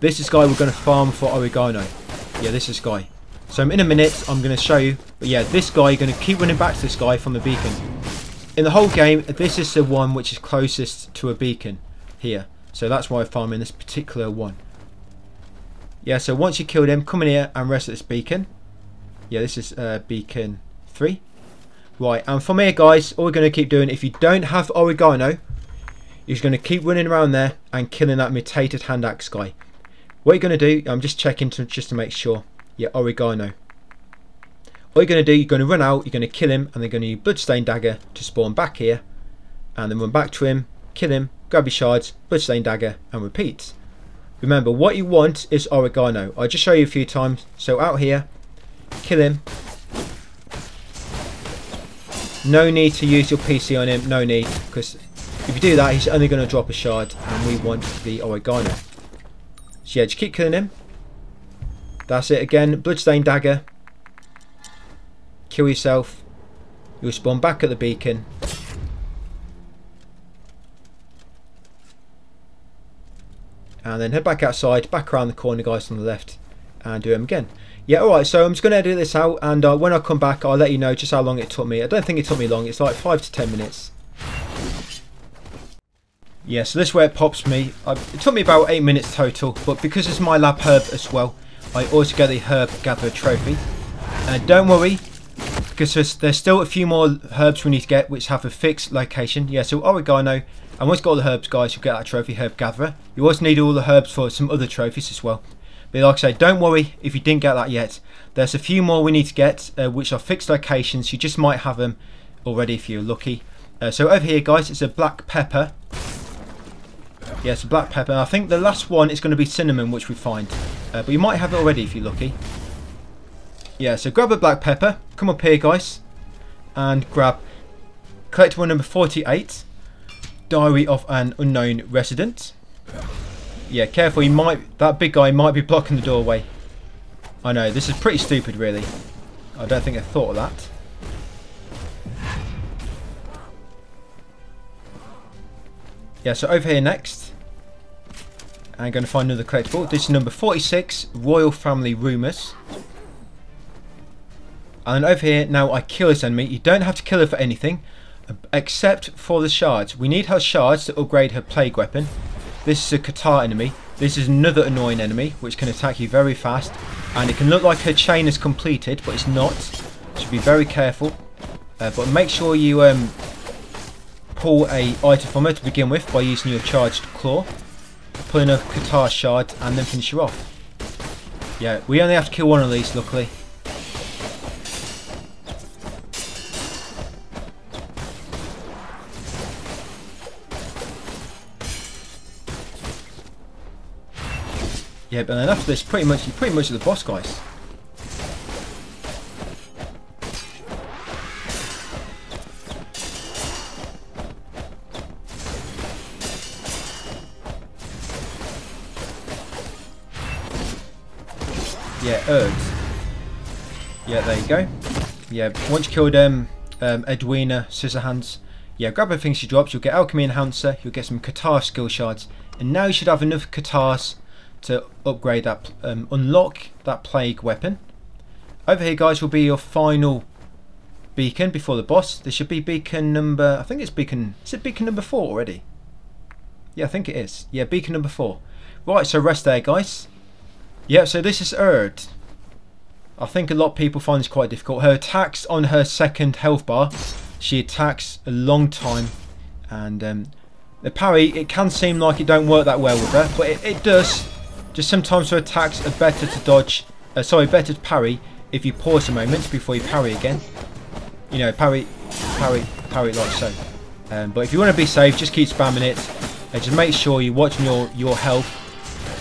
this is guy we're going to farm for oregano. Yeah, this is guy. So in a minute, I'm going to show you. But yeah, this guy, you're going to keep running back to this guy from the beacon. In the whole game, this is the one which is closest to a beacon here. So that's why I'm farming this particular one. Yeah, so once you killed him, come in here and rest at this beacon. Yeah, this is uh, beacon 3. Right, and from here, guys, all we're going to keep doing, if you don't have oregano, you're going to keep running around there and killing that mutated hand axe guy. What you're going to do, I'm just checking to, just to make sure your oregano. All you're going to do, you're going to run out, you're going to kill him, and they're going to use Bloodstained Dagger to spawn back here, and then run back to him, kill him, grab your shards, Bloodstained Dagger, and repeat. Remember, what you want is oregano. I'll just show you a few times. So out here, kill him. No need to use your PC on him, no need, because if you do that, he's only going to drop a shard, and we want the oregano. So yeah, just keep killing him. That's it again. Bloodstained dagger. Kill yourself. You'll spawn back at the beacon. And then head back outside, back around the corner guys on the left and do him again. Yeah, alright, so I'm just going to edit this out, and uh, when I come back, I'll let you know just how long it took me. I don't think it took me long, it's like 5 to 10 minutes. Yeah, so this way it pops me. It took me about 8 minutes total, but because it's my lab herb as well, I also get the herb gatherer trophy. Uh, don't worry, because there's, there's, still a few more herbs we need to get which have a fixed location. Yeah, so oregano, and once you got all the herbs guys, you'll get that trophy, herb gatherer. You also need all the herbs for some other trophies as well. But like I say, don't worry if you didn't get that yet. There's a few more we need to get, uh, which are fixed locations. You just might have them already if you're lucky. Uh, so over here guys, it's a black pepper. Yes, black pepper. I think the last one is going to be cinnamon, which we find. Uh, but you might have it already if you're lucky. Yeah, so grab a black pepper. Come up here, guys. And grab collectible number 48. Diary of an Unknown Resident. Yeah, careful. He might. That big guy might be blocking the doorway. I know. This is pretty stupid, really. I don't think I thought of that. Yeah, so over here next, I'm going to find another collectible. This is number 46, Royal Family Rumours. And over here, now I kill this enemy. You don't have to kill her for anything, except for the shards. We need her shards to upgrade her plague weapon. This is a Katar enemy. This is another annoying enemy, which can attack you very fast. And it can look like her chain is completed, but it's not. So be very careful. Uh, but make sure you um, pull a item from her to begin with by using your charged claw, pulling a Katar shard and then finish her off. Yeah, we only have to kill one of these luckily. Yeah, but then after this, pretty much, you pretty much the boss guys. Yeah, Urd's. Yeah, there you go. Yeah, once you killed um, um, Edwina Scissorhands, yeah, grab everything she drops, you'll get Alchemy Enhancer, you'll get some Katar skill shards, and now you should have enough Katars to upgrade that, um, unlock that Plague weapon. Over here guys will be your final beacon before the boss. This should be beacon number, I think it's beacon, is it beacon number 4 already? Yeah, I think it is. Yeah, beacon number 4. Right, so rest there guys. Yeah, so this is Urd. I think a lot of people find this quite difficult. Her attacks on her second health bar, she attacks a long time. And um, the parry, it can seem like it don't work that well with her, but it, it does. Just sometimes her attacks are better to dodge, uh, sorry, better to parry if you pause a moment before you parry again. You know, parry, parry, parry like so. Um, but if you want to be safe, just keep spamming it. And just make sure you're watching your, your health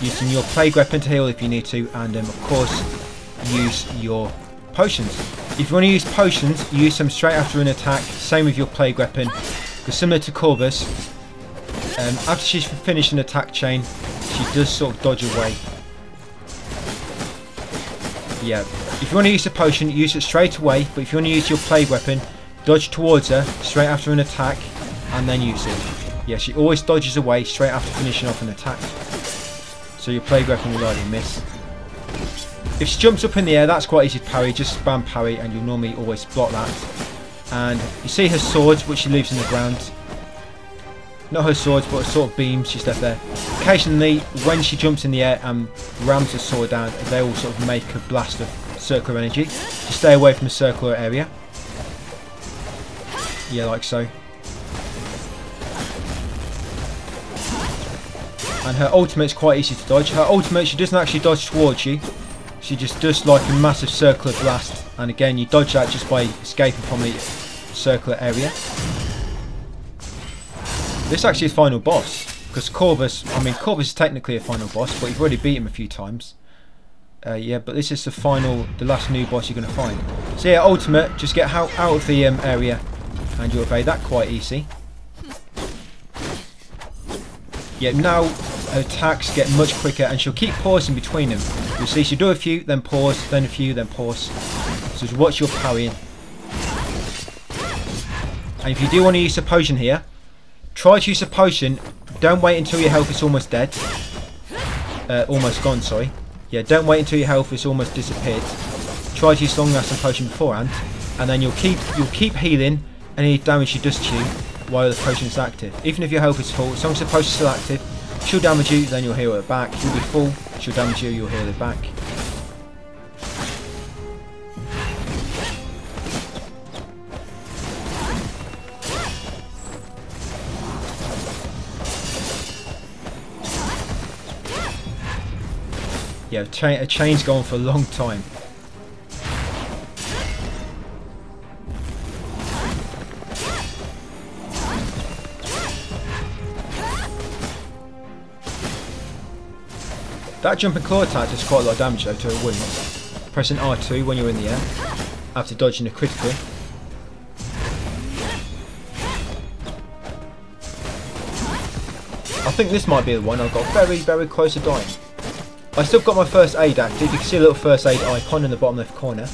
using your plague weapon to heal if you need to, and um, of course use your potions. If you want to use potions, use them straight after an attack, same with your plague weapon, because similar to Corvus, um, after she's finished an attack chain, she does sort of dodge away. Yeah, if you want to use a potion, use it straight away, but if you want to use your plague weapon, dodge towards her straight after an attack, and then use it. Yeah, she always dodges away straight after finishing off an attack so your plague weapon will either miss. If she jumps up in the air, that's quite easy to parry. Just spam parry and you'll normally always block that. And you see her swords, which she leaves in the ground. Not her swords, but sort of beams she's left there. Occasionally, when she jumps in the air and rams her sword down, they will sort of make a blast of circular energy. Just stay away from the circular area. Yeah, like so. And her ultimate's quite easy to dodge. Her ultimate, she doesn't actually dodge towards you. She just does like a massive circular blast. And again, you dodge that just by escaping from the circular area. This actually is final boss. Because Corvus, I mean Corvus is technically a final boss, but you've already beat him a few times. Uh, yeah, but this is the final, the last new boss you're going to find. So yeah, ultimate, just get out, out of the um, area and you'll evade that quite easy. Yeah, now attacks get much quicker and she'll keep pausing between them. You'll see she'll do a few, then pause, then a few, then pause. So just watch your parrying. And if you do want to use a potion here, try to use a potion. Don't wait until your health is almost dead. Uh, almost gone, sorry. Yeah, don't wait until your health is almost disappeared. Try to use long lasting potion beforehand, and then you'll keep you'll keep healing any damage she does to you while the potion is active. Even if your health is full, as long as the potion is still active, she'll damage you, then you'll heal it back. You'll be full, she'll damage you, you'll heal it back. Yeah, cha a chain's gone for a long time. That jumping claw attack does quite a lot of damage though to a wound. Pressing R2 when you're in the air, after dodging a critical. I think this might be the one I got very, very close to dying. I still got my first aid active. You can see a little first aid icon in the bottom left corner.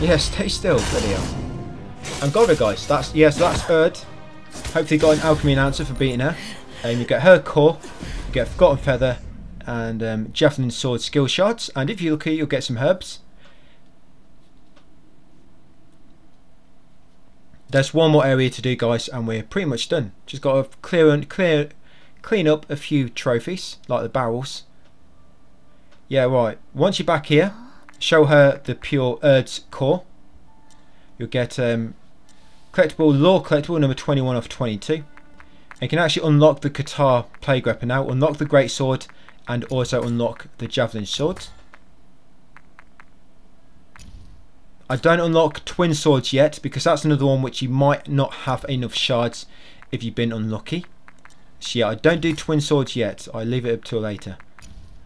Yeah, stay still, video. And guys. That's yes, that's Urd. Hopefully, got an alchemy enhancer for beating her. Um, you get her core, you get Forgotten Feather, and um, Javelin Sword skill shards. And if you're lucky, you'll get some herbs. There's one more area to do, guys, and we're pretty much done. Just got to clear and clear, clean up a few trophies, like the barrels. Yeah, right. Once you're back here, show her the pure Urd's core. You'll get um, collectible lore collectible number 21 of 22. And you can actually unlock the Katar plague weapon now, unlock the great sword, and also unlock the javelin sword. I don't unlock twin swords yet because that's another one which you might not have enough shards if you've been unlucky. So yeah, I don't do twin swords yet. I leave it up till later.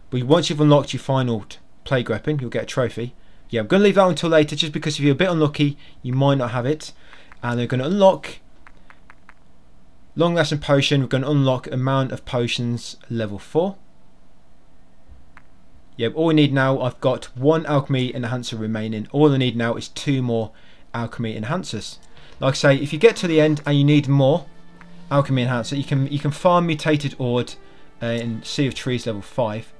But once you've unlocked your final plague weapon, you'll get a trophy. Yeah, I'm going to leave that until later just because if you're a bit unlucky, you might not have it. And they're going to unlock long lasting potion. We're going to unlock amount of potions level 4. Yeah, all we need now, I've got one alchemy enhancer remaining. All I need now is two more alchemy enhancers. Like I say, if you get to the end and you need more alchemy enhancer, you can you can farm mutated Odur uh, in Sea of Trees level 5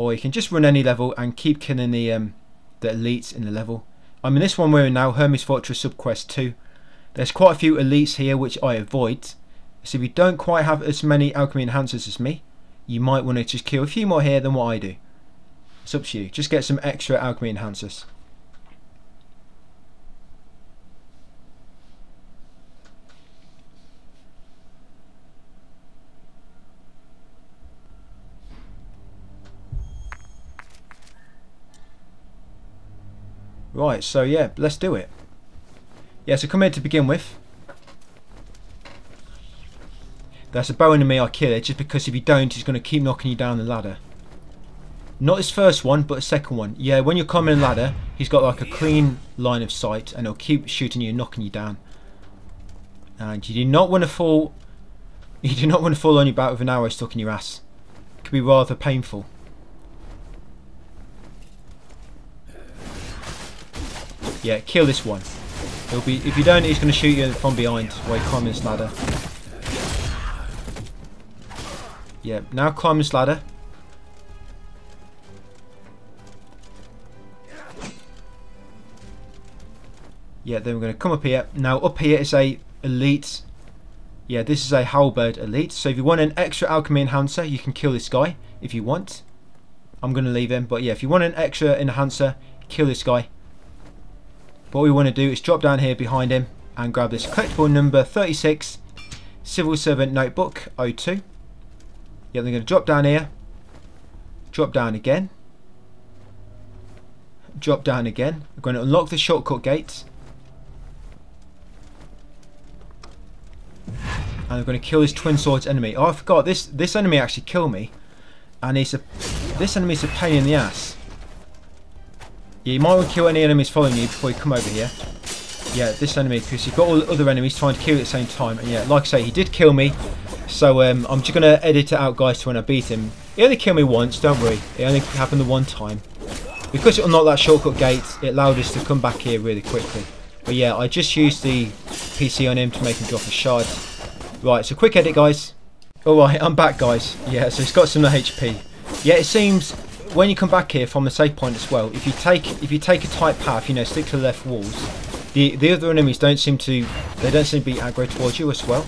or you can just run any level and keep killing the um, the elites in the level. I mean, this one we're in now, Hermes Fortress Subquest 2. There's quite a few elites here which I avoid. So if you don't quite have as many alchemy enhancers as me, you might want to just kill a few more here than what I do. It's up to you. Just get some extra alchemy enhancers. Right, so yeah, let's do it. Yeah, so come here to begin with. That's a bow enemy I'll kill it, just because if you don't, he's going to keep knocking you down the ladder. Not his first one, but a second one. Yeah, when you're climbing ladder, he's got like a clean line of sight, and he'll keep shooting you and knocking you down. And you do not want to fall... You do not want to fall on your back with an arrow stuck in your ass. It could be rather painful. Yeah, kill this one. He'll be if you don't, he's going to shoot you from behind while you this ladder. Yeah, now climb this ladder. Yeah, then we're going to come up here. Now up here is a elite. Yeah, this is a halberd elite. So if you want an extra alchemy enhancer, you can kill this guy if you want. I'm going to leave him, but yeah, if you want an extra enhancer, kill this guy. What we want to do is drop down here behind him and grab this collectible number 36 Civil Servant Notebook 02. Yeah, they're going to drop down here, drop down again, drop down again. We're going to unlock the shortcut gate. And we're going to kill this twin swords enemy. Oh, I forgot this. This enemy actually killed me, and he's a. This enemy's a pain in the ass. Yeah, you might want to kill any enemies following you before you come over here. yeah, this enemy because you've got all the other enemies trying to kill you at the same time. And yeah, like I say, he did kill me. So um, I'm just going to edit it out, guys, to when I beat him. He only killed me once, don't worry. It only happened the one time. Because it unlocked that shortcut gate, it allowed us to come back here really quickly. But yeah, I just used the PC on him to make him drop a shard. Right, so quick edit, guys. Alright, I'm back, guys. Yeah, so he's got some HP. Yeah, it seems when you come back here from the safe point as well, if you take if you take a tight path, you know, stick to the left walls, the the other enemies don't seem to they don't seem to be aggro towards you as well.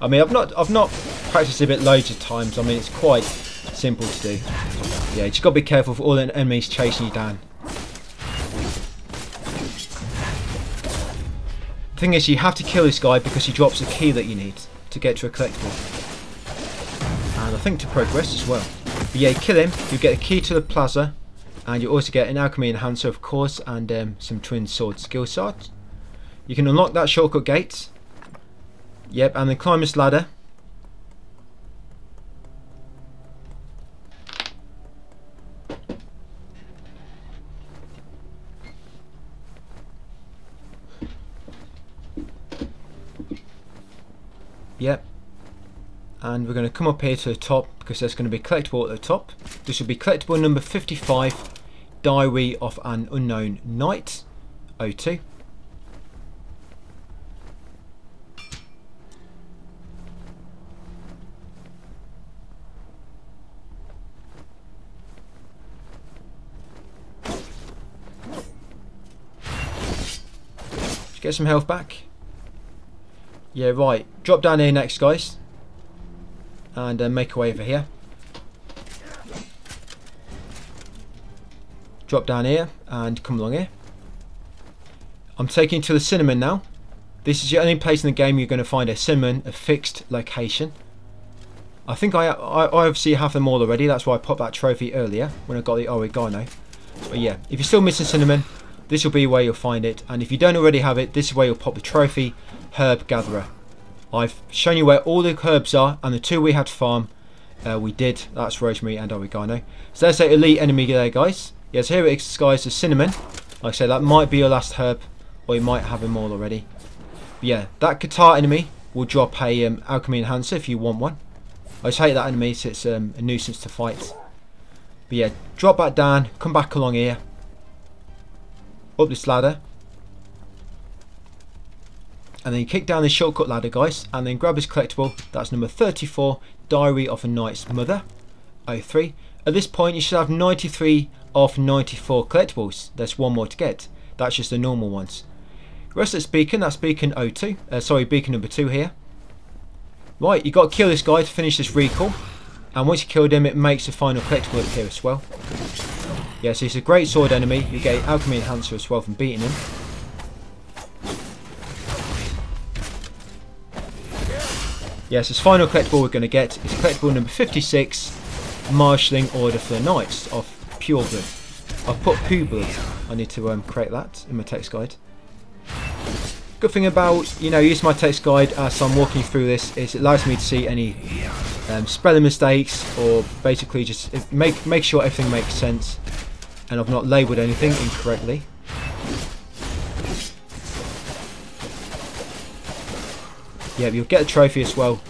I mean, I've not I've not practiced a bit loads of times. I mean, it's quite simple to do. Yeah, you just got to be careful for all the enemies chasing you down. The thing is, you have to kill this guy because he drops a key that you need to get to a collectible. And I think to progress as well. But yeah, kill him, you get a key to the plaza, and you also get an alchemy enhancer of course, and um, some twin sword skill shards. You can unlock that shortcut gate. Yep, and then climb this ladder. Yep, and we're going to come up here to the top because there's going to be collectible at the top. This will be collectible number 55, Diary of an Unknown Knight, 02. get some health back. Yeah, right. Drop down here next, guys and uh, make way over here. Drop down here and come along here. I'm taking you to the cinnamon now. This is the only place in the game you're going to find a cinnamon, a fixed location. I think I, I, I obviously have them all already, that's why I popped that trophy earlier when I got the oregano. But yeah, if you're still missing cinnamon, this will be where you'll find it. And if you don't already have it, this is where you'll pop the trophy, Herb Gatherer. I've shown you where all the herbs are and the two we had to farm uh, we did. That's rosemary and oregano. So there's an elite enemy there guys. Yes, here it is guys, the cinnamon. Like I say, that might be your last herb or you might have them all already. But yeah, that Katar enemy will drop a um, alchemy enhancer if you want one. I just hate that enemy, so it's um, a nuisance to fight. But yeah, drop that down, come back along here. Up this ladder and then you kick down the shortcut ladder guys and then grab his collectible. That's number 34 diary of a knight's mother 03 at this point you should have 93 of 94 collectibles. There's one more to get. That's just the normal ones. Restless beacon that's beacon 02 uh, sorry beacon number 2 here. Right you got to kill this guy to finish this recall and once you killed him it makes the final collectible appear as well. Yeah so he's a great sword enemy. You get alchemy enhancer as well from beating him Yes, this final collectible we're going to get is collectible number 56, Marshalling Order for the Knights of Pure Blood. I've put Pure Blood. I need to um, create that in my text guide. Good thing about, you know, using my text guide as I'm walking through this is it allows me to see any um, spelling mistakes or basically just make, make sure everything makes sense and I've not labelled anything incorrectly. Yeah, you'll get a trophy as well.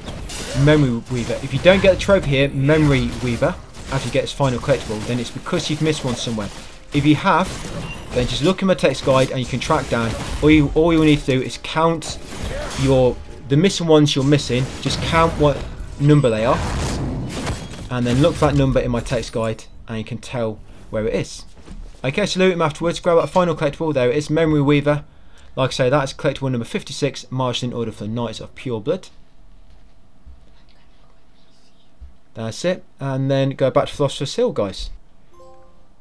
Memory Weaver. If you don't get the trophy here, Memory Weaver, after you get its final collectible, then it's because you've missed one somewhere. If you have, then just look in my text guide and you can track down. All you all you need to do is count your the missing ones you're missing. Just count what number they are, and then look for that number in my text guide, and you can tell where it is. Okay, so loot him afterwards. Grab that final collectible. There it is, Memory Weaver. Like I say, that's collectible number 56, in order for Knights of Pure Blood. That's it. And then go back to Philosopher's Hill, guys.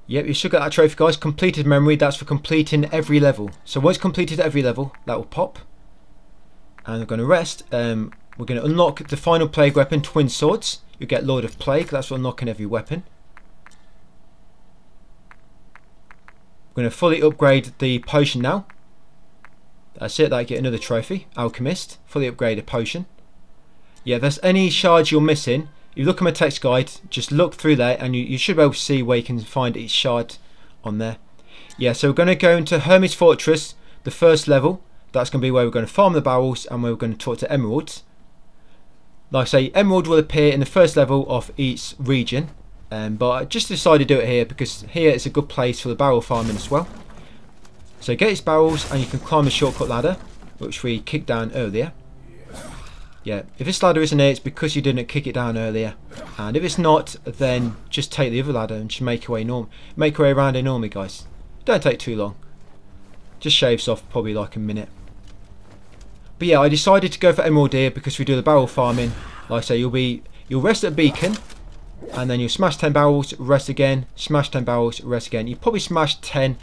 Yep, you should get that trophy, guys. Completed memory, that's for completing every level. So once completed every level, that will pop. And we're going to rest. Um, we're going to unlock the final plague weapon, Twin Swords. You get Lord of Plague, that's for unlocking every weapon. We're going to fully upgrade the potion now. That's it, that get another trophy. Alchemist, fully upgraded potion. Yeah, there's any shards you're missing, you look at my text guide, just look through there and you, you should be able to see where you can find each shard on there. Yeah, so we're going to go into Hermes Fortress, the first level. That's going to be where we're going to farm the barrels and where we're going to talk to emeralds. Like I say, emerald will appear in the first level of each region. Um, but I just decided to do it here because here is a good place for the barrel farming as well. So get its barrels and you can climb the shortcut ladder, which we kicked down earlier. Yeah, if this ladder isn't here, it's because you didn't kick it down earlier. And if it's not, then just take the other ladder and just make your way norm make your way around normally, guys. Don't take too long. Just shaves off probably like a minute. But yeah, I decided to go for Emerald here because we do the barrel farming. Like I say, you'll be you'll rest at Beacon, and then you'll smash 10 barrels, rest again, smash 10 barrels, rest again. You probably smash 10.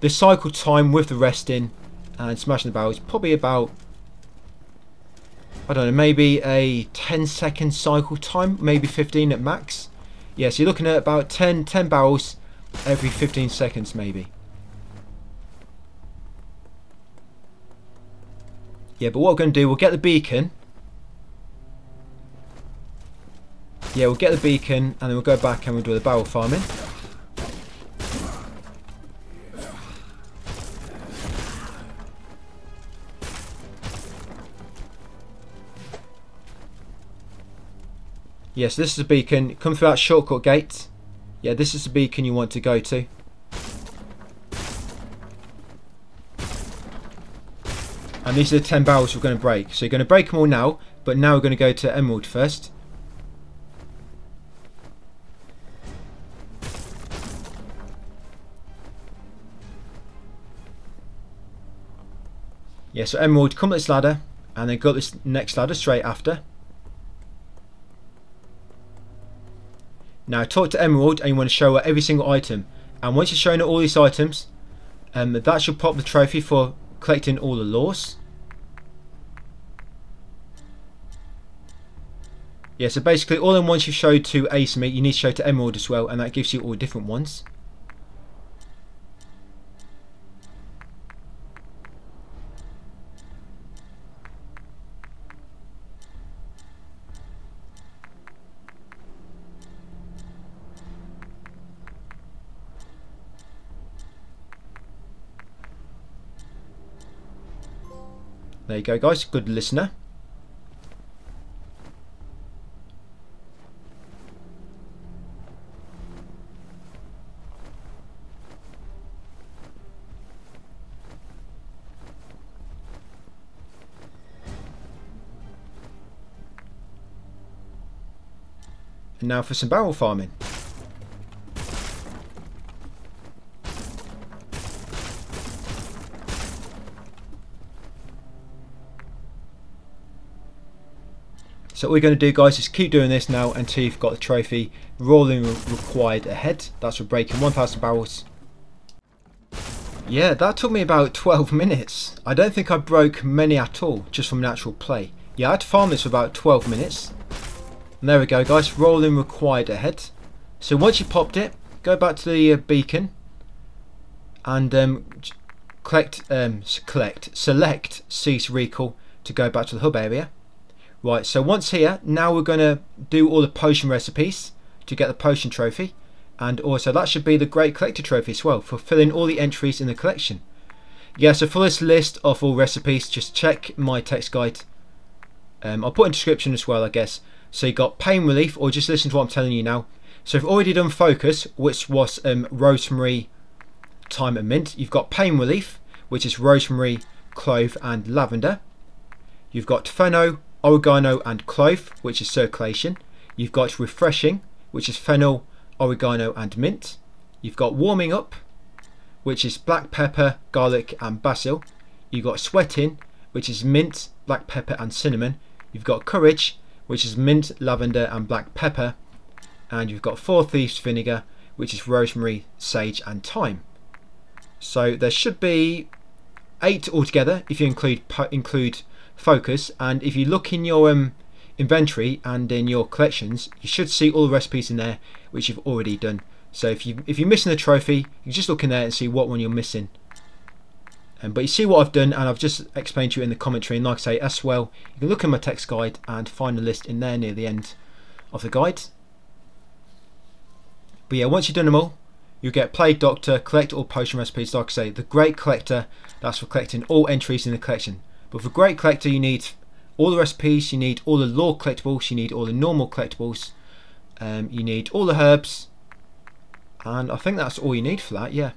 The cycle time with the resting and smashing the barrels probably about I don't know, maybe a 10 second cycle time, maybe 15 at max. Yeah, so you're looking at about 10, 10 barrels every 15 seconds maybe. Yeah, but what we're going to do, we'll get the beacon. Yeah, we'll get the beacon and then we'll go back and we'll do the barrel farming. Yes, this is a beacon. Come through that shortcut gate. Yeah, this is the beacon you want to go to. And these are the 10 barrels we're going to break. So you're going to break them all now, but now we're going to go to Emerald first. Yeah, so Emerald, come up this ladder, and then go up this next ladder straight after. Now talk to Emerald and you want to show her every single item. And once you've shown her all these items, um, that should pop the trophy for collecting all the lores. Yeah, so basically all the ones you showed to Aisemy, you need to show to Emerald as well, and that gives you all different ones. There you go guys, good listener. And now for some barrel farming. So what we're going to do guys is keep doing this now until you've got the trophy rolling required ahead. That's for breaking 1000 barrels. Yeah, that took me about 12 minutes. I don't think I broke many at all, just from natural play. Yeah, I had to farm this for about 12 minutes. And there we go guys, rolling required ahead. So once you popped it, go back to the uh, beacon and um, collect, um, collect, select cease recall to go back to the hub area. Right, so once here, now we're going to do all the potion recipes to get the potion trophy. And also that should be the Great Collector Trophy as well, for filling all the entries in the collection. Yeah, so for this list of all recipes, just check my text guide. Um, I'll put in description as well, I guess. So you got pain relief, or just listen to what I'm telling you now. So you've already done focus, which was um, rosemary, thyme and mint. You've got pain relief, which is rosemary, clove and lavender. You've got fenno, oregano and clove, which is circulation. You've got refreshing, which is fennel, oregano and mint. You've got warming up, which is black pepper, garlic and basil. You've got sweating, which is mint, black pepper and cinnamon. You've got courage, which is mint, lavender and black pepper. And you've got four thieves vinegar, which is rosemary, sage and thyme. So there should be eight altogether if you include include focus and if you look in your um, inventory and in your collections you should see all the recipes in there which you've already done so if you if you're missing a trophy you just look in there and see what one you're missing um, but you see what I've done and I've just explained to you in the commentary and like I say as well you can look in my text guide and find the list in there near the end of the guide but yeah once you've done them all you get Plague Doctor, collect all potion recipes. Like I say, the Great Collector, that's for collecting all entries in the collection. But for Great Collector, you need all the recipes, you need all the lore collectibles, you need all the normal collectibles, um, you need all the herbs, and I think that's all you need for that, yeah.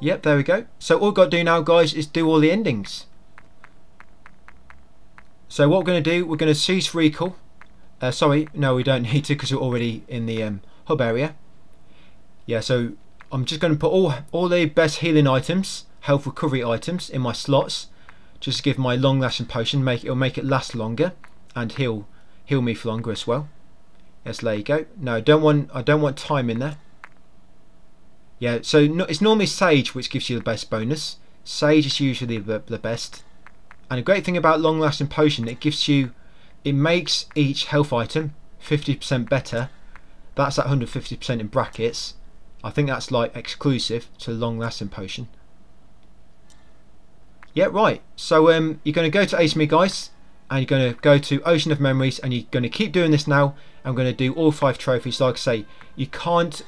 Yep, there we go. So all we've got to do now, guys, is do all the endings. So what we're going to do, we're going to cease recall. Uh, sorry, no, we don't need to because we're already in the um, hub area. Yeah, so I'm just going to put all all the best healing items, health recovery items, in my slots, just to give my long lasting potion. Make it'll make it last longer and heal heal me for longer as well. Yes, there you go. No, I don't want I don't want time in there. Yeah, so no, it's normally Sage which gives you the best bonus. Sage is usually the, the best. And the great thing about long lasting potion, it gives you, it makes each health item 50% better. That's at 150% in brackets. I think that's like exclusive to long lasting potion. Yeah, right. So um, you're going to go to Aisemy Guys and you're going to go to Ocean of Memories and you're going to keep doing this now. I'm going to do all five trophies. Like I say, you can't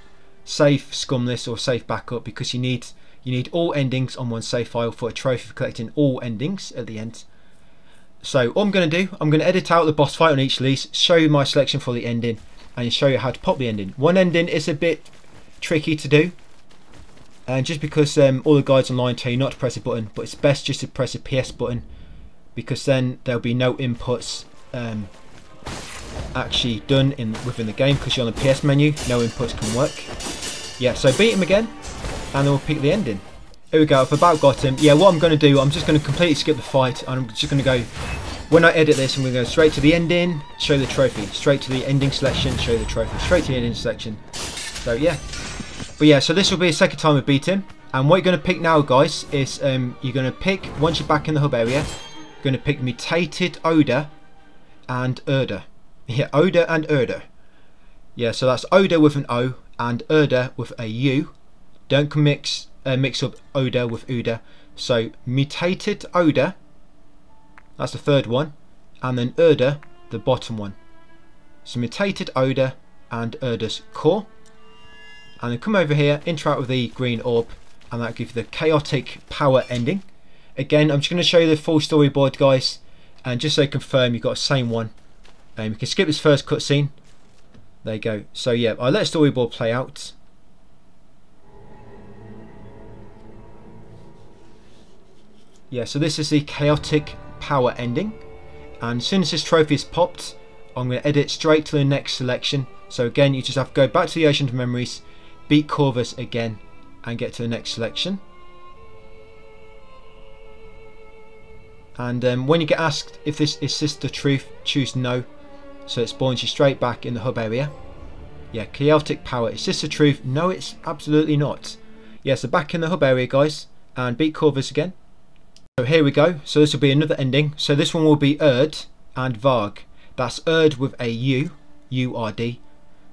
save scumless or save backup because you need you need all endings on one save file for a trophy for collecting all endings at the end. So all I'm going to do, I'm going to edit out the boss fight on each lease, show you my selection for the ending, and show you how to pop the ending. One ending is a bit tricky to do, and just because um, all the guides online tell you not to press a button, but it's best just to press a PS button, because then there'll be no inputs um, actually done in within the game because you're on the PS menu, no inputs can work. Yeah, so beat him again, and then we'll pick the ending. Here we go, I've about got him. Yeah, what I'm going to do, I'm just going to completely skip the fight, and I'm just going to go, when I edit this, I'm going to go straight to the ending, show the trophy, straight to the ending selection, show the trophy, straight to the ending selection. So yeah. But yeah, so this will be a second time we beat him. And what you're going to pick now, guys, is um, you're going to pick, once you're back in the hub area, you're going to pick Mutated Odur and Erda. Yeah, Odur and Erda. Yeah, so that's Odur with an O and Erda with a U. Don't mix uh, mix up Odur with Uda. So mutated Odur, that's the third one, and then Erda, the bottom one. So mutated Odur and Erda's core. And then come over here, interact with the green orb, and that gives you the chaotic power ending. Again, I'm just going to show you the full storyboard, guys, and just so you confirm you've got the same one um, you can skip this first cutscene. There you go. So yeah, I'll let storyboard play out. Yeah, so this is the chaotic power ending. And as soon as this trophy is popped, I'm going to edit straight to the next selection. So again, you just have to go back to the Ocean of Memories, beat Corvus again, and get to the next selection. And um, when you get asked if this is this the truth, choose no. So it spawns you straight back in the hub area. Yeah, chaotic power. Is this the truth? No, it's absolutely not. Yeah, so back in the hub area, guys. And beat Corvus again. So here we go. So this will be another ending. So this one will be Urd and Varg. That's Urd with a U, U-R-D.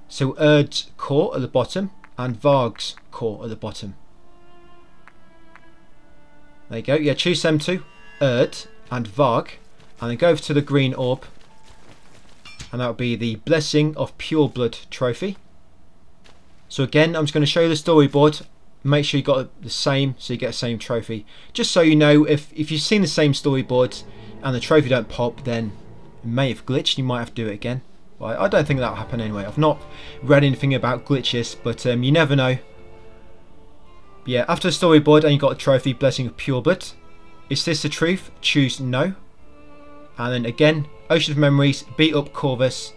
So Urd's core at the bottom and Varg's core at the bottom. There you go. Yeah, choose them two. Urd and Varg. And then go over to the green orb and that will be the Blessing of Pure Blood trophy. So again, I'm just going to show you the storyboard. Make sure you got the same, so you get the same trophy. Just so you know, if, if you've seen the same storyboard and the trophy don't pop, then it may have glitched. You might have to do it again. I don't think that'll happen anyway. I've not read anything about glitches, but um, you never know. Yeah, after the storyboard and you got a trophy, Blessing of Pure Blood. Is this the truth? Choose no. And then again, Ocean of Memories, beat up Corvus.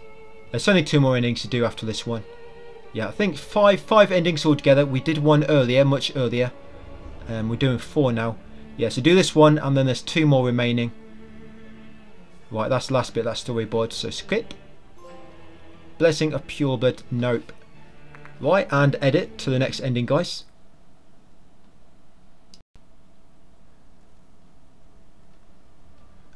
There's only two more endings to do after this one. Yeah, I think five five endings altogether. We did one earlier, much earlier. Um, we're doing four now. Yeah, so do this one, and then there's two more remaining. Right, that's the last bit of that storyboard, so skip. Blessing of Pure Blood, nope. Right, and edit to the next ending, guys.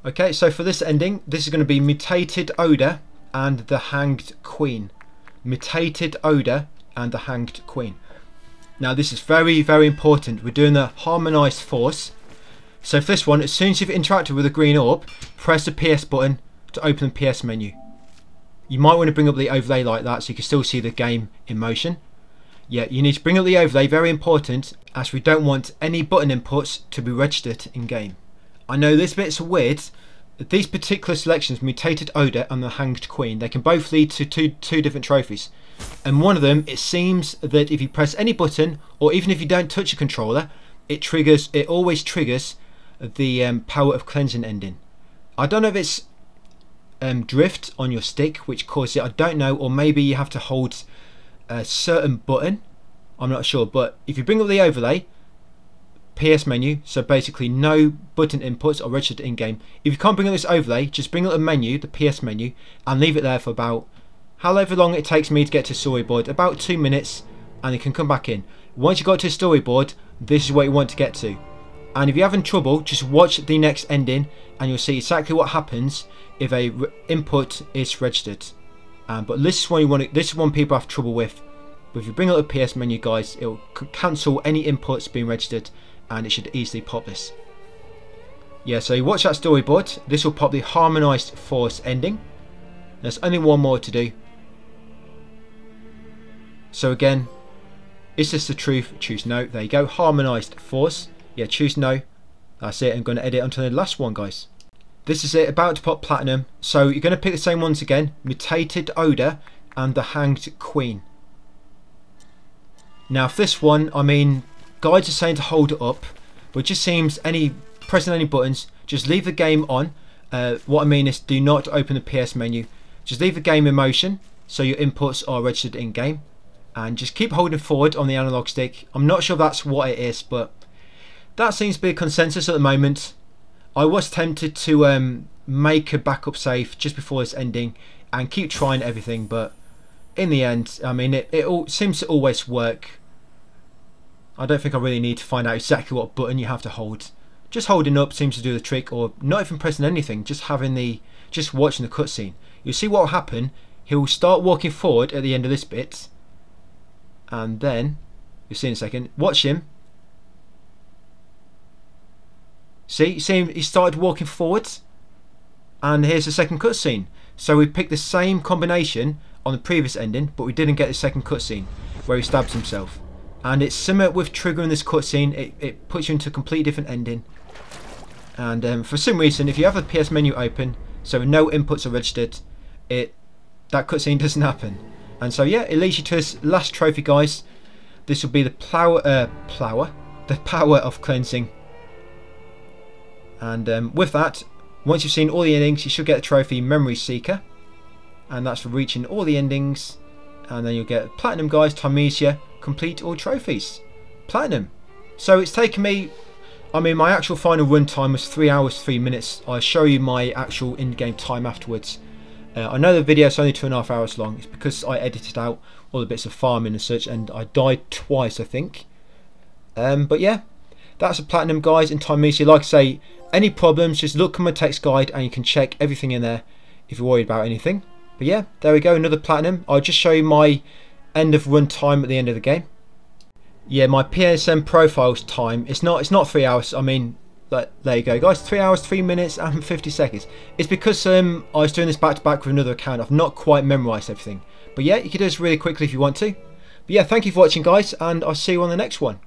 Okay, so for this ending, this is going to be Mutated Odur and the Hanged Queen. Mutated Odur and the Hanged Queen. Now this is very, very important. We're doing the Harmonized Force. So for this one, as soon as you've interacted with the green orb, press the PS button to open the PS menu. You might want to bring up the overlay like that so you can still see the game in motion. Yeah, you need to bring up the overlay, very important, as we don't want any button inputs to be registered in game. I know this bit's weird, these particular selections, Mutated Odur and the Hanged Queen, they can both lead to two, two different trophies. And one of them, it seems that if you press any button, or even if you don't touch a controller, it triggers, it always triggers the um, Power of Cleansing ending. I don't know if it's um, drift on your stick which causes it, I don't know, or maybe you have to hold a certain button. I'm not sure, but if you bring up the overlay, PS menu, so basically no button inputs are registered in game. If you can't bring up this overlay, just bring up the menu, the PS menu, and leave it there for about however long it takes me to get to storyboard, about two minutes, and you can come back in. Once you got to storyboard, this is what you want to get to. And if you're having trouble, just watch the next ending, and you'll see exactly what happens if a input is registered. Um, but this is one you want. This is one people have trouble with. But if you bring up the PS menu, guys, it will cancel any inputs being registered, and it should easily pop this. Yeah, so you watch that storyboard. This will pop the harmonized force ending. There's only one more to do. So again, is this the truth? Choose no. There you go. Harmonized force. Yeah, choose no. That's it. I'm going to edit onto the last one, guys. This is it, about to pop platinum. So you're going to pick the same ones again. Mutated Odur and the Hanged Queen. Now for this one, I mean, guides are saying to hold it up, but it just seems any pressing any buttons, just leave the game on. Uh, what I mean is do not open the PS menu. Just leave the game in motion so your inputs are registered in game. And just keep holding forward on the analog stick. I'm not sure that's what it is, but that seems to be a consensus at the moment. I was tempted to um, make a backup save just before this ending and keep trying everything, but in the end, I mean, it, it all seems to always work. I don't think I really need to find out exactly what button you have to hold. Just holding up seems to do the trick, or not even pressing anything, just having the, just watching the cutscene. You'll see what will happen. He'll start walking forward at the end of this bit, and then, you'll see in a second, watch him, See, see he started walking forwards, and here's the second cutscene. So we picked the same combination on the previous ending, but we didn't get the second cutscene where he stabs himself. And it's similar with triggering this cutscene. It, it puts you into a completely different ending. And um, for some reason, if you have the PS menu open, so no inputs are registered, it that cutscene doesn't happen. And so yeah, it leads you to this last trophy, guys. This will be the plower, uh, plower, the power of cleansing and um, with that, once you've seen all the endings, you should get a trophy Memory Seeker. And that's for reaching all the endings. And then you'll get Platinum Guys, Thymesia, complete all trophies. Platinum. So it's taken me, I mean my actual final run time was 3 hours 3 minutes. I'll show you my actual in-game time afterwards. Uh, I know the video is only 2.5 hours long. It's because I edited out all the bits of farming and such and I died twice I think. Um, but yeah, that's a Platinum Guys in Thymesia. Like I say, any problems, just look at my text guide and you can check everything in there if you're worried about anything. But yeah, there we go, another platinum. I'll just show you my end of run time at the end of the game. Yeah, my PSN profiles time, it's not it's not three hours, I mean, like, there you go guys, three hours, three minutes and 50 seconds. It's because um, I was doing this back to back with another account, I've not quite memorised everything. But yeah, you can do this really quickly if you want to. But yeah, thank you for watching guys, and I'll see you on the next one.